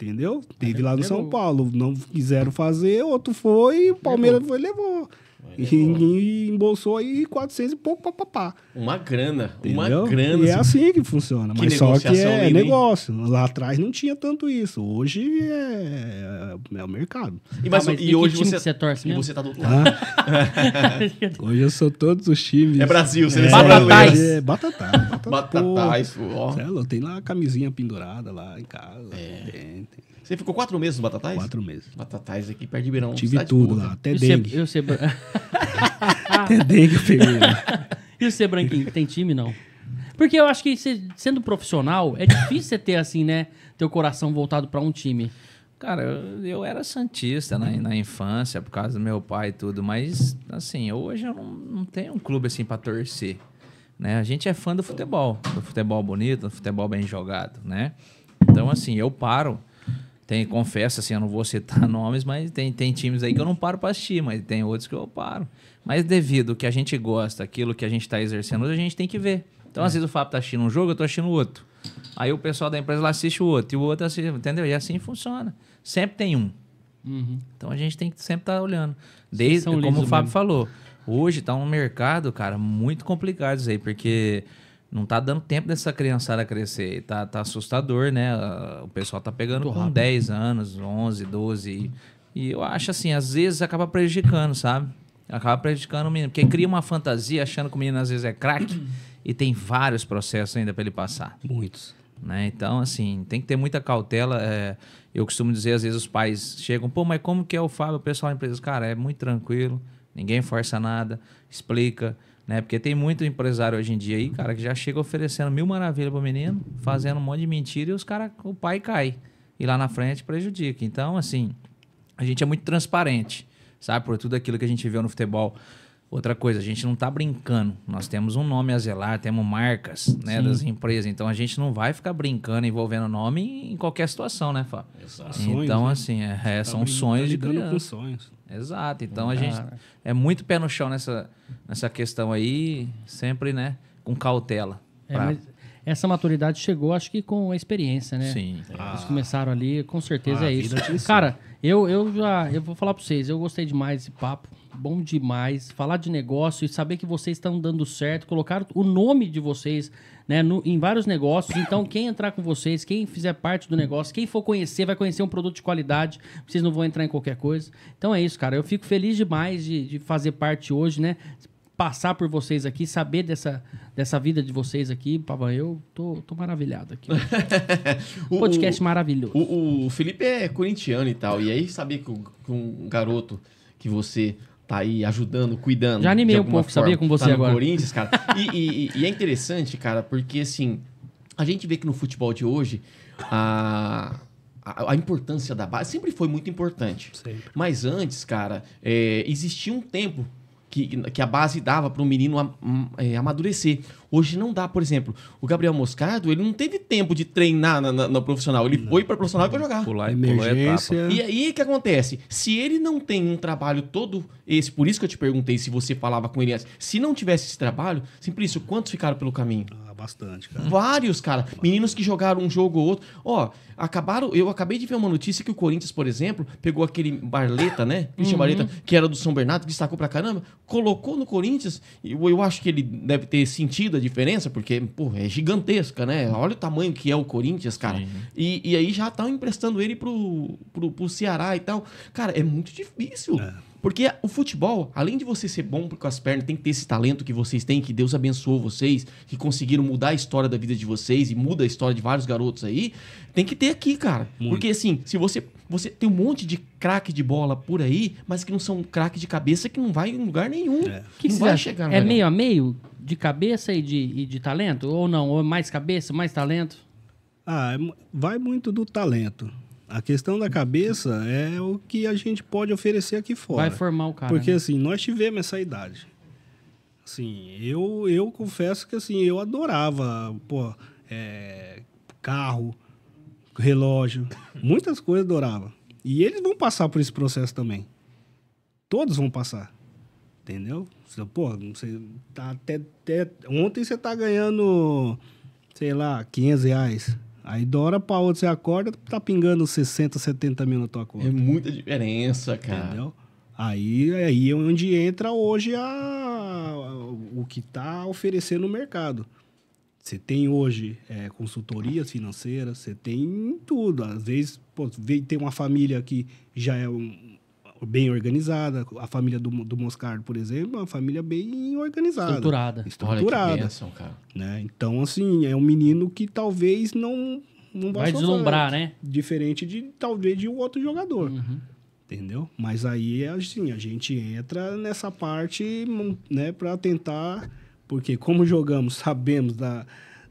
D: Entendeu? Teve lá no
A: levou.
D: São Paulo. Não quiseram fazer, outro foi, o Palmeiras foi e levou. E, e embolsou aí 400 e pouco papapá.
B: Uma grana.
D: Entendeu?
B: Uma grana.
D: E é
B: assim.
D: assim que funciona.
B: Que
D: mas só que é
B: linda, hein?
D: negócio. Lá atrás não tinha tanto isso. Hoje é, é o mercado.
B: E, mas,
A: Ah, mas
B: e
A: que
B: hoje
A: time
B: você,
A: que você torce
B: e
A: mesmo?
B: você tá do outro lado.
D: Ah, hoje eu sou todos os times.
B: É Brasil, você
D: é,
A: Batatais.
D: É, batatais. Batatais.
B: Batatais, ó.
D: É tem lá a camisinha pendurada lá em casa.
B: É.
D: Tem, tem
B: Você ficou quatro meses no Batatais?
D: quatro meses.
B: Batatais aqui perto de Ribeirão.
D: Tive tudo
B: boa.
D: lá, até
A: E
D: dengue.
A: e o Cebra-
D: Até dengue eu peguei. né?
A: E o ser branquinho, tem time, não? Porque eu acho que você, sendo profissional, é difícil você ter, assim, né? Teu coração voltado pra um time.
C: Cara, eu, eu era santista na, na infância, por causa do meu pai e tudo, mas, assim, hoje eu não, não tenho um clube assim pra torcer. Né? A gente é fã do futebol, do futebol bonito, do futebol bem jogado, né? Então, assim, eu paro. Tem, confesso, assim, eu não vou citar nomes, mas tem, tem times aí que eu não paro pra assistir, mas tem outros que eu paro. Mas devido ao que a gente gosta, aquilo que a gente tá exercendo, a gente tem que ver. Então, às vezes o Fábio tá assistindo um jogo, eu tô assistindo outro. Aí o pessoal da empresa lá assiste o outro, e o outro assiste, entendeu? E assim funciona. Sempre tem um. Então a gente tem que sempre estar olhando. Desde, como o Fábio
A: mesmo.
C: falou, hoje tá um mercado, cara, muito complicado isso aí, porque não tá dando tempo dessa criançada crescer. Tá, tá assustador, né? O pessoal tá pegando
A: Muito
C: com
A: rápido.
C: 10 anos, 11, 12. E, e eu acho assim, às vezes acaba prejudicando, sabe? Acaba prejudicando o menino, porque cria uma fantasia achando que o menino às vezes é craque e tem vários processos ainda para ele passar.
D: Muitos.
C: né? Então, assim, tem que ter muita cautela. é, eu costumo dizer, às vezes os pais chegam, pô, mas como que é o Fábio, o pessoal da empresa? Cara, é muito tranquilo, ninguém força nada, explica, né? Porque tem muito empresário hoje em dia aí, cara, que já chega oferecendo mil maravilhas pro menino, fazendo um monte de mentira e os cara, o pai cai. E lá na frente prejudica. Então, assim, a gente é muito transparente, sabe? Por tudo aquilo que a gente viu no futebol. Outra coisa, a gente não tá brincando. Nós temos um nome a zelar, temos marcas né, das empresas. Então a gente não vai ficar brincando, envolvendo nome em qualquer situação, né, Fábio?
D: Sonhos,
C: Então,
D: né?
C: assim, é, é,
D: Tá
C: são
D: brin-
C: sonhos
D: tá
C: de
D: lidando com
C: criança.
D: sonhos.
C: Exato. Então a gente é muito pé no chão nessa, nessa questão aí, sempre, né, com cautela.
A: É,
C: pra-
A: mas essa maturidade chegou, acho que com a experiência, né?
C: Sim.
A: Eles começaram ali, com certeza
D: Ah,
A: é isso.
D: ensina.
A: Cara, eu, eu já eu vou falar pra vocês, eu gostei demais desse papo, bom demais. Falar de negócio e saber que vocês estão dando certo, colocaram o nome de vocês né, no- em vários negócios. Então, quem entrar com vocês, quem fizer parte do negócio, quem for conhecer, vai conhecer um produto de qualidade. Vocês não vão entrar em qualquer coisa. Então é isso, cara. Eu fico feliz demais de, de fazer parte hoje, né? Passar por vocês aqui, saber dessa, dessa vida de vocês aqui, Pavan, eu tô, tô maravilhado aqui.
B: O-
A: Podcast maravilhoso.
B: O, o Felipe é corintiano e tal. E aí, sabia que, o- que um garoto que você tá aí ajudando, cuidando.
A: Já animei
B: de
A: um pouco, sabia, com você
B: tá no
A: agora.
B: Corinthians, cara. E, e- e é interessante, cara, porque assim, a gente vê que no futebol de hoje a, a, a importância da base sempre foi muito importante.
D: Sempre.
B: Mas antes, cara, é, existia um tempo que, que a base dava para o menino am- é, amadurecer. Hoje não dá, por exemplo, o Gabriel Moscardo, ele não teve tempo de treinar na, na- no profissional. Ele foi para profissional para jogar.
C: Pular.
D: Emergência.
B: E aí o que acontece? Se ele não tem um trabalho todo esse, por isso que eu te perguntei se você falava com ele antes. Se não tivesse esse trabalho, Simplício, quantos ficaram pelo caminho?
D: Ah, bastante, cara.
B: Vários, cara. Meninos que jogaram um jogo ou outro. Ó, acabaram. Eu acabei de ver uma notícia que o Corinthians, por exemplo, pegou aquele Barleta, né? Christian Barleta, que era do São Bernardo, que destacou pra caramba, colocou no Corinthians. E Eu, eu acho que ele deve ter sentido a diferença, porque, pô, é gigantesca, né? Olha o tamanho que é o Corinthians, cara. E, e aí já estão emprestando ele pro, pro, pro Ceará e tal. Cara, é muito difícil. Porque o futebol, além de você ser bom com as pernas, tem que ter esse talento que vocês têm, que Deus abençoou vocês, que conseguiram mudar a história da vida de vocês e muda a história de vários garotos aí, tem que ter aqui, cara.
D: Muito.
B: Porque assim, se você você tem um monte de craque de bola por aí, mas que não são craque de cabeça que não vai em lugar nenhum.
D: É.
A: Que,
B: não vai
A: acha?
B: chegar
A: É meio a meio de cabeça e de, e de talento? Ou não? Ou mais cabeça, mais talento?
D: Ah, é vai muito do talento. A questão da cabeça é o que a gente pode oferecer aqui fora.
A: Vai formar o cara.
D: Porque
A: né?
D: assim, nós tivemos essa idade. Assim, eu, eu confesso que assim, eu adorava, pô, é, carro, relógio, muitas coisas adorava. E eles vão passar por esse processo também. Todos vão passar. Entendeu? Você, Pô, você tá até, até- ontem você tá ganhando, sei lá, 500 reais. Aí da hora pra outra você acorda, tá pingando 60, 70 mil na tua conta.
B: É muita diferença, cara.
D: Entendeu? Aí, aí é onde entra hoje a, o que está oferecendo no mercado. Você tem hoje é, consultorias financeiras, você tem tudo. Às vezes, pô, tem uma família que já é um- bem organizada. A família do, do Moscardo, por exemplo, é uma família bem organizada.
A: Estruturada.
B: Olha que
D: Estruturada.
B: bênção, cara.
D: né? Então, assim, é um menino que talvez não, não
A: Vai
D: sofrer
A: deslumbrar, né?
D: Diferente de, talvez, de um outro jogador.
A: Uhum.
D: Entendeu? Mas aí, assim, a gente entra nessa parte, né, para tentar... Porque como jogamos, sabemos da...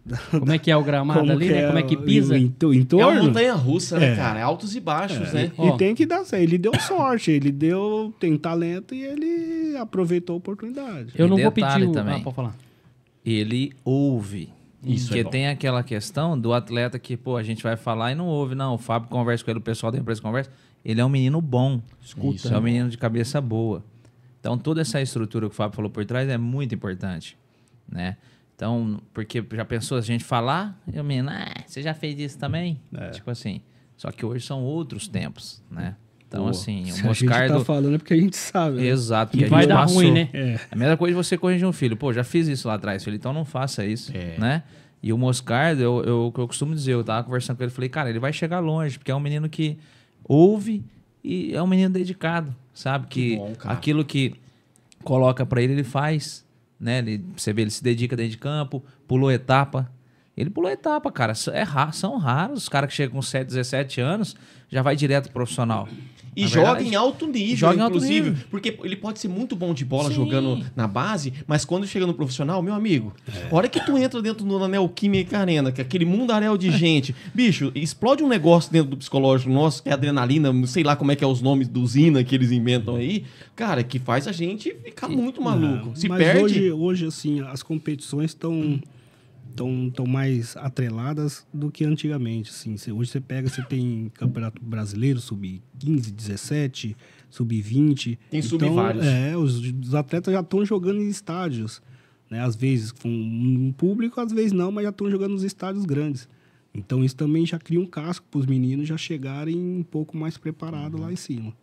A: Como é que é o gramado ali, né? Como é que pisa?
D: O ento-
B: É uma montanha russa, né,
D: É.
B: cara? É altos e baixos, né?
A: Ó.
D: E tem que dar certo. Ele deu sorte, ele deu... Tem talento e ele aproveitou a oportunidade.
A: Eu
C: E
A: não vou pedir o...
C: também.
A: Ah, pode falar.
C: ele ouve.
B: Isso
C: Porque
B: é
C: tem aquela questão do atleta que, pô, a gente vai falar e não ouve. Não, o Fábio conversa com ele, o pessoal da empresa conversa. Ele é um menino bom.
B: Escuta.
C: Isso, é um menino de cabeça boa. Então, toda essa estrutura que o Fábio falou por trás é muito importante, né? Então, porque já pensou, a gente falar, e o menino, ah, você já fez isso também?
D: É.
C: Tipo assim. Só que hoje são outros tempos, né? Então,
D: Pô,
C: assim, o
D: a gente
C: Moscardo...
D: tá falando é porque a gente sabe. né?
C: Exato.
A: Que
C: porque a
A: vai dar
C: passou.
A: ruim, né?
D: É.
C: A mesma coisa você corrigir um filho. Pô, já fiz isso lá atrás, filho, então não faça isso,
B: É.
C: né? E o Moscardo, eu, eu, eu costumo dizer, eu tava conversando com ele, falei, cara, ele vai chegar longe, porque é um menino que ouve e é um menino dedicado, sabe? Que,
B: bom, cara.
C: aquilo que coloca pra ele, ele faz, né? Ele, você vê, ele se dedica dentro de campo, pulou etapa. Ele pulou etapa, cara. É ra- são raros os caras que chegam com 7, 17 anos, já vai direto pro profissional.
B: E
C: Na
B: joga
C: verdade,
B: em alto nível,
C: joga em alto
B: inclusive.
C: nível.
B: Porque ele pode ser muito bom de bola
C: Sim.
B: jogando na base, mas quando chega no profissional, meu amigo, a hora que tu entra dentro do Neoquímica Arena, que é aquele mundaréu de gente, bicho, explode um negócio dentro do psicológico nosso, que é adrenalina, sei lá como é que é os nomes do usina que eles inventam aí, cara, que faz a gente ficar muito maluco.
D: Não,
B: Se
D: mas
B: perde.
D: Hoje, hoje, assim, as competições estão tão, tão mais atreladas do que antigamente. Assim. Cê- hoje você pega, você tem Campeonato Brasileiro, sub-15, 17, sub-20.
B: Tem sub
D: Então,
B: vários.
D: É, os, os atletas já estão jogando em estádios. Né? Às vezes com um público, às vezes não, mas já estão jogando nos estádios grandes. Então isso também já cria um casco para os meninos já chegarem um pouco mais preparados lá em cima.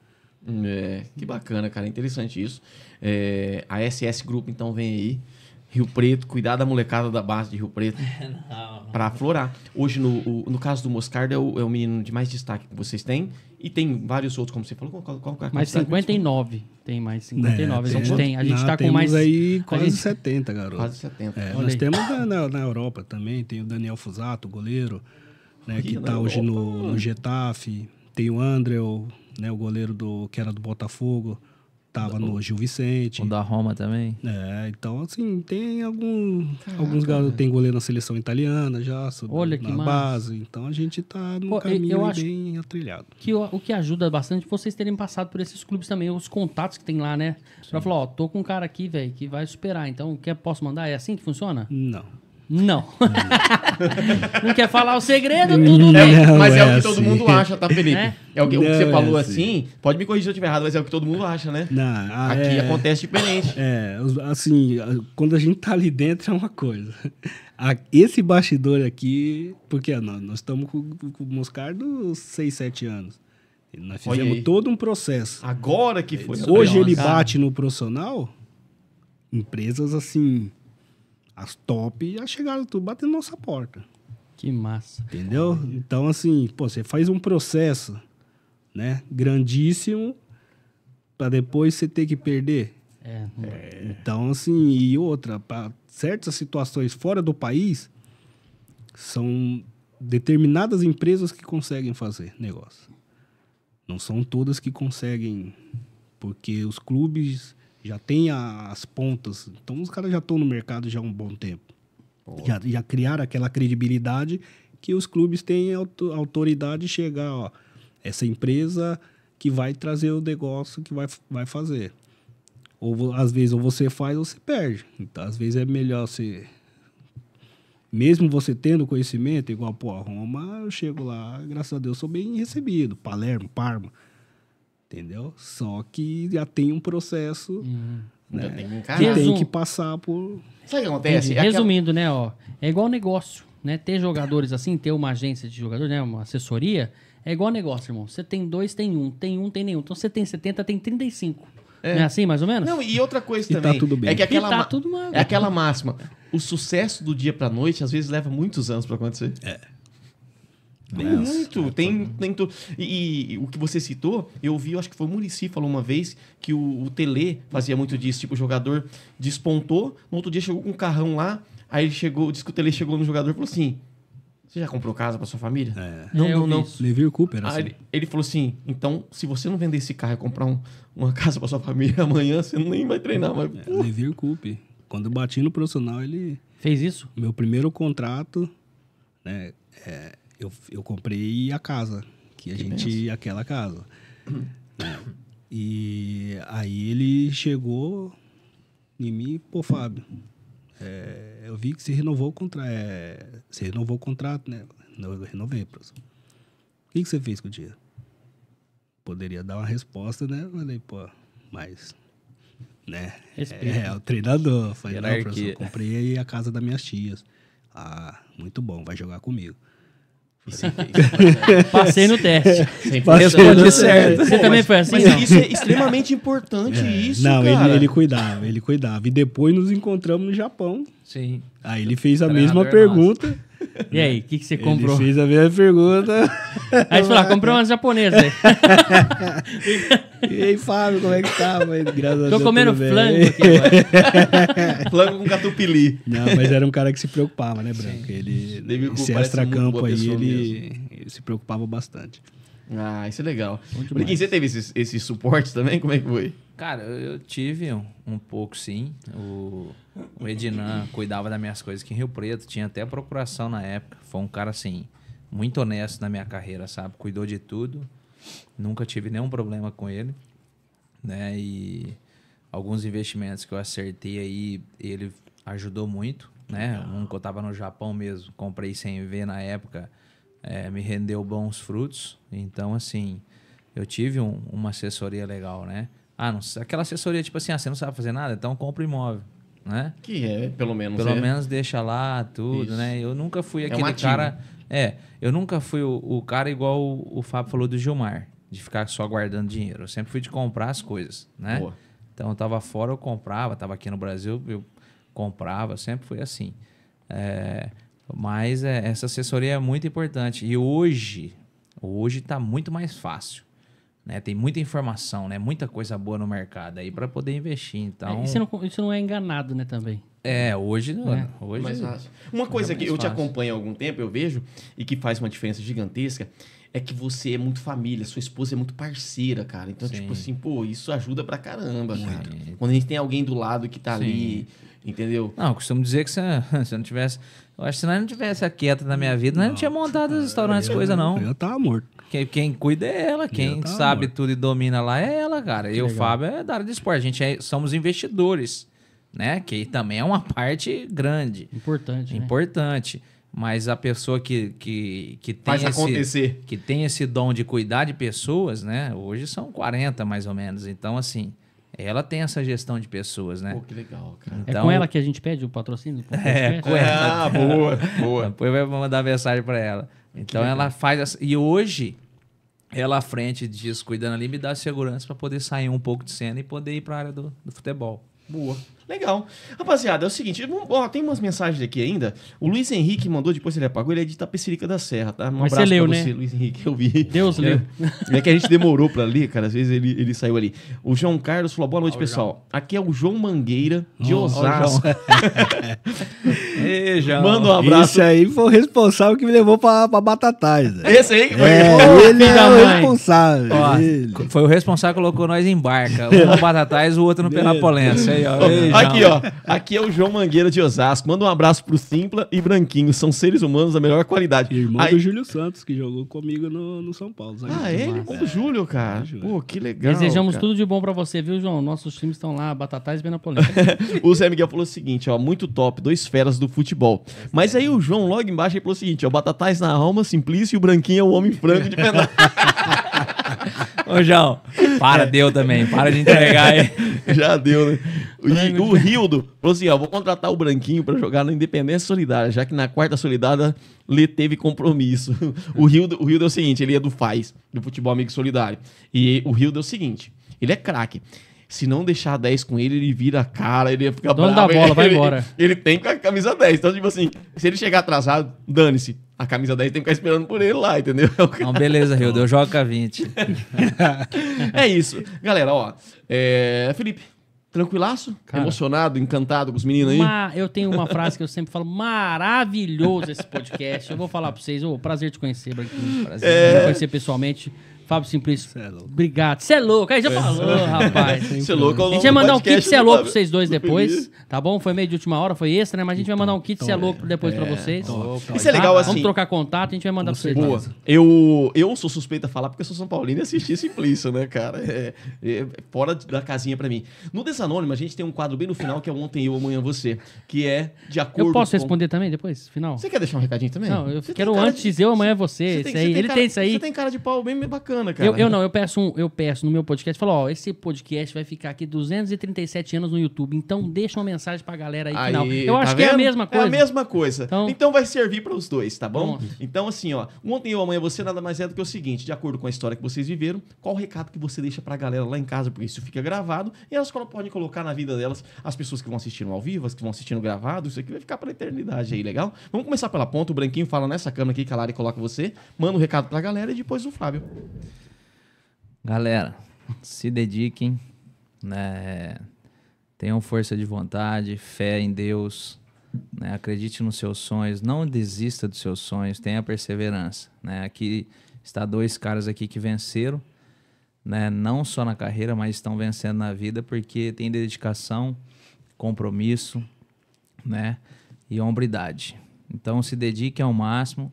B: É, que bacana, cara. Interessante isso. É, a SS Group, então, vem aí. Rio Preto, cuidar da molecada da base de Rio Preto para aflorar. Hoje, no, o- no caso do Moscardo, é o, é o menino de mais destaque que vocês têm. E tem vários outros, como você falou. Qual, qual, qual é a
A: Mais
B: quantidade?
A: 59. Tem mais 59.
D: É,
A: a gente
B: tem-.
A: A gente
D: Não,
A: tá com mais.
D: aí quase
A: gente-
D: 70, garoto.
B: Quase 70.
D: É, nós
A: aí.
D: temos na, na- Europa também, tem o Daniel Fusato, goleiro, né, que está hoje no, no Getafe. Tem o André, né, o goleiro do, que era do Botafogo, estava no Gil Vicente.
C: O da Roma também.
D: É, então, assim, tem algum, alguns garotos, tem goleiro na seleção italiana já,
A: Olha que
D: na
A: massa.
D: base. Então a gente tá no caminho
A: eu
D: aí
A: acho-
D: bem atrilhado.
A: que o, o que ajuda bastante é vocês terem passado por esses clubes também, os contatos que tem lá, né? Pra falar, ó, tô com um cara aqui, velho, que vai superar. Então, quer, posso mandar? É assim que funciona?
D: Não.
A: Não. não quer falar o segredo, tudo bem.
B: É,
D: Não,
B: mas é,
D: é
B: o que todo
D: assim.
B: mundo acha, tá, Felipe?
A: Né?
B: É o que, o que você
D: é
B: falou
D: assim.
B: assim. Pode me corrigir se eu estiver errado, mas é o que todo mundo acha, né?
D: Não, ah,
B: Aqui
D: é-
B: acontece diferente.
D: É, assim, quando a gente tá ali dentro é uma coisa. A- Esse bastidor aqui, porque nós, nós estamos com, com o Moscardo 6, 7 anos. E Nós fizemos todo um processo.
B: Agora que foi.
D: Hoje ele bate no profissional, empresas assim, as top já chegaram tudo batendo nossa porta.
A: Que massa.
D: Entendeu? Então, assim, pô, você faz um processo, né, grandíssimo, para depois você ter que perder.
A: É,
D: Então, assim, e outra, para certas situações fora do país, são determinadas empresas que conseguem fazer negócio. Não são todas que conseguem, porque os clubes já têm a- as pontas. Então, os caras já estão no mercado já há um bom tempo. Já, já criaram aquela credibilidade que os clubes têm auto- autoridade de chegar, ó, essa empresa que vai trazer o negócio que vai, vai fazer. Ou às vezes ou você faz ou você perde. Então, às vezes é melhor você. Mesmo você tendo conhecimento, igual, pô, a Roma, eu chego lá, graças a Deus, sou bem recebido. Palermo, Parma. Entendeu? Só que já tem um processo
B: Ainda tem que encarar.
D: Tem que passar por.
B: Sabe o que acontece?
A: Entendi.
B: É
A: Resumindo, né, ó, é igual negócio, né? Ter jogadores assim, ter uma agência de jogadores, né, uma assessoria, é igual negócio, irmão. Você tem dois, tem um, tem um, tem nenhum. Então você tem 70, tem 35. Não é assim, mais ou menos?
B: Não, e outra coisa
D: E tá
B: também.
D: tudo bem.
B: É que aquela,
A: tá
B: ma-
A: tudo uma-
B: é aquela máxima. O sucesso do dia pra noite, às vezes, leva muitos anos pra acontecer. É. Tem
D: Nossa,
B: muito, tem, tem tu... e, e o que você citou, eu vi, eu acho que foi o Murici falou uma vez que o, o Tele fazia muito disso, tipo, o jogador despontou, no outro dia chegou com um carrão lá, aí ele chegou, disse que o Tele chegou no jogador e falou assim: Você já comprou casa pra sua família?
D: É.
B: Não,
A: É,
B: não, não.
D: Levir Cooper,
B: Aí
D: assim.
B: ele, ele falou assim: então, se você não vender esse carro e comprar um- uma casa pra sua família amanhã, você nem vai treinar. Mas,
D: É, Levir Cooper. Quando eu bati no profissional, ele.
A: Fez isso?
D: Meu primeiro contrato, né? é, eu, eu comprei a casa. Que a gente. Aquela casa. né, E aí ele chegou em mim, pô, Fábio. é, eu vi que você renovou o contrato. você renovou o contrato, né? Eu renovei, professor. O que, que você fez com o dinheiro? Poderia dar uma resposta, né? Falei, pô, mas. Né?
A: Respeito.
D: É, o treinador. Falei, não,
C: Hierarquia.
D: professor, comprei a casa das minhas tias. Ah, muito bom, vai jogar comigo.
A: Passei no teste.
C: Responde certo.
A: Você também foi assim?
B: Mas
A: não?
B: isso é extremamente importante, isso,
D: não,
B: cara.
D: ele, ele cuidava, ele cuidava. E depois nos encontramos no Japão.
C: Sim.
D: Aí ele fez a
C: Treinador
D: mesma
C: nosso.
D: pergunta.
A: E aí, o que, que você
D: Ele
A: comprou?
D: fez a mesma pergunta.
A: Aí você falou, comprei umas japonesas. aí.
D: E aí, Fábio, como é que tá? Mas, graças a
A: Tô comendo flango aqui agora.
B: Flango com catupiry.
D: Não, mas era um cara que se preocupava, né, Branco? Ele,
B: muito
D: extra-campo aí, ele, ele se preocupava bastante.
B: Ah, isso é legal. Brinquinho, você teve esses, esses suportes também? Como é que foi?
C: Cara, eu, eu tive um, um pouco sim. O, o Edinan cuidava das minhas coisas aqui em Rio Preto, tinha até procuração na época. Foi um cara assim, muito honesto na minha carreira, sabe? Cuidou de tudo. Nunca tive nenhum problema com ele. Né? E alguns investimentos que eu acertei aí, ele ajudou muito. Né? Um que eu tava no Japão mesmo, comprei sem ver na época, eh, me rendeu bons frutos. Então, assim, eu tive um- uma assessoria legal, né? Ah, não, aquela assessoria tipo assim, ah, você não sabe fazer nada, então compra imóvel, né?
B: Que é, pelo menos.
C: Pelo
B: é.
C: menos deixa lá tudo,
B: Isso.
C: né? Eu nunca fui
B: um
C: aquele
B: ativo.
C: cara. É, eu nunca fui o, o cara igual o, o Fábio falou do Gilmar, de ficar só guardando dinheiro. Eu sempre fui de comprar as coisas, né?
B: Boa.
C: Então eu tava fora, eu comprava, tava aqui no Brasil, eu comprava, sempre foi assim. É, mas é, essa assessoria é muito importante. E hoje, hoje tá muito mais fácil. Né? Tem muita informação, né? Muita coisa boa no mercado aí para poder investir. Então,
A: É, e você não, isso não é enganado, né, também.
C: é, hoje não.
A: É.
C: Hoje
B: Mais fácil. Uma coisa
C: é
B: que eu te
C: fácil.
B: acompanho há algum tempo, eu vejo, e que faz uma diferença gigantesca, é que você é muito família, sua esposa é muito parceira, cara. Então,
C: Sim.
B: tipo assim, pô, isso ajuda pra caramba,
C: Muito.
B: cara. Quando a gente tem alguém do lado que tá
C: Sim.
B: ali, entendeu?
C: Não, eu costumo dizer que se, se eu não tivesse. Eu acho que se nós não tivesse a quieta na minha vida, nós não tinha montado os restaurantes, coisa não.
D: Eu tava morto.
C: Quem, quem cuida é ela, quem
D: tá
C: sabe
D: morto.
C: tudo e domina lá é ela, cara. Eu e o Fábio é da área de esporte. A gente é- somos investidores, né? Que também é uma parte grande,
A: Importante, né?
C: importante. Mas a pessoa que, que, que tem
B: Faz
C: esse,
B: acontecer.
C: que tem esse dom de cuidar de pessoas, né? Hoje são 40 mais ou menos. Então, assim, ela tem essa gestão de pessoas, né?
B: Pô, que legal, cara.
A: É
C: Então-
A: com ela que a gente pede o patrocínio?
C: É, com ela.
B: Ah, boa, boa.
C: Depois vai mandar mensagem pra ela. Então ela faz. essa- E hoje, ela à frente disso, cuidando ali, me dá segurança pra poder sair um pouco de cena e poder ir pra área do, do futebol.
B: Boa. Legal. Rapaziada, é o seguinte, vamos- ó, tem umas mensagens aqui ainda. O Luiz Henrique mandou, depois ele apagou, ele é de Itapecerica da Serra, tá? Um
A: Mas você
B: abraço
A: leu,
B: pra
A: né?
B: você, Luiz Henrique, eu vi.
A: Deus leu.
B: É que a gente demorou pra ler, cara, às vezes ele, ele saiu ali. O João Carlos falou, boa noite, pessoal. Aqui é o João Mangueira, de
D: ó,
B: Osasco.
C: Ei, João.
B: Manda um abraço.
D: Esse aí foi o responsável que me levou pra, pra Batatais. né?
B: Esse aí que foi...
D: É, ele é o responsável.
C: Ó,
D: ele.
C: foi o responsável que colocou nós em barca. Um no Batatais, o outro no Penapolense. Aí, ó. Ei, João.
B: Aqui, ó. Aqui é o João Mangueira de Osasco. Manda um abraço pro Simpla e Branquinho. São seres humanos da melhor qualidade.
D: Irmão
B: Aí-
D: do Júlio Santos, que jogou comigo no, no São Paulo.
B: Ah, ele?
D: Massa.
B: O Júlio, cara.
D: Júlio.
B: Pô, que legal.
A: Desejamos
B: cara.
A: tudo de bom pra você, viu, João? Nossos times estão lá, Batatais e Benapolense.
B: O Zé Miguel falou o seguinte, ó, muito top, dois feras do futebol. Mas aí o João logo embaixo ele falou o seguinte, ó, Batatais na alma, Simplício e o Branquinho é o homem franco de pedaço.
C: Ô, João, para, deu também. Para de entregar aí.
B: Já deu, né? E o Rildo falou assim, ó, vou contratar o Branquinho pra jogar na Independência Solidária, já que na quarta solidária Lê teve compromisso. O Rildo, o Rildo é o seguinte, ele é do FAIS, do Futebol Amigo Solidário. E o Rildo é o seguinte, ele é craque. Se não deixar 10 com ele, ele vira a cara, ele fica
A: Dono
B: bravo.
A: da bola,
B: ele,
A: vai
B: ele-
A: embora.
B: Ele tem com a camisa 10. Então, tipo assim, se ele chegar atrasado, dane-se. A camisa 10 tem que ficar esperando por ele lá, entendeu?
C: Não, beleza, Rio, eu jogo com a 20.
B: É isso. Galera, ó. é, Felipe, tranquilaço?
A: Cara.
B: Emocionado, encantado com os meninos aí?
A: Ma- eu tenho uma frase que eu sempre falo, maravilhoso esse podcast. Eu vou falar pra vocês, ô, prazer te conhecer, Branquinho. Prazer
B: É.
A: te conhecer pessoalmente. Fábio Simplício,
D: Cê é louco.
A: obrigado. Você é louco, aí já falou, rapaz.
B: Você é louco,
A: A gente vai mandar um kit Cê é louco pra vocês dois depois, tá bom? Foi meio de última hora, foi extra, né? Mas a gente vai mandar um kit Cê é louco depois pra vocês.
B: Isso é legal, assim.
A: Vamos trocar contato, a gente vai mandar pra vocês.
B: Boa. Eu, eu sou suspeito a falar porque eu sou São Paulino e assisti Simplício, né, cara? É, é fora da casinha pra mim. No Desanônimo, a gente tem um quadro bem no final que é Ontem Eu, Amanhã Você, que é de acordo
A: Eu posso
B: com...
A: responder também depois, final?
B: Você quer deixar um recadinho também?
A: Não, eu
B: Você
A: quero antes
B: de-
A: eu, amanhã você.
B: Você
A: aí.
B: você
A: Ele tem isso aí.
B: Você tem cara de pau bem bacana. Bacana, cara.
A: Eu, eu não, eu peço, um, eu peço no meu podcast, falo, ó, esse podcast vai ficar aqui 237 anos no YouTube, então deixa uma mensagem pra galera aí, final.
B: Aí,
A: Eu
B: tá
A: acho que é a
B: vendo?
A: mesma coisa.
B: É a mesma coisa.
A: Então-
B: Então, vai servir para os dois, tá bom?
A: Pronto.
B: Então, assim, ó, ontem ou amanhã você nada mais é do que o seguinte, de acordo com a história que vocês viveram, qual o recado que você deixa pra galera lá em casa, porque isso fica gravado, e elas podem colocar na vida delas as pessoas que vão assistindo ao vivo, as que vão assistindo gravado, isso aqui vai ficar pra eternidade aí, legal? Vamos começar pela ponta, o Branquinho fala nessa câmera aqui que a Lari coloca você, manda o recado pra galera e depois o Fábio.
C: Galera, se dediquem, né? Tenham força de vontade, fé em Deus, né? acredite nos seus sonhos, não desista dos seus sonhos, tenha perseverança. Né? Aqui está dois caras aqui que venceram, né? não só na carreira, mas estão vencendo na vida porque tem dedicação, compromisso, né? e hombridade. Então se dedique ao máximo,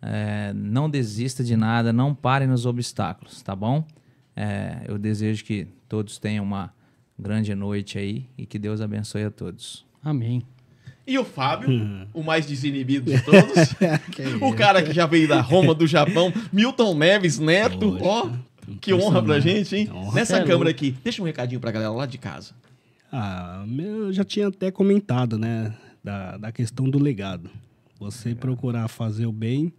C: é, não desista de nada, não pare nos obstáculos, tá bom? É, eu desejo que todos tenham uma grande noite aí e que Deus abençoe a todos.
A: Amém.
B: E o Fábio, o mais desinibido de todos. o cara que já veio da Roma, do Japão. Milton Neves Neto.
D: Poxa,
B: Ó, que honra pra gente, hein?
D: Honra.
B: Nessa
A: é
B: câmera aqui. Deixa um recadinho pra galera lá de casa.
D: Ah, eu já tinha até comentado, né, da, da questão do legado. Você procurar fazer o bem,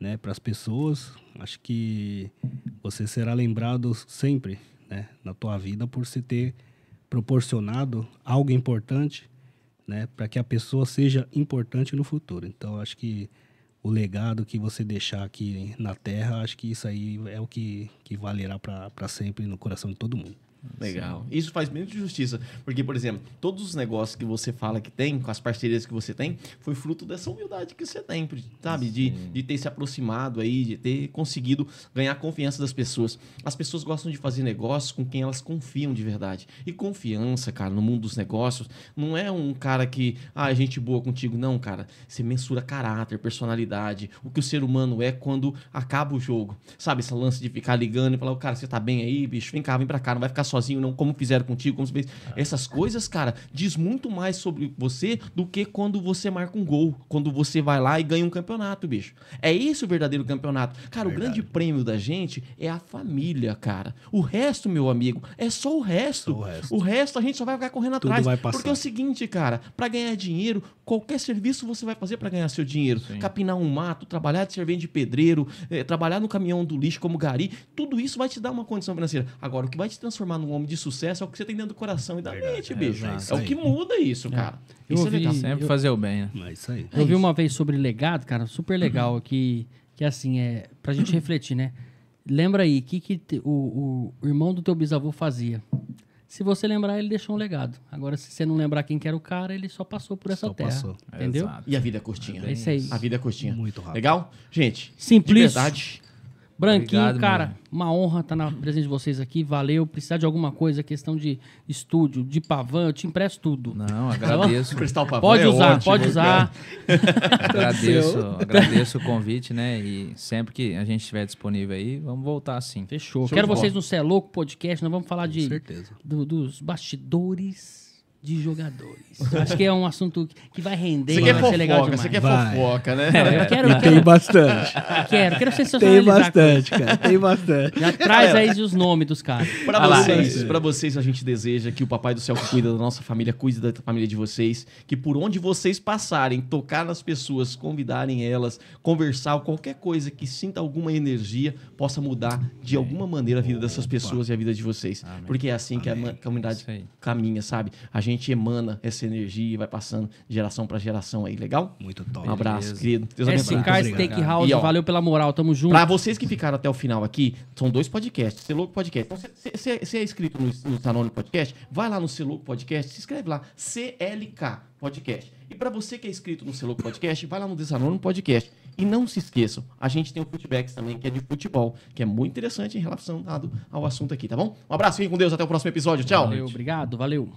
D: né, para as pessoas, acho que você será lembrado sempre, né, na tua vida por se ter proporcionado algo importante, né, para que a pessoa seja importante no futuro. Então, acho que o legado que você deixar aqui na Terra, acho que isso aí é o que, que valerá para sempre no coração de todo mundo.
B: Legal. Isso faz muito justiça. Porque, por exemplo, todos os negócios que você fala que tem, com as parcerias que você tem, foi fruto dessa humildade que você tem, sabe? De, de ter se aproximado aí, de ter conseguido ganhar a confiança das pessoas. As pessoas gostam de fazer negócios com quem elas confiam de verdade. E confiança, cara, no mundo dos negócios, não é um cara que, ah, gente boa contigo. Não, cara. Você mensura caráter, personalidade, o que o ser humano é quando acaba o jogo. Sabe, esse lance de ficar ligando e falar, cara, você tá bem aí, bicho? Vem cá, vem pra cá, não vai ficar sozinho, não, como fizeram contigo, como fez. Essas coisas, cara, diz muito mais sobre você do que quando você marca um gol, quando você vai lá e ganha um campeonato, bicho. É esse o verdadeiro campeonato. Cara, o grande prêmio da gente é a família, cara. O resto, meu amigo, é só o resto.
D: Só o resto.
B: O resto a gente só vai ficar correndo
D: Tudo
B: atrás.
D: vai passar.
B: Porque é o seguinte, cara, pra ganhar dinheiro, qualquer serviço você vai fazer pra ganhar seu dinheiro. Capinar um mato, trabalhar de servente de pedreiro, eh, trabalhar no caminhão do lixo como gari, tudo isso vai te dar uma condição financeira. Agora, o que vai te transformar num homem de sucesso é o que você tem dentro do coração e da mente, bicho.
D: é
B: É, o que muda isso, cara.
A: Eu
B: Isso
A: ouvi-
B: é legal.
C: Sempre
A: eu-
C: fazer o bem, né?
D: É isso aí.
A: Eu vi
B: isso.
A: uma vez sobre legado, cara, super legal, que, que assim, é pra gente refletir, né? Lembra aí, o que, que te- o, o irmão do teu bisavô fazia? Se você lembrar, ele deixou um legado. Agora, se você não lembrar quem que era o cara, ele só passou por essa
D: Só
A: terra.
D: passou.
A: Entendeu?
C: Exato.
B: E a vida é curtinha.
A: É isso aí.
B: A vida é curtinha.
D: Muito rápido.
B: Legal? Gente,
A: Simplício.
B: de verdade.
A: Branquinho,
C: Obrigado,
A: cara,
C: meu.
A: uma honra estar na presença de vocês aqui. Valeu. Precisar de alguma coisa, questão de estúdio, de pavão, eu te empresto tudo.
C: Não, agradeço.
B: Cristal Pavão
A: Pode
B: é
A: usar,
B: ótimo,
A: pode usar.
C: agradeço, agradeço o convite, né? E sempre que a gente estiver disponível aí, vamos voltar sim.
A: Fechou.
B: Show
A: Quero vocês no Cé Louco Podcast. Nós vamos falar
D: Com
A: de,
D: certeza.
A: do- dos bastidores de jogadores. Acho que é um assunto que, vai render.
B: Você quer
A: vai ser legal
B: fofoca,
A: demais.
B: você quer
D: Vai.
B: fofoca, né?
A: Eu quero, eu
D: E tem
A: quero,
D: bastante.
A: quero, quero
D: Tem
A: sensacionalizar. coisa.
D: bastante, cara. Tem bastante.
A: Já traz aí os nomes dos caras.
B: Pra
C: Ah
B: vocês, pra vocês, a gente deseja que o Papai do Céu que cuida da nossa família, cuide da família de vocês, que por onde vocês passarem, tocar nas pessoas, convidarem elas, conversar, qualquer coisa que sinta alguma energia, possa mudar de alguma maneira a vida dessas pessoas e a vida de vocês. Porque é assim que a comunidade caminha, sabe? A gente emana essa energia e vai passando de geração pra geração aí, legal?
D: Muito top.
B: Um abraço,
C: Beleza.
B: querido. Deus abençoe.
A: SK. Steakhouse, valeu pela moral, tamo junto.
B: Pra vocês que ficaram até o final aqui, são dois podcasts. Ser Louco Podcast. Então, você- é inscrito no, no Tanônimo Podcast? Vai lá no Ser Louco Podcast, se inscreve lá. CLK Podcast. E pra você que é inscrito no Ser Louco Podcast, vai lá no Desanônimo Podcast. E não se esqueçam, a gente tem o Footbacks também, que é de futebol, que é muito interessante em relação ao assunto aqui, tá bom? Um abraço, fiquem com Deus, até o próximo episódio. Tchau.
A: Valeu, obrigado, valeu.